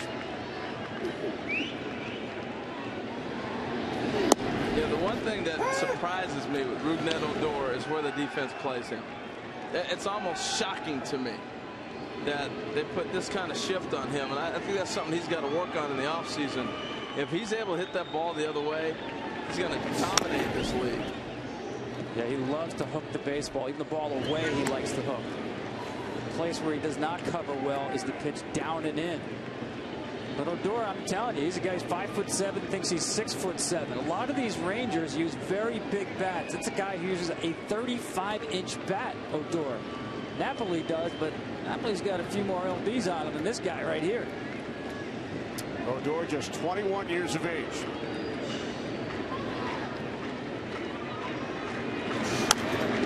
Yeah, the one thing that surprises me with Rougned Odor is where the defense plays him. It's almost shocking to me that they put this kind of shift on him, and I think that's something he's got to work on in the offseason. If he's able to hit that ball the other way, he's going to dominate this league. Yeah, he loves to hook the baseball. Even the ball away, he likes to hook. The place where he does not cover well is the pitch down and in. But Odor, I'm telling you, he's a guy who's five foot seven, thinks he's six foot seven. A lot of these Rangers use very big bats. It's a guy who uses a 35 inch bat, Odor. Napoli does, but Napoli's got a few more LBs on him than this guy right here. Odor just 21 years of age.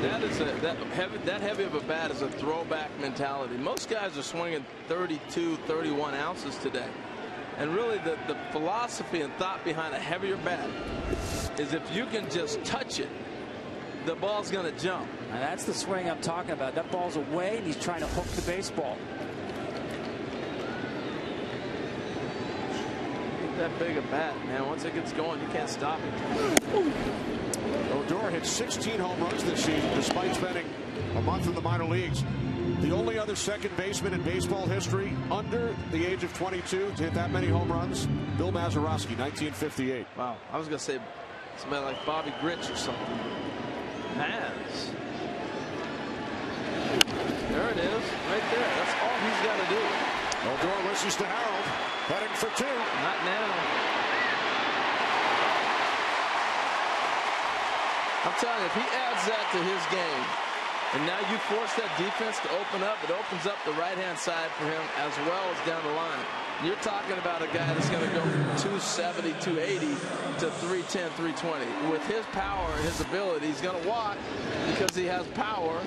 That is a that heavy that heavy of a bat is a throwback mentality. Most guys are swinging 32, 31 ounces today. And really the, the philosophy and thought behind a heavier bat is if you can just touch it, the ball's going to jump. And that's the swing I'm talking about. That ball's away and he's trying to hook the baseball. That big a bat, man. Once it gets going, you can't stop it. Odor hit 16 home runs this season despite spending a month in the minor leagues. The only other second baseman in baseball history under the age of 22 to hit that many home runs, Bill Mazeroski, 1958. Wow, I was going to say somebody like Bobby Grich or something. Maz. There it is, right there. That's all he's got to do. Odor listens to Harold, heading for two. Not now. I'm telling you, if he adds that to his game, and now you force that defense to open up, it opens up the right-hand side for him as well as down the line. You're talking about a guy that's going to go from 270, 280 to 310, 320. With his power and his ability, he's going to walk because he has power.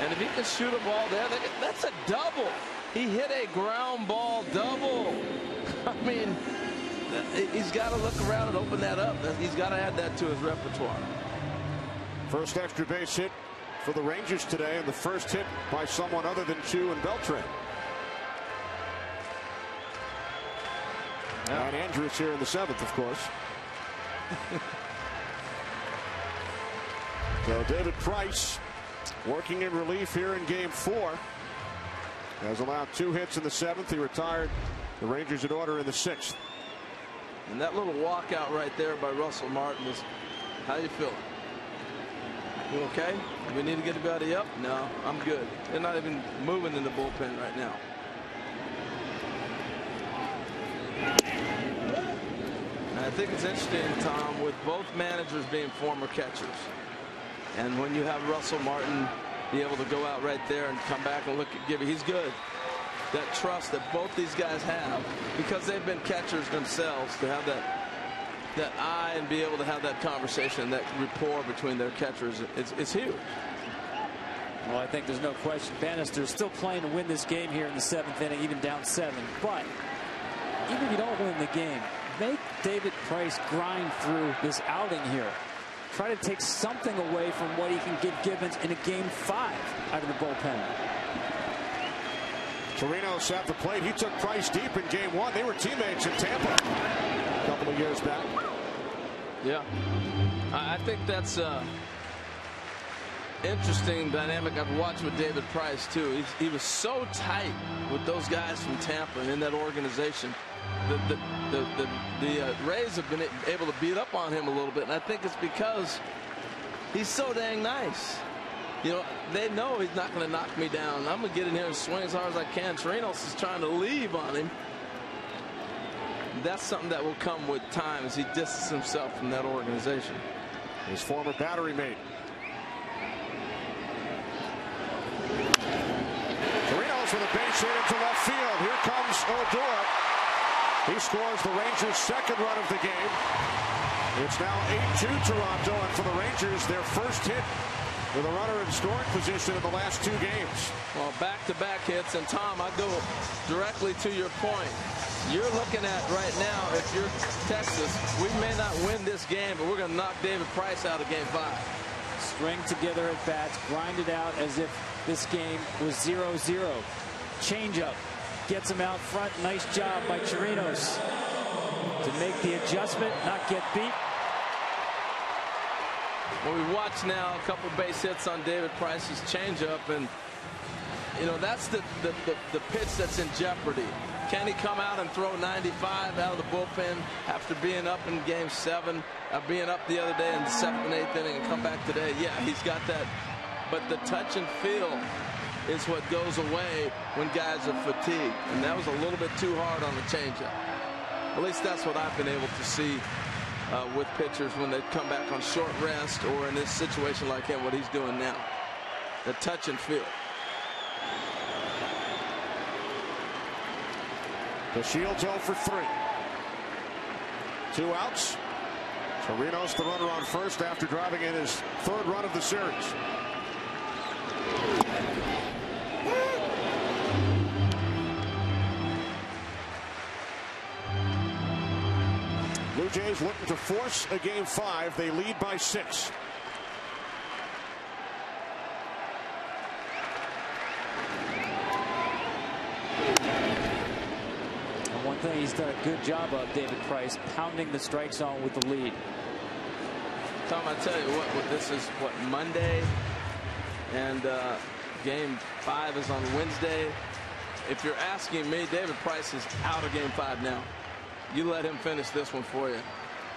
And if he can shoot a ball there, that's a double. He hit a ground ball double. I mean, uh, he's got to look around and open that up. He's got to add that to his repertoire. First extra base hit for the Rangers today, and the first hit by someone other than Choo and Beltre. Yeah. And Andrus here in the seventh, of course. so David Price working in relief here in game four. Has allowed two hits in the seventh. He retired the Rangers in order in the sixth. And that little walkout right there by Russell Martin was how you feeling? You okay? We need to get everybody up? No, I'm good. They're not even moving in the bullpen right now. And I think it's interesting, Tom, with both managers being former catchers. And when you have Russell Martin be able to go out right there and come back and look at Gibby, he's good. That trust that both these guys have because they've been catchers themselves to have that that eye and be able to have that conversation, that rapport between their catchers, it's, it's huge. Well, I think there's no question. Banister's still playing to win this game here in the seventh inning, even down seven. But even if you don't win the game, make David Price grind through this outing here. Try to take something away from what he can give Gibbons in a game five out of the bullpen. Chirinos at the plate. He took Price deep in game one. They were teammates in Tampa a couple of years back. Yeah. I think that's uh, interesting dynamic I've watched with David Price too. He's, he was so tight with those guys from Tampa and in that organization. The the the the, the uh, Rays have been able to beat up on him a little bit, and I think it's because he's so dang nice. You know, they know he's not going to knock me down. I'm going to get in here and swing as hard as I can. Chirinos is trying to leave on him. That's something that will come with time as he distances himself from that organization. His former battery mate. Chirinos with a base hit into left field. Here comes Odor. He scores the Rangers' second run of the game. It's now 8-2 Toronto, and for the Rangers, their first hit with a runner in scoring position in the last two games. Well, back-to-back -back hits, and Tom, I go directly to your point. You're looking at right now, if you're Texas, we may not win this game, but we're going to knock David Price out of game five. String together at bats, grind it out as if this game was 0-0. Changeup gets him out front. Nice job by Chirinos to make the adjustment, not get beat. Well, we watch now a couple base hits on David Price's changeup, and you know that's the, the the, the pitch that's in jeopardy. Can he come out and throw 95 out of the bullpen after being up in Game Seven, uh, being up the other day in the seventh and eighth inning, and come back today? Yeah, he's got that. But the touch and feel is what goes away when guys are fatigued, and that was a little bit too hard on the changeup. At least that's what I've been able to see uh, with pitchers when they come back on short rest or in this situation like him, what he's doing now. The touch and feel. DeShields 0 for 3. Two outs. Chirinos the runner on first after driving in his third run of the series. Blue Jays looking to force a game five. They lead by six. And one thing he's done a good job of, David Price, pounding the strike zone with the lead. Tom, I tell you what, what this is what Monday and uh, game five is on Wednesday. If you're asking me, David Price is out of game five now. You let him finish this one for you.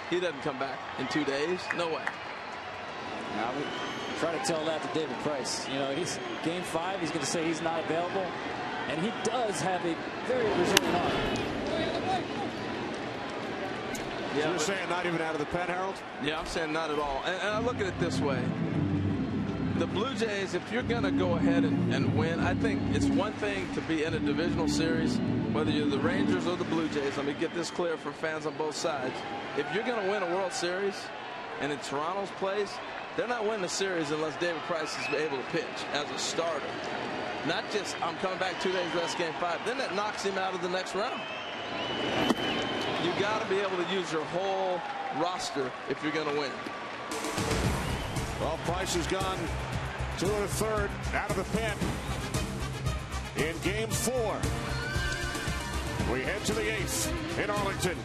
He doesn't come back in two days. No way. Now we try to tell that to David Price. You know, he's game five. He's going to say he's not available, and he does have a very resilient arm. Yeah, so you're saying not even out of the pen, Harold? Yeah, I'm saying not at all. And, and I look at it this way. The Blue Jays, if you're going to go ahead and, and win, I think it's one thing to be in a divisional series whether you're the Rangers or the Blue Jays, let me get this clear for fans on both sides. If you're going to win a World Series and in Toronto's place, they're not winning the series unless David Price is able to pitch as a starter. Not just, I'm coming back two days less game five. Then that knocks him out of the next round. You got to be able to use your whole roster if you're going to win. Well, Price has gone and a third out of the pen in game four. We head to the eighth in Arlington.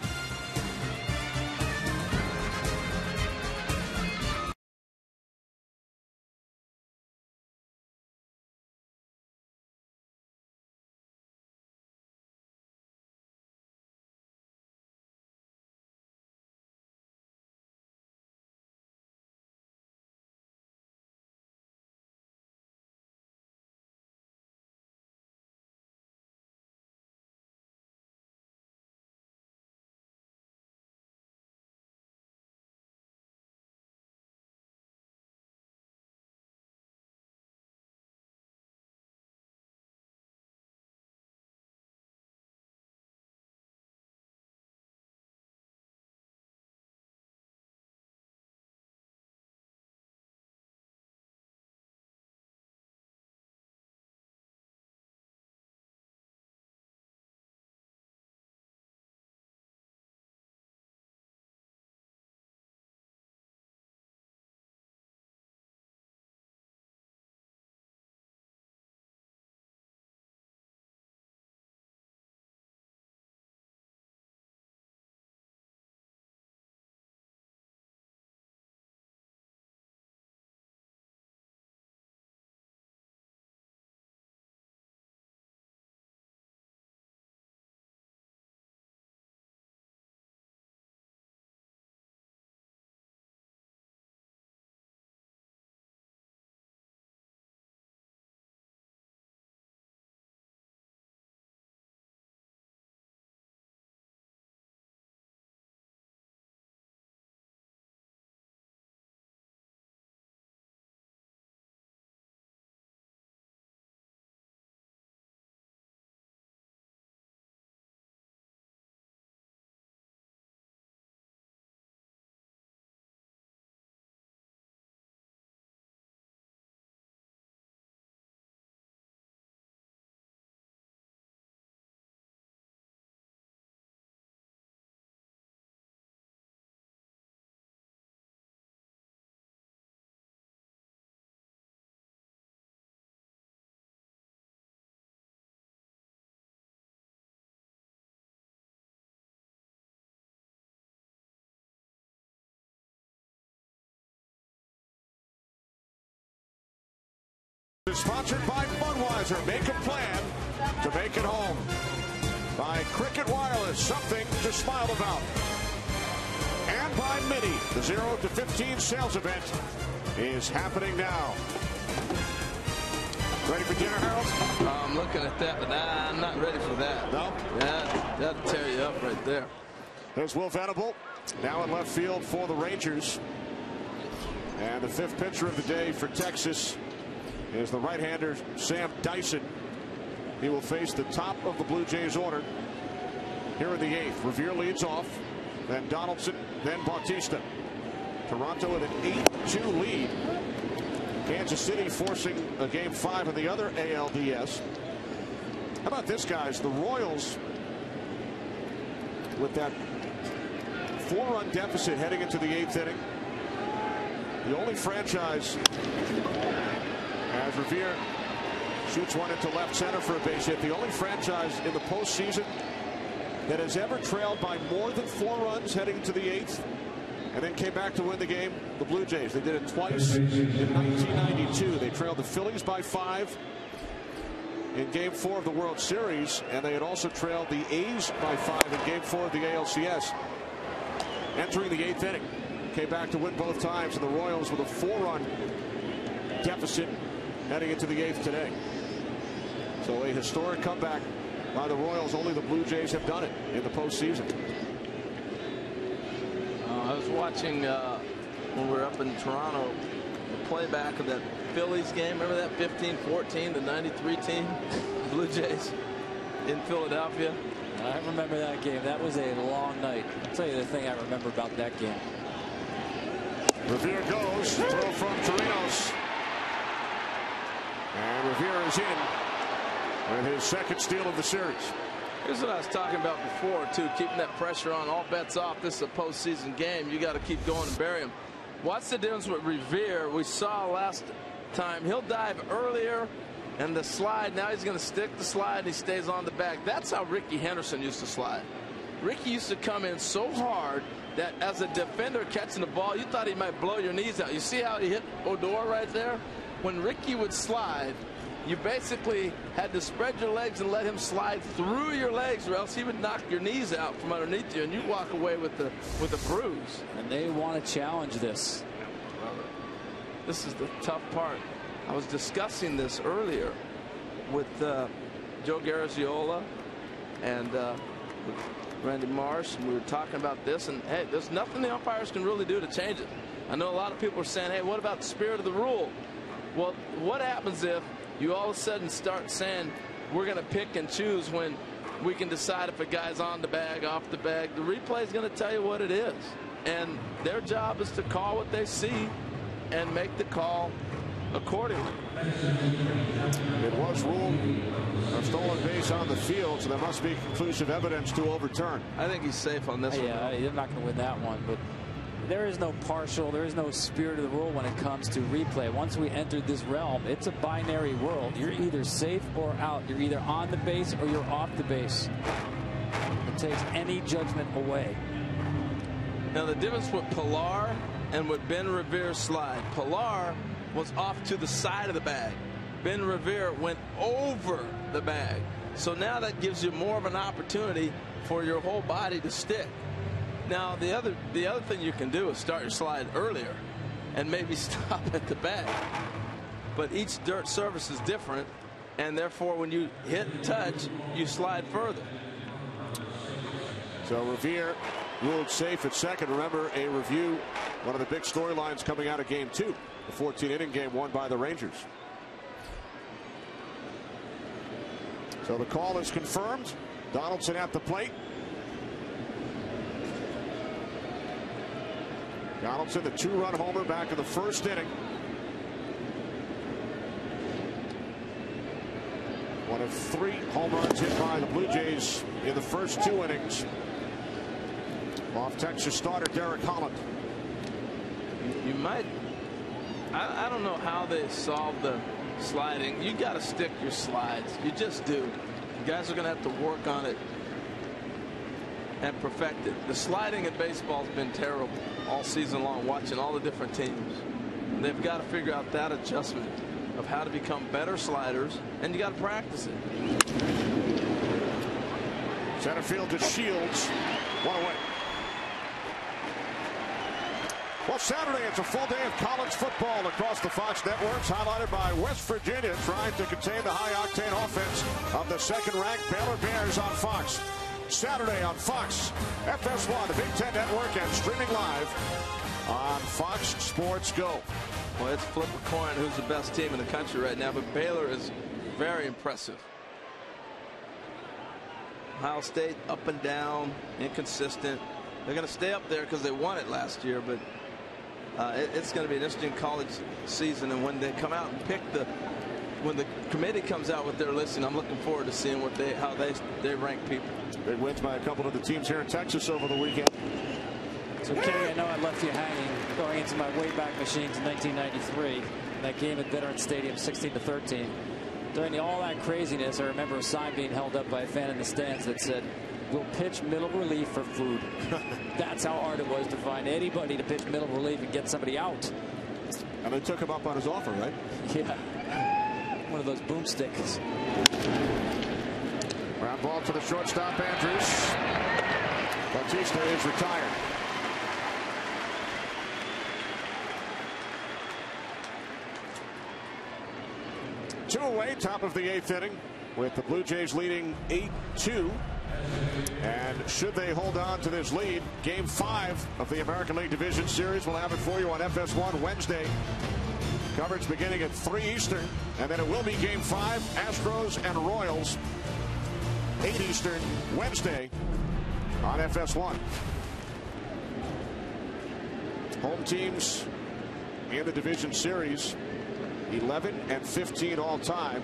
Energizer make a plan to make it home. By Cricket Wireless, something to smile about. And by Mini, the 0 to 15 sales event is happening now. Ready for dinner, Harold? I'm looking at that, but nah, I'm not ready for that. No? Yeah, that'll tear you up right there. There's Will Venable now in left field for the Rangers. And the fifth pitcher of the day for Texas is the right-hander Sam Dyson. He will face the top of the Blue Jays order here in the eighth. Revere leads off, then Donaldson, then Bautista. Toronto with an 8-2 lead. Kansas City forcing a game five in the other ALDS. How about this, guys? The Royals with that four-run deficit heading into the eighth inning. The only franchise as Revere shoots one into left center for a base hit. The only franchise in the postseason that has ever trailed by more than four runs heading to the eighth and then came back to win the game. The Blue Jays. They did it twice in 1992. They trailed the Phillies by five in game four of the World Series, and they had also trailed the A's by five in game four of the ALCS. Entering the eighth inning, came back to win both times, and the Royals with a four-run deficit heading into the eighth today. So a historic comeback by the Royals. Only the Blue Jays have done it in the postseason. Uh, I was watching uh, when we were up in Toronto the playback of that Phillies game. Remember that 15-14, the 93 team, Blue Jays in Philadelphia. I remember that game. That was a long night. I'll tell you the thing I remember about that game. Revere goes. Throw from Chirinos. And Revere is in with his second steal of the series. Here's what I was talking about before, too, keeping that pressure on. All bets off. This is a postseason game. You got to keep going and bury him. What's the difference with Revere? We saw last time he'll dive earlier and the slide. Now he's going to stick the slide and he stays on the back. That's how Rickey Henderson used to slide. Rickey used to come in so hard that as a defender catching the ball, you thought he might blow your knees out. You see how he hit Odor right there? When Rickey would slide, you basically had to spread your legs and let him slide through your legs or else he would knock your knees out from underneath you and you walk away with the with a bruise. And they want to challenge this. This is the tough part. I was discussing this earlier with uh, Joe Garagiola and uh, Randy Marsh, and we were talking about this. And hey, there's nothing the umpires can really do to change it. I know a lot of people are saying, hey, what about the spirit of the rule? Well, what happens if you all of a sudden start saying we're going to pick and choose when we can decide if a guy's on the bag, off the bag? The replay is going to tell you what it is. And their job is to call what they see and make the call accordingly. It was ruled a stolen base on the field, so there must be conclusive evidence to overturn. I think he's safe on this one. yeah, one. you're not going to win that one, but there is no partial, there is no spirit of the rule when it comes to replay. Once we entered this realm, it's a binary world. You're either safe or out. You're either on the base or you're off the base. It takes any judgment away. Now the difference with Pillar and with Ben Revere's slide, Pillar was off to the side of the bag. Ben Revere went over the bag. So now that gives you more of an opportunity for your whole body to stick. Now the other the other thing you can do is start your slide earlier and maybe stop at the bag. But each dirt surface is different and therefore when you hit and touch you slide further. So Revere ruled safe at second. Remember a review, one of the big storylines coming out of game two, the 14 inning game won by the Rangers. So the call is confirmed. Donaldson at the plate. Donaldson, the two-run homer back in the first inning. One of three home runs hit by the Blue Jays in the first two innings. Off Texas starter Derek Holland. You, might. I, I don't know how they solve the sliding. You got to stick your slides. You just do. You guys are going to have to work on it and perfect it. The sliding in baseball has been terrible all season long, watching all the different teams. They've got to figure out that adjustment. of how to become better sliders, and you got to practice it. Center field to Shields. One away. Well, Saturday, it's a full day of college football across the Fox networks, highlighted by West Virginia trying to contain the high-octane offense of the second-ranked Baylor Bears on Fox. Saturday on Fox, FS1, the Big Ten Network, and streaming live on Fox Sports Go. Well, it's flip a coin who's the best team in the country right now, but Baylor is very impressive. Ohio State up and down, inconsistent. They're going to stay up there because they won it last year, but uh, it, it's going to be an interesting college season. And when they come out and pick the, when the committee comes out with their listing, I'm looking forward to seeing what they, how they, they rank people. Big wins by a couple of the teams here in Texas over the weekend. So, Kenny, I know I left you hanging going into my Wayback Machine to 1993. That game at Veterans Stadium, 16 to 13. During the, all that craziness, I remember a sign being held up by a fan in the stands that said, "We'll pitch middle relief for food." That's how hard it was to find anybody to pitch middle relief and get somebody out. And they took him up on his offer, right? Yeah, one of those boomsticks. Ground ball to the shortstop, Andrus. Bautista is retired. Two away, top of the eighth inning, with the Blue Jays leading 8-2. And should they hold on to this lead, game five of the American League Division Series, we'll have it for you on FS1 Wednesday. Coverage beginning at 3 Eastern, and then it will be game five, Astros and Royals, 8 Eastern, Wednesday on FS1. Home teams in the division series 11 and 15 all time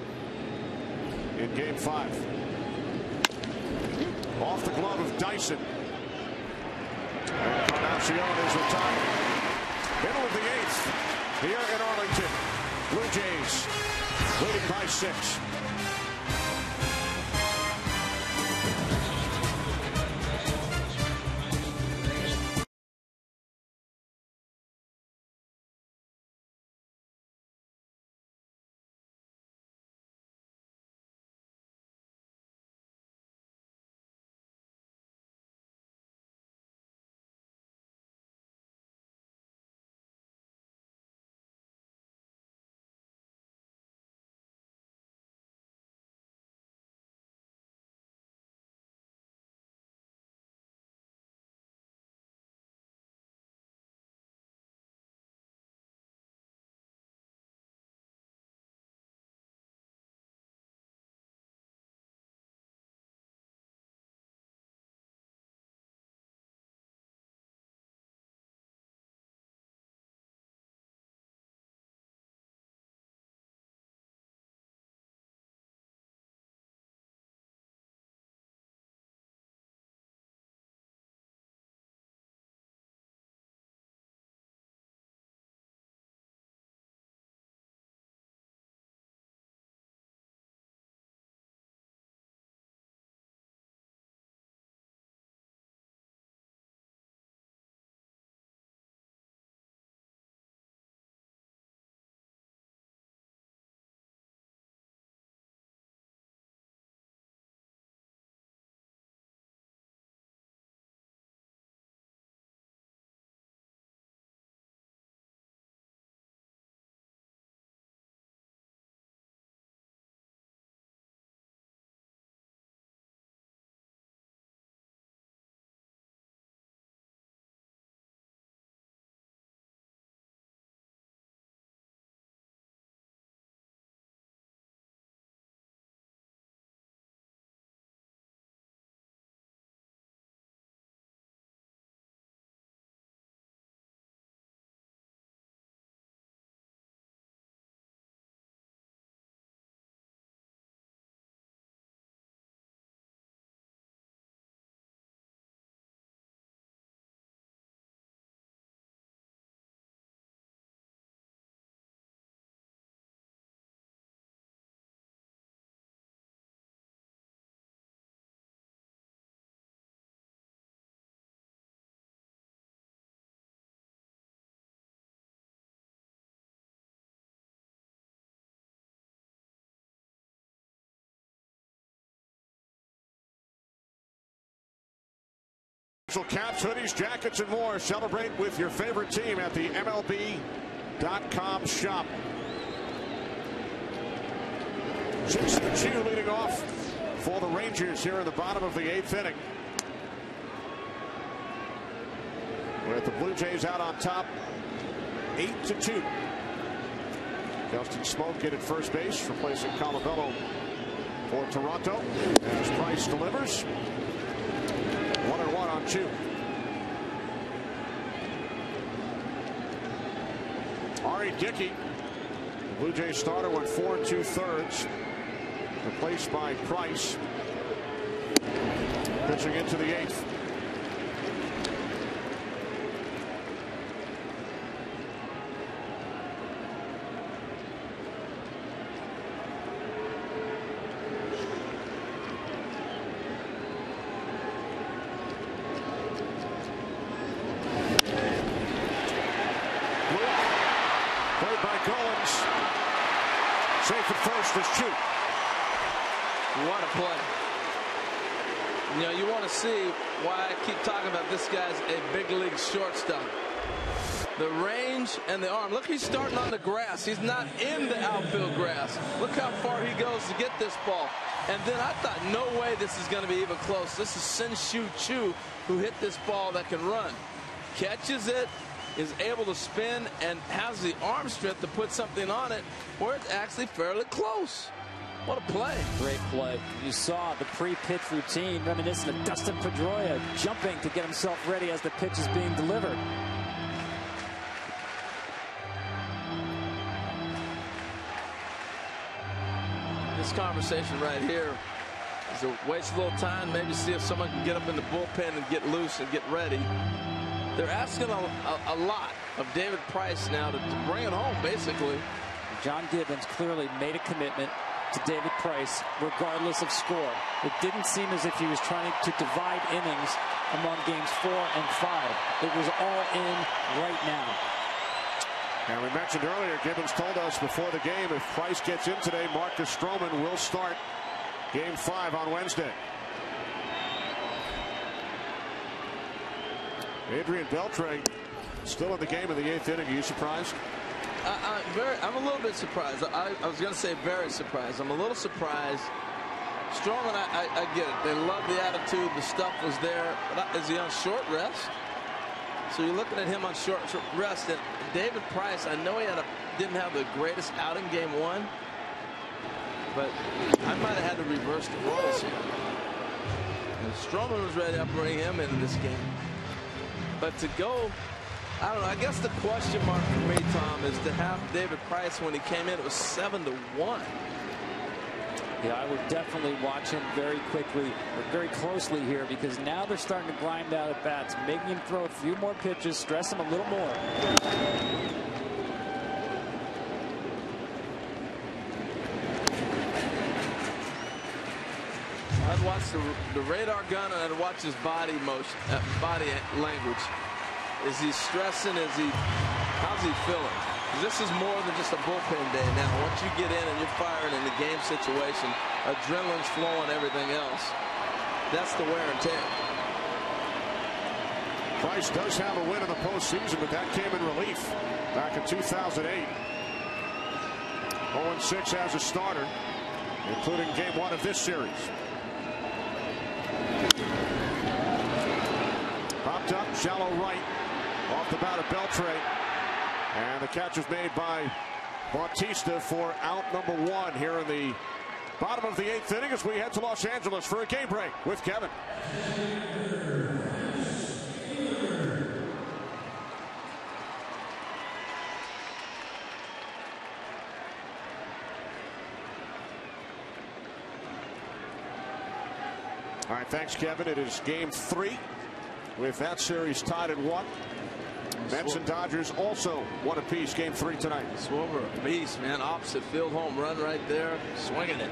in game five. Off the glove of Dyson. And is retired. Middle of the eighth here in Arlington. Blue Jays leading by six. Caps, hoodies, jackets, and more. Celebrate with your favorite team at the MLB.com shop. Jason Choo leading off for the Rangers here in the bottom of the eighth inning. With the Blue Jays out on top, eight to two. Justin Smoak in at first base, replacing Colabello for Toronto. As Price delivers. On two. R.A. Dickey, the Blue Jays starter, went four and two thirds, replaced by Price. Pitching into the eighth. Safe at first is Choo. What a play. You know, you want to see why I keep talking about this guy's a big league shortstop. The range and the arm. Look, he's starting on the grass. He's not in the outfield grass. Look how far he goes to get this ball. And then I thought, no way this is going to be even close. This is Shin-Soo Choo who hit this ball that can run. Catches it, is able to spin and has the arm strength to put something on it where it's actually fairly close. What a play. Great play. You saw the pre-pitch routine reminiscent of Dustin Pedroia jumping to get himself ready as the pitch is being delivered. This conversation right here is a waste of a little time. Maybe see if someone can get up in the bullpen and get loose and get ready. They're asking a, a, a lot of David Price now to, to bring it home, basically. John Gibbons clearly made a commitment to David Price, regardless of score. It didn't seem as if he was trying to divide innings among games four and five. It was all in right now. And we mentioned earlier, Gibbons told us before the game, if Price gets in today, Marcus Stroman will start game five on Wednesday. Adrian Beltre still in the game in the eighth inning. Are you surprised? I, am very, I'm a little bit surprised. I, I was going to say very surprised. I'm a little surprised. Stroman, I, I, I, get it. They love the attitude. The stuff was there. Is he on short rest? So you're looking at him on short rest. And David Price, I know he had a, didn't have the greatest outing game one, but I might have had to reverse the roles here. And Stroman was ready to bring him into this game. But to go, I don't know. I guess the question mark for me, Tom, is to have David Price when he came in, it was seven to one. Yeah, I would definitely watch him very quickly, or very closely here, because now they're starting to grind out at bats, making him throw a few more pitches, stress him a little more. I'd watch the, the radar gun and I'd watch his body motion, uh, body language. Is he stressing? Is he, how's he feeling? This is more than just a bullpen day now. Once you get in and you're firing in the game situation, adrenaline's flowing, everything else. That's the wear and tear. Price does have a win in the postseason, but that came in relief back in 2008. 0-6 as a starter, including game one of this series. Popped up, shallow right, off the bat of Beltre. And the catch was made by Bautista for out number one here in the bottom of the eighth inning as we head to Los Angeles for a game break with Kevin. Thanks, Kevin. It is game three with that series tied at one. Mets and Dodgers also one apiece. Game three tonight. Schwarber, beast, man. Opposite field home run right there. Swinging it.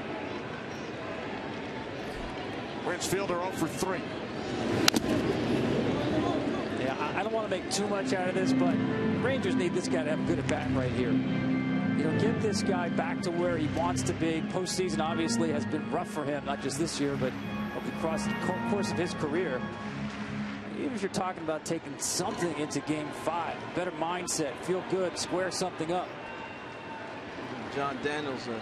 Prince Fielder 0 for 3. Yeah, I, I don't want to make too much out of this, but Rangers need this guy to have a good at bat right here. You know, get this guy back to where he wants to be. Postseason obviously has been rough for him, not just this year, but across the course of his career even if you're talking about taking something into game five, better mindset, feel good, square something up. Jon Daniels, the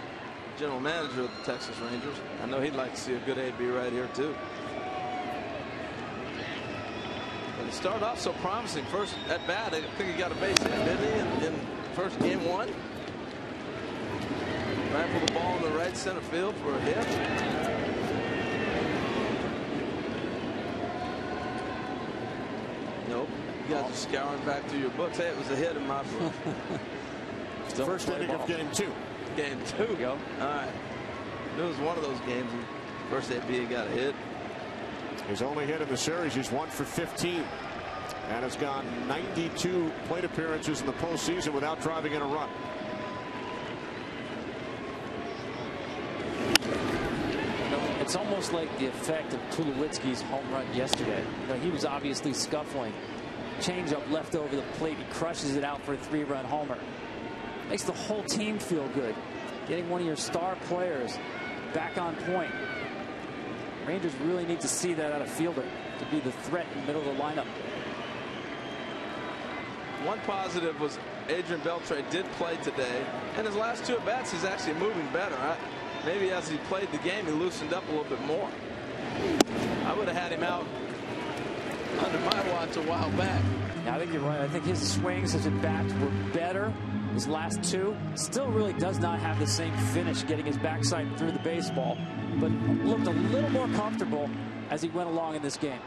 general manager of the Texas Rangers. I know he'd like to see a good AB right here, too. But it started off so promising. First at bat, I think he got a base hit, didn't he, in, in first game one? For the ball in the right center field for a hit. Nope. You guys are scouring back through your books. Hey, it was a hit in my book. First inning of game two. Game two. go. All right. It was one of those games. First AB got a hit. His only hit in the series, he's one for 15. And has gone 92 plate appearances in the postseason without driving in a run. It's almost like the effect of Tulowitzki's home run yesterday. You know, he was obviously scuffling. Changeup left over the plate. He crushes it out for a three-run homer. Makes the whole team feel good. Getting one of your star players back on point. Rangers really need to see that out of Fielder to be the threat in the middle of the lineup. One positive was Adrian Beltre did play today, and his last two at bats, he's actually moving better. I, maybe as he played the game, he loosened up a little bit more. I would have had him out under my watch a while back. I think you're right. I think his swings, his at bats were better. His last two still really does not have the same finish getting his backside through the baseball, but looked a little more comfortable as he went along in this game.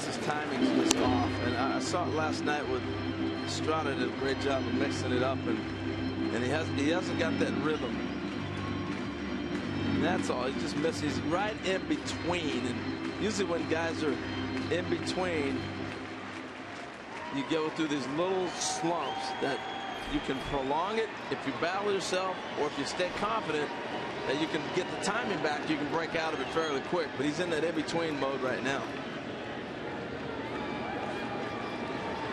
Prince's timing's just off, and I saw it last night with Estrada did a great job of mixing it up, and and he has he hasn't got that rhythm. And that's all. He's just missing. He's right in between, and usually when guys are in between, you go through these little slumps that you can prolong it if you battle yourself, or if you stay confident that you can get the timing back, you can break out of it fairly quick. But he's in that in between mode right now.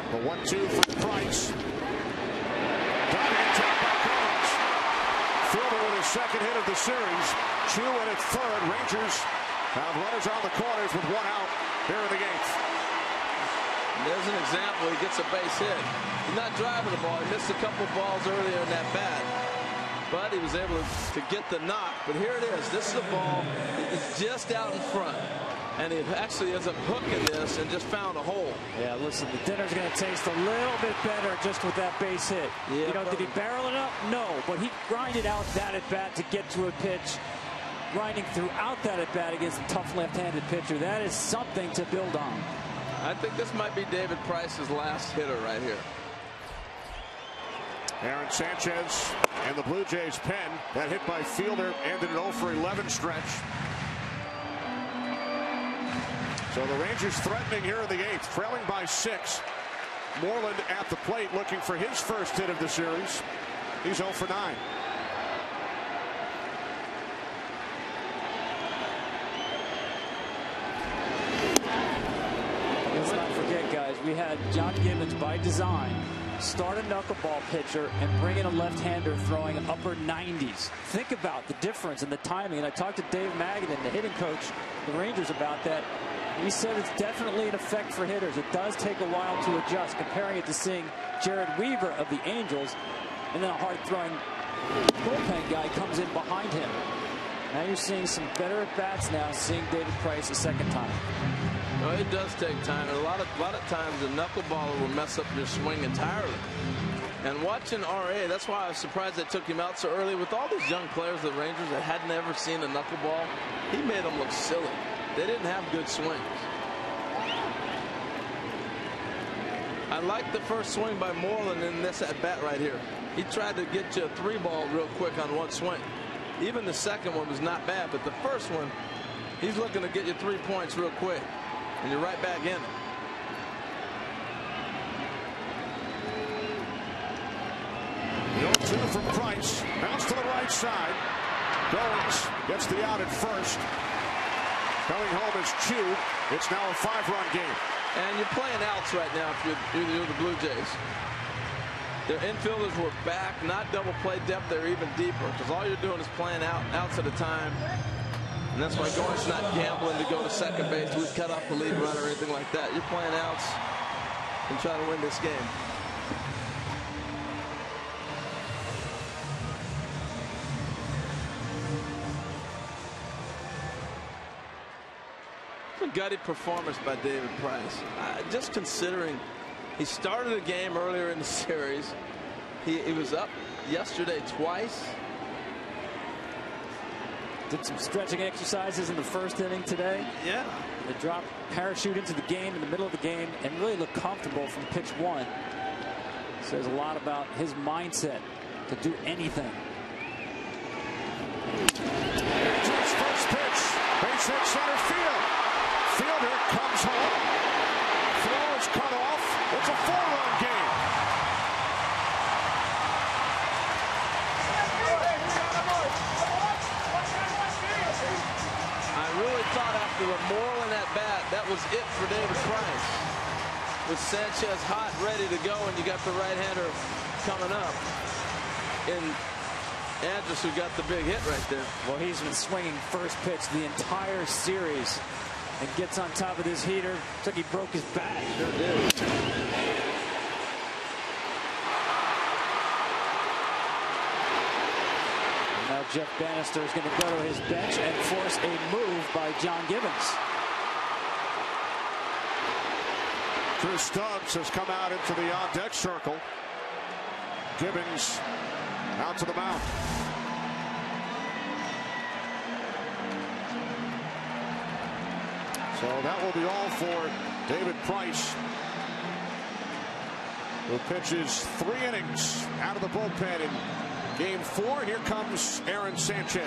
The one two for Price. Got top by Collins. Fielder with his second hit of the series. Two in at third. Rangers have runners on the corners with one out here in the eighth. There's an example. He gets a base hit. He's not driving the ball. He missed a couple balls earlier in that bat. But he was able to get the knock. But here it is. This is a ball. It's just out in front. And he actually ends up hooking this and just found a hole. Yeah, listen, the dinner's going to taste a little bit better just with that base hit. Yeah, you know, did he barrel it up? No, but he grinded out that at bat to get to a pitch. Grinding throughout that at bat against a tough left-handed pitcher. That is something to build on. I think this might be David Price's last hitter right here. Aaron Sanchez and the Blue Jays pen. That hit by Fielder ended an 0 for 11 stretch. So the Rangers threatening here in the eighth, trailing by six. Moreland at the plate looking for his first hit of the series. He's 0 for 9. Let's not forget, guys, we had John Gibbons by design start a knuckleball pitcher and bring in a left-hander throwing upper 90s. Think about the difference in the timing. And I talked to Dave Magadan, the hitting coach, the Rangers, about that. He said it's definitely an effect for hitters. It does take a while to adjust, comparing it to seeing Jered Weaver of the Angels, and then a hard-throwing bullpen guy comes in behind him. Now you're seeing some better at-bats now, seeing David Price a second time. No, it does take time. And a lot of a lot of times the knuckleballer will mess up your swing entirely. And watching RA, that's why I was surprised they took him out so early. With all these young players, the Rangers that had never seen a knuckleball, he made them look silly. They didn't have good swings. I like the first swing by Moreland in this at bat right here. He tried to get you a three ball real quick on one swing. Even the second one was not bad, but the first one, he's looking to get you three points real quick. And you're right back in it. The 0 2 from Price. Bounce to the right side. Goins gets the out at first. Coming home is Choo. It's now a five run game. And you're playing outs right now if you're, you're the Blue Jays. Their infielders were back, not double play depth. They're even deeper because all you're doing is playing out outs at a time. And that's why Goins not gambling to go to second base. We cut off the lead runner or anything like that. You're playing outs and trying to win this game. A gutty performance by David Price. Uh, just considering he started a game earlier in the series. He, he was up yesterday twice. Did some stretching exercises in the first inning today. Yeah. They dropped parachute into the game in the middle of the game and really looked comfortable from pitch one. Says a lot about his mindset to do anything. His first pitch. Base hit center field. Fielder comes home. Throw is cut off. It's a four-run game. I really thought after the Moreland at bat, that was it for David Price. With Sanchez hot, ready to go, and you got the right-hander coming up. And Andrus who got the big hit right there. Well, he's been swinging first pitch the entire series and gets on top of this heater. Looks like he broke his back. Sure did. Now Jeff Banister is going to go to his bench and force a move by John Gibbons. Chris Stubbs has come out into the on-deck circle. Gibbons out to the mound. So that will be all for David Price, who pitches three innings out of the bullpen in game four. Here comes Aaron Sanchez.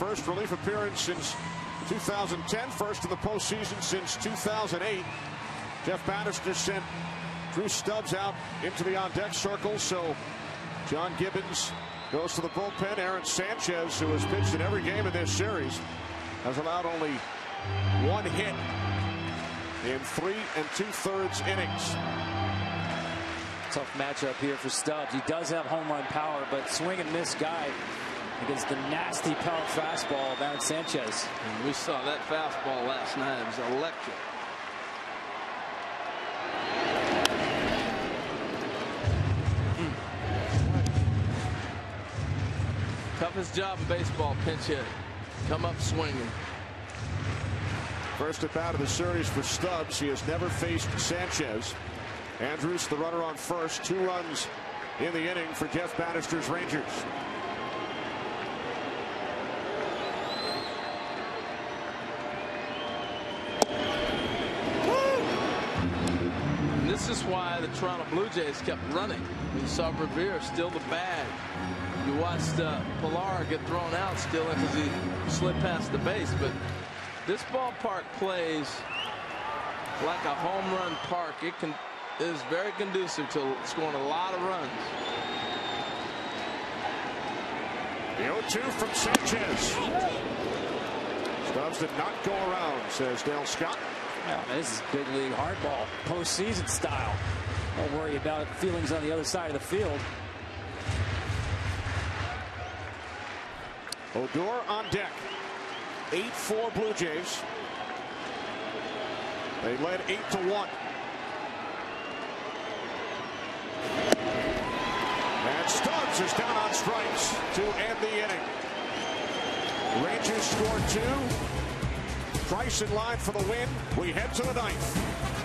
First relief appearance since 2010, first in the postseason since 2008. Jeff Banister sent Drew Stubbs out into the on-deck circle, so John Gibbons goes to the bullpen. Aaron Sanchez, who has pitched in every game in this series, has allowed only one hit in three and two-thirds innings. Tough matchup here for Stubbs. He does have home run power, but swing and miss guy against the nasty power fastball of Aaron Sanchez. And we saw that fastball last night. It was electric. Hmm. toughest job in baseball, pinch hit. Come up swinging. First at bat of the series for Stubbs. He has never faced Sanchez. Andrus, the runner on first. Two runs in the inning for Jeff Banister's Rangers. And this is why the Toronto Blue Jays kept running. You saw Revere steal the bag. You watched uh, Pillar get thrown out stealing because he slid past the base. But this ballpark plays like a home run park. It can is very conducive to scoring a lot of runs. The 0-2 from Sanchez. Stubbs did not go around, says Dale Scott. Yeah, this is big league hardball, postseason style. Don't worry about feelings on the other side of the field. Odor on deck. 8-4 Blue Jays. They led 8 to 1. And Stubbs is down on strikes to end the inning. Rangers score two. Price in line for the win. We head to the ninth.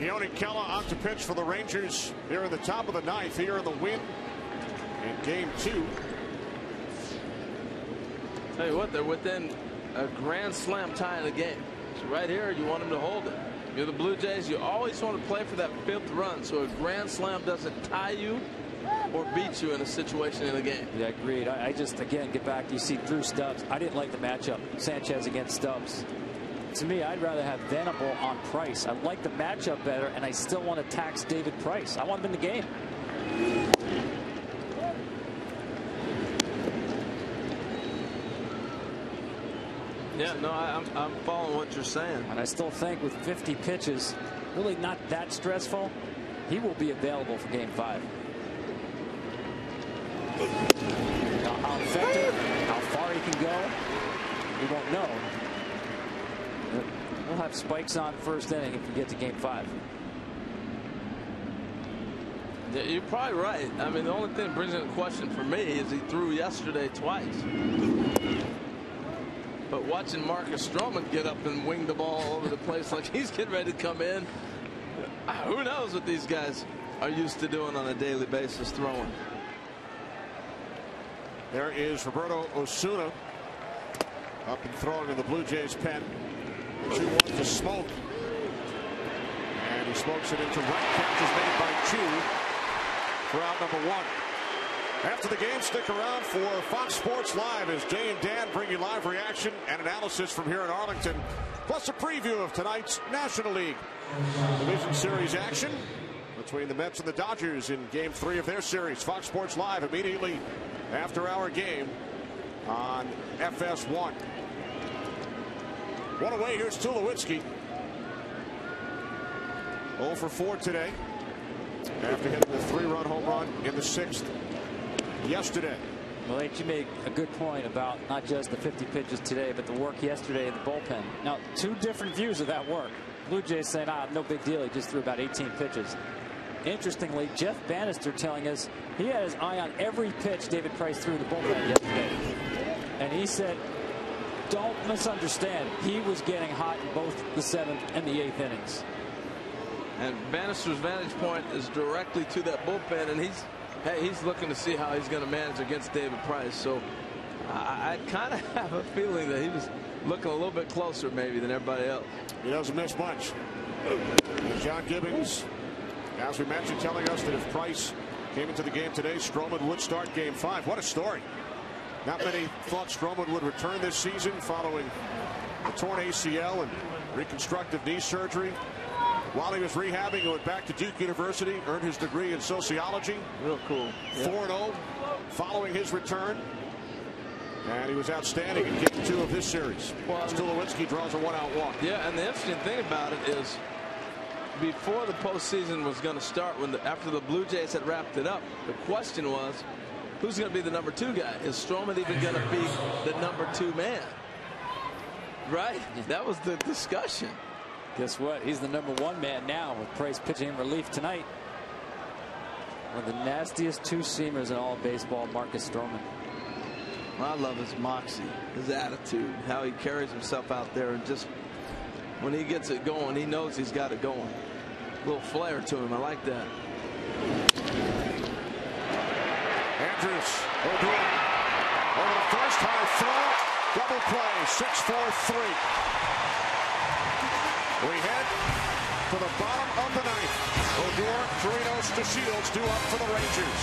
Keone Kela out to pitch for the Rangers here in the top of the ninth here in the win in game two. Tell you what, they're within a grand slam tie in the game. So right here, you want them to hold it. You're the Blue Jays. You always want to play for that fifth run so a grand slam doesn't tie you or beat you in a situation in the game. Yeah, agreed. I, I just, again, get back. You see Drew Stubbs. I didn't like the matchup. Sanchez against Stubbs. To me, I'd rather have Venable on Price. I like the matchup better, and I still want to tax David Price. I want him in the game. Yeah, no, I, I'm, I'm following what you're saying. And I still think with 50 pitches, really not that stressful. he will be available for game five. Now, how effective, how far he can go, we won't know. We'll have spikes on first inning if we get to game five. Yeah, you're probably right. I mean, the only thing that brings into question for me is he threw yesterday twice. But watching Marcus Stroman get up and wing the ball all over the place like he's getting ready to come in, uh, who knows what these guys are used to doing on a daily basis throwing. There is Roberto Osuna up and throwing in the Blue Jays pen. 2-1 to Smoak. And he smokes it into right. Catch is made by Choo for out number one. After the game, stick around for Fox Sports Live as Jay and Dan bring you live reaction and analysis from here in Arlington, plus a preview of tonight's National League Division Series action between the Mets and the Dodgers in game three of their series. Fox Sports Live immediately after our game on FS1. One away, here's Tulowitzki. 0 for 4 today after hitting the three-run home run in the sixth yesterday. Well, you make a good point about not just the 50 pitches today, but the work yesterday in the bullpen. Now, two different views of that work. Blue Jays saying, ah, no big deal. He just threw about 18 pitches. Interestingly, Jeff Banister telling us he had his eye on every pitch David Price threw in the bullpen yesterday. And he said, don't misunderstand. He was getting hot in both the seventh and the eighth innings. And Banister's vantage point is directly to that bullpen, and he's hey, he's looking to see how he's going to manage against David Price. So I, I kind of have a feeling that he was looking a little bit closer maybe than everybody else. He doesn't miss much. John Gibbons, as we mentioned, telling us that if Price came into the game today, Stroman would start game five. What a story. Not many thought Stroman would return this season following a torn ACL and reconstructive knee surgery. While he was rehabbing, he went back to Duke University, earned his degree in sociology. Real cool. 4 0 following his return. And he was outstanding in game two of this series. Well, Tulowitzki draws a one out walk. Yeah, and the interesting thing about it is before the postseason was going to start, when the, after the Blue Jays had wrapped it up, the question was who's going to be the number two guy? Is Stroman even going to be the number two man? Right? That was the discussion. Guess what? He's the number one man now with Price pitching in relief tonight. One of the nastiest two seamers in all of baseball, Marcus Stroman. I love his moxie, his attitude, how he carries himself out there, and just when he gets it going, he knows he's got it going. A little flair to him. I like that. Andrus Odor over the first high throw, double play, 6-4-3. We head to the bottom of the ninth. Odor, Chirinos DeShields due up for the Rangers.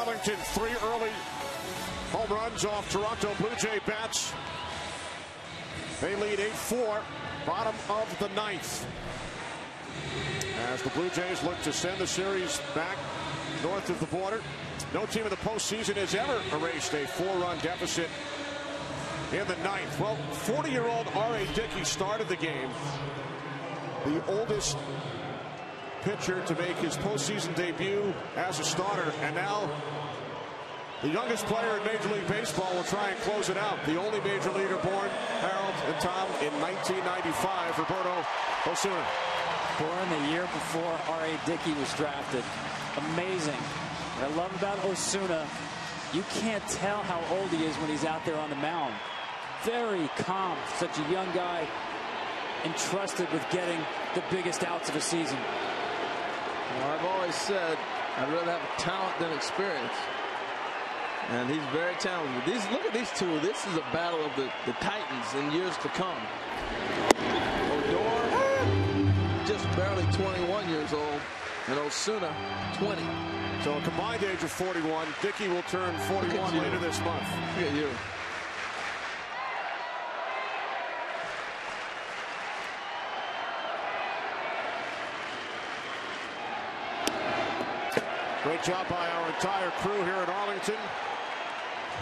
Arlington. Three early home runs off Toronto Blue Jay bats. They lead 8-4, bottom of the ninth. As the Blue Jays look to send the series back north of the border. No team in the postseason has ever erased a four-run deficit in the ninth. Well, 40-year-old R.A. Dickey started the game. The oldest pitcher to make his postseason debut as a starter. And now the youngest player in Major League Baseball will try and close it out. The only major leaguer born, Harold and Tom, in 1995, Roberto Osuna. Born the year before R.A. Dickey was drafted. Amazing. What I love about Osuna, you can't tell how old he is when he's out there on the mound. Very calm, such a young guy, entrusted with getting the biggest outs of a season. Well, I've always said I'd rather have talent than experience. And he's very talented. These look at these two. This is a battle of the, the Titans in years to come. Odor, just barely 21 years old, and Osuna, 20. So a combined age of 41. Dickey will turn 41 later this month. Look at you. Great job by our entire crew here in Arlington.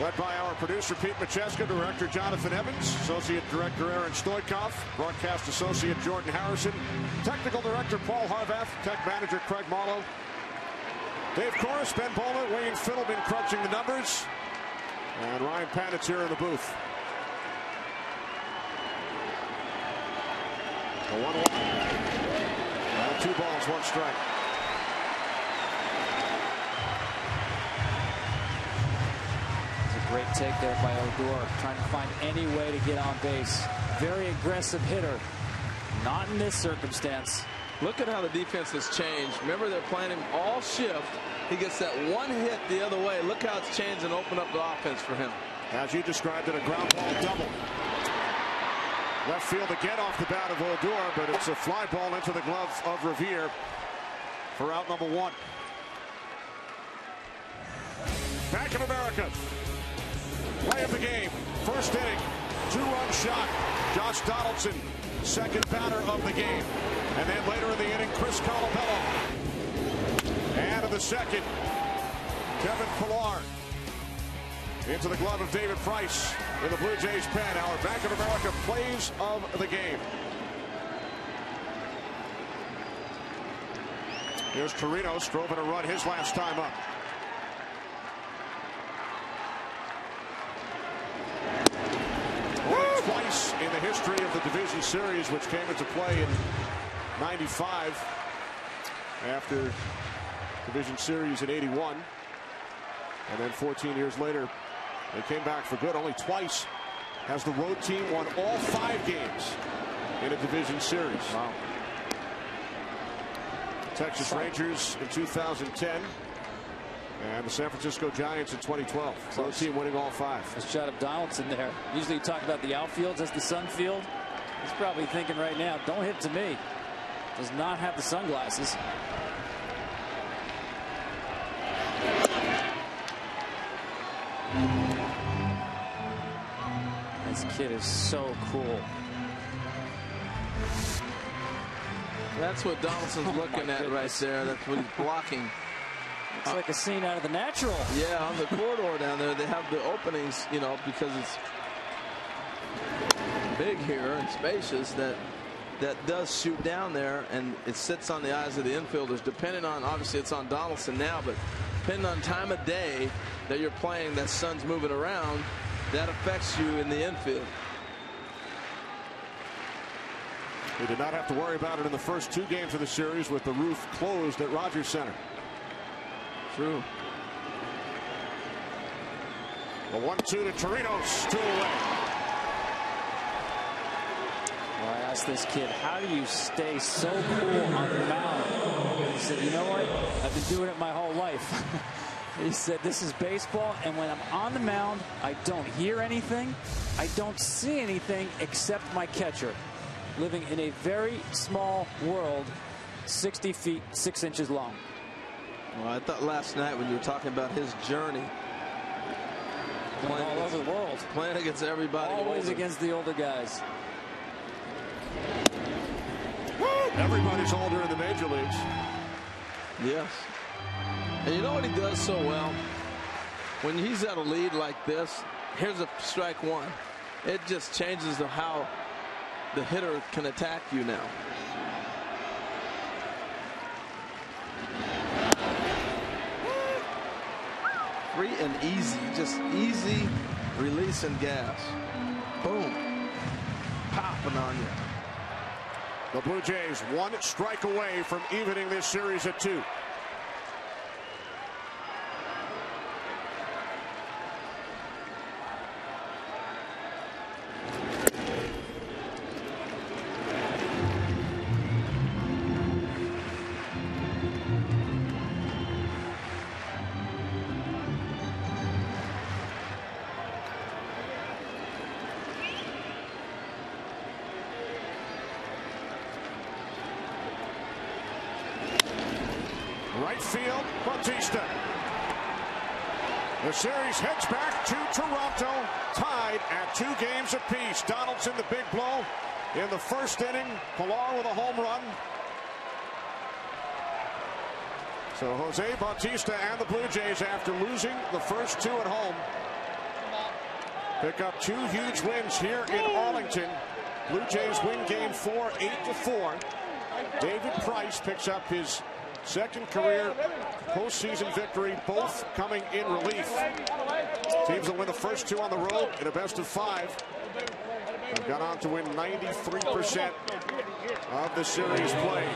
Led by our producer Pete Macheska, director Jonathan Evans, associate director Aaron Stoikov, broadcast associate Jordan Harrison, technical director Paul Harvath, tech manager Craig Marlowe, Dave Corris, Ben Bowler, Wayne Fiddleman crunching the numbers, and Ryan Panitz here in the booth. A one one. Two balls, one strike. Great take there by Odor, trying to find any way to get on base. Very aggressive hitter. Not in this circumstance. Look at how the defense has changed. Remember, they're playing him all shift. He gets that one hit the other way. Look how it's changed and opened up the offense for him. As you described it, a ground ball double. Left field again off the bat of Odor, but it's a fly ball into the glove of Revere for out number one. Bank of America play of the game. First inning, two-run shot. Josh Donaldson, second batter of the game. And then later in the inning, Chris Colabello. And in the second, Kevin Pillar into the glove of David Price in the Blue Jays pen. Our Bank of America plays of the game. Here's Torino strove to run his last time up. In the history of the division series, which came into play in 95 after division series in 81. And then 14 years later, they came back for good. Only twice has the road team won all five games in a division series. Wow. Texas Rangers in 2010. And the San Francisco Giants in 2012. So the team winning all five. A shot of Donaldson there. Usually you talk about the outfields as the sun field. He's probably thinking right now, don't hit to me. Does not have the sunglasses. This kid is so cool. That's what Donaldson's Oh, looking my at right there. That's what he's blocking. It's like a scene out of the natural. Yeah, on the corridor down there, they have the openings, you know, because it's big here and spacious that that does shoot down there and it sits on the eyes of the infielders depending on obviously it's on Donaldson now but depending on time of day that you're playing that sun's moving around that affects you in the infield They did not have to worry about it in the first two games of the series with the roof closed at Rogers Center. True A 1 2 to Chirinos two away. Well, I asked this kid, how do you stay so cool on the mound? He said, you know what? I've been doing it my whole life. he said, this is baseball, and when I'm on the mound, I don't hear anything. I don't see anything except my catcher, living in a very small world, 60 feet, 6 inches long. Well, I thought last night when you were talking about his journey, playing all over the world, playing against everybody, always older. against the older guys. Everybody's older in the major leagues. Yes. And you know what he does so well? When he's at a lead like this, here's a strike one. It just changes the how the hitter can attack you now. Free and easy, just easy release and gas. Boom. Popping on you. The Blue Jays one strike away from evening this series at two. Bautista. The series heads back to Toronto, tied at two games apiece. Donaldson, the big blow in the first inning. Pillar with a home run. So Jose Bautista and the Blue Jays, after losing the first two at home, pick up two huge wins here in Arlington. Blue Jays win game four, eight to four. David Price picks up his second career postseason victory, both coming in relief. Teams will win the first two on the road in a best of five. They've gone on to win 93% of the series played.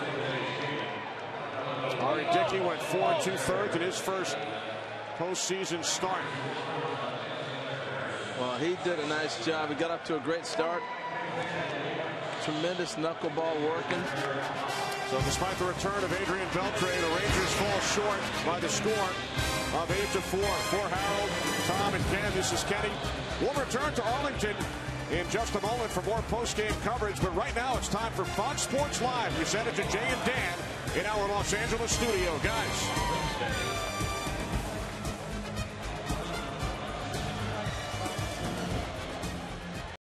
R.A. Dickey went four and two thirds in his first postseason start. Well, he did a nice job. He got up to a great start. Tremendous knuckleball working. So despite the return of Adrian Beltre, the Rangers fall short by the score of 8 to 4. For Harold, Tom, and Ken, this is Kenny. We'll return to Arlington in just a moment for more post-game coverage. But right now it's time for Fox Sports Live, presented to Jay and Dan in our Los Angeles studio. Guys.